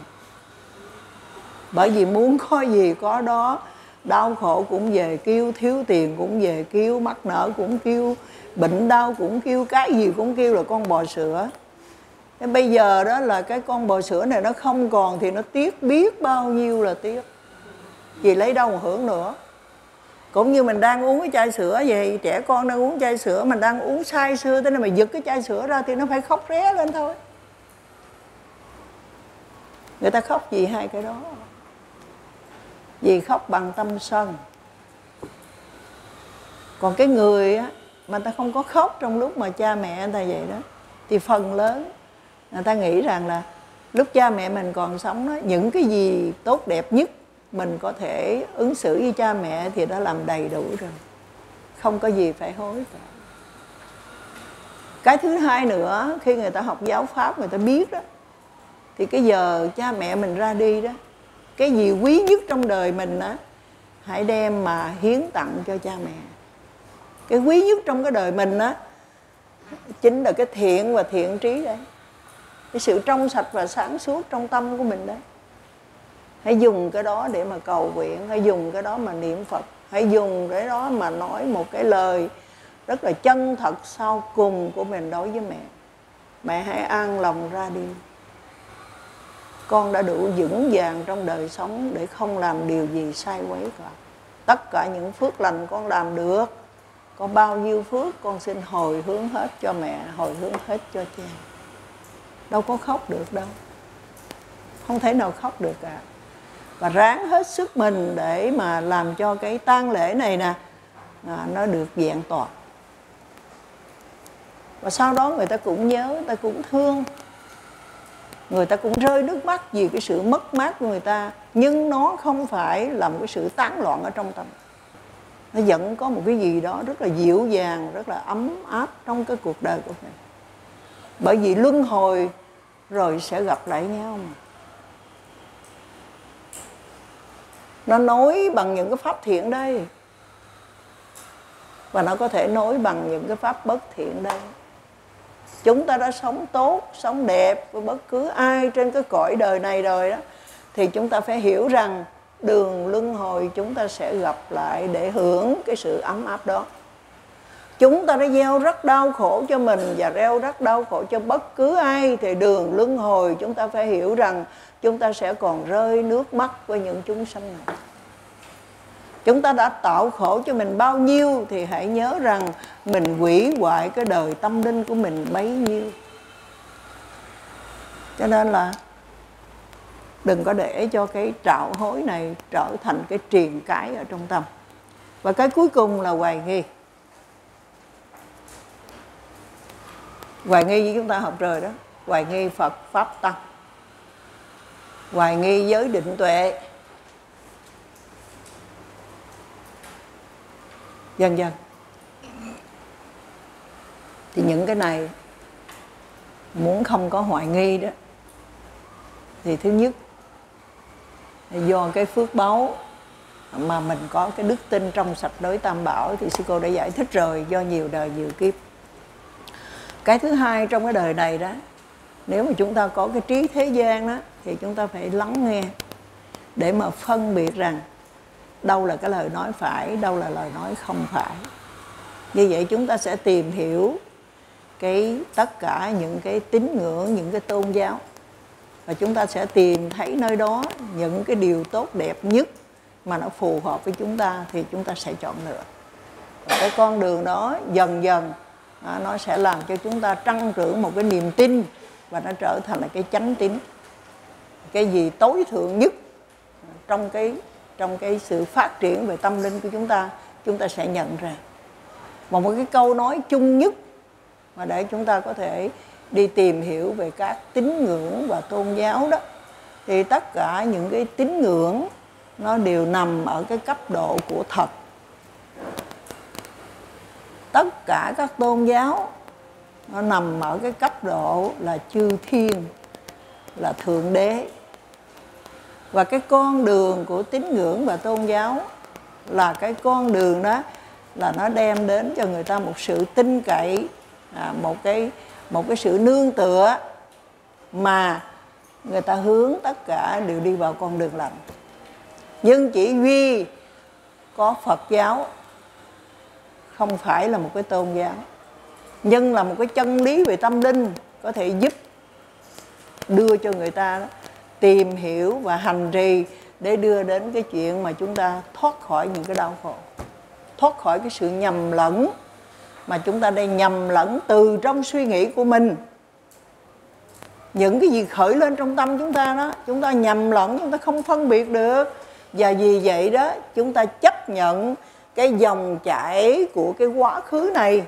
A: Bởi vì muốn có gì có đó, đau khổ cũng về kêu, thiếu tiền cũng về kêu, mắc nợ cũng kêu, bệnh đau cũng kêu, cái gì cũng kêu là con bò sữa. Thế bây giờ đó là cái con bò sữa này nó không còn thì nó tiếc biết bao nhiêu là tiếc. Vì lấy đâu mà hưởng nữa. Cũng như mình đang uống cái chai sữa vậy, trẻ con đang uống chai sữa, mình đang uống sai xưa thế nên mà giật cái chai sữa ra thì nó phải khóc ré lên thôi. Người ta khóc vì hai cái đó. Vì khóc bằng tâm sân. Còn cái người á, mà ta không có khóc trong lúc mà cha mẹ người ta vậy đó, thì phần lớn người ta nghĩ rằng là lúc cha mẹ mình còn sống đó, những cái gì tốt đẹp nhất mình có thể ứng xử với cha mẹ thì đã làm đầy đủ rồi. Không có gì phải hối cả cái thứ hai nữa, khi người ta học giáo pháp, người ta biết đó, thì cái giờ cha mẹ mình ra đi đó, cái gì quý nhất trong đời mình á, hãy đem mà hiến tặng cho cha mẹ. Cái quý nhất trong cái đời mình á, chính là cái thiện và thiện trí đấy cái sự trong sạch và sáng suốt trong tâm của mình đấy. Hãy dùng cái đó để mà cầu nguyện, hãy dùng cái đó mà niệm phật, hãy dùng cái đó mà nói một cái lời rất là chân thật sau cùng của mình đối với mẹ. Mẹ hãy an lòng ra đi. Con đã đủ vững vàng trong đời sống để không làm điều gì sai quấy cả. Tất cả những phước lành con làm được con bao nhiêu phước con xin hồi hướng hết cho mẹ, hồi hướng hết cho cha đâu có khóc được đâu. Không thể nào khóc được cả. Và ráng hết sức mình để mà làm cho cái tang lễ này nè à, nó được vẹn toàn. Và sau đó người ta cũng nhớ người ta cũng thương. Người ta cũng rơi nước mắt vì cái sự mất mát của người ta. Nhưng nó không phải là một cái sự tán loạn ở trong tâm. Nó vẫn có một cái gì đó rất là dịu dàng rất là ấm áp trong cái cuộc đời của mình bởi vì luân hồi rồi sẽ gặp lại nhau. Mà nó nối bằng những cái pháp thiện đây. Và nó có thể nối bằng những cái pháp bất thiện đây. Chúng ta đã sống tốt, sống đẹp với bất cứ ai trên cái cõi đời này rồi đó, thì chúng ta phải hiểu rằng đường luân hồi chúng ta sẽ gặp lại để hưởng cái sự ấm áp đó chúng ta đã gieo rất đau khổ cho mình và gieo rất đau khổ cho bất cứ ai. Thì đường luân hồi chúng ta phải hiểu rằng chúng ta sẽ còn rơi nước mắt với những chúng sanh này. Chúng ta đã tạo khổ cho mình bao nhiêu thì hãy nhớ rằng mình hủy hoại cái đời tâm linh của mình bấy nhiêu. Cho nên là đừng có để cho cái trạo hối này trở thành cái triền cái ở trong tâm. Và cái cuối cùng là hoài nghi. Hoài nghi với chúng ta học rồi đó. Hoài nghi phật, pháp tăng. Hoài nghi giới định tuệ. Dần dần thì những cái này muốn không có hoài nghi đó, thì thứ nhất là do cái phước báu mà mình có cái đức tin trong sạch đối tam bảo thì sư cô đã giải thích rồi, do nhiều đời nhiều kiếp cái thứ hai trong cái đời này đó, nếu mà chúng ta có cái trí thế gian đó, thì chúng ta phải lắng nghe để mà phân biệt rằng đâu là cái lời nói phải, đâu là lời nói không phải. Như vậy chúng ta sẽ tìm hiểu cái tất cả những cái tín ngưỡng, những cái tôn giáo. Và chúng ta sẽ tìm thấy nơi đó những cái điều tốt đẹp nhất mà nó phù hợp với chúng ta thì chúng ta sẽ chọn lựa. Và cái con đường đó dần dần à, nó sẽ làm cho chúng ta trăng trưởng một cái niềm tin và nó trở thành là cái chánh tín cái gì tối thượng nhất trong cái trong cái sự phát triển về tâm linh của chúng ta chúng ta sẽ nhận ra. Và một cái câu nói chung nhất mà để chúng ta có thể đi tìm hiểu về các tín ngưỡng và tôn giáo đó thì tất cả những cái tín ngưỡng nó đều nằm ở cái cấp độ của thật tất cả các tôn giáo nó nằm ở cái cấp độ là chư thiên là thượng đế. Và cái con đường của tín ngưỡng và tôn giáo là cái con đường đó là nó đem đến cho người ta một sự tin cậy à, một cái một cái sự nương tựa mà người ta hướng tất cả đều đi vào con đường lành. Nhưng chỉ duy có phật giáo không phải là một cái tôn giáo nhưng là một cái chân lý về tâm linh có thể giúp đưa cho người ta đó, tìm hiểu và hành trì để đưa đến cái chuyện mà chúng ta thoát khỏi những cái đau khổ thoát khỏi cái sự nhầm lẫn mà chúng ta đang nhầm lẫn từ trong suy nghĩ của mình. Những cái gì khởi lên trong tâm chúng ta đó chúng ta nhầm lẫn chúng ta không phân biệt được. Và vì vậy đó chúng ta chấp nhận cái dòng chảy của cái quá khứ này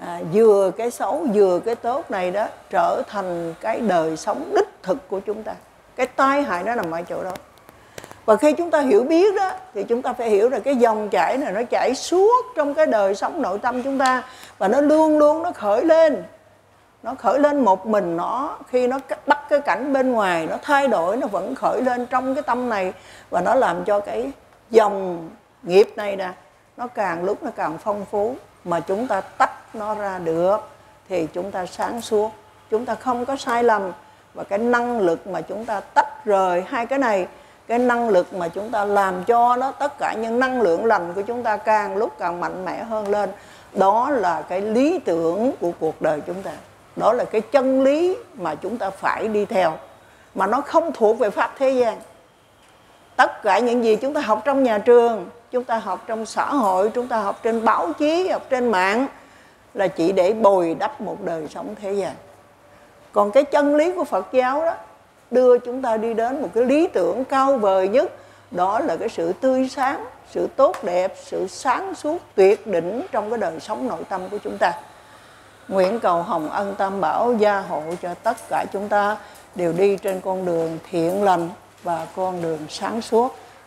A: à, vừa cái xấu vừa cái tốt này đó trở thành cái đời sống đích thực của chúng ta. Cái tai hại nó nằm ở chỗ đó. Và khi chúng ta hiểu biết đó thì chúng ta phải hiểu là cái dòng chảy này nó chảy suốt trong cái đời sống nội tâm chúng ta và nó luôn luôn nó khởi lên. Nó khởi lên một mình nó khi nó bắt cái cảnh bên ngoài nó thay đổi nó vẫn khởi lên trong cái tâm này và nó làm cho cái dòng nghiệp này nè nó càng lúc nó càng phong phú mà chúng ta tách nó ra được thì chúng ta sáng suốt. Chúng ta không có sai lầm và cái năng lực mà chúng ta tách rời hai cái này, cái năng lực mà chúng ta làm cho nó, tất cả những năng lượng lành của chúng ta càng lúc càng mạnh mẽ hơn lên, đó là cái lý tưởng của cuộc đời chúng ta. Đó là cái chân lý mà chúng ta phải đi theo, mà nó không thuộc về pháp thế gian. Tất cả những gì chúng ta học trong nhà trường chúng ta học trong xã hội, chúng ta học trên báo chí, học trên mạng là chỉ để bồi đắp một đời sống thế gian. Còn cái chân lý của phật giáo đó đưa chúng ta đi đến một cái lý tưởng cao vời nhất, đó là cái sự tươi sáng, sự tốt đẹp, sự sáng suốt tuyệt đỉnh trong cái đời sống nội tâm của chúng ta. Nguyện cầu hồng ân tam bảo gia hộ cho tất cả chúng ta đều đi trên con đường thiện lành và con đường sáng suốt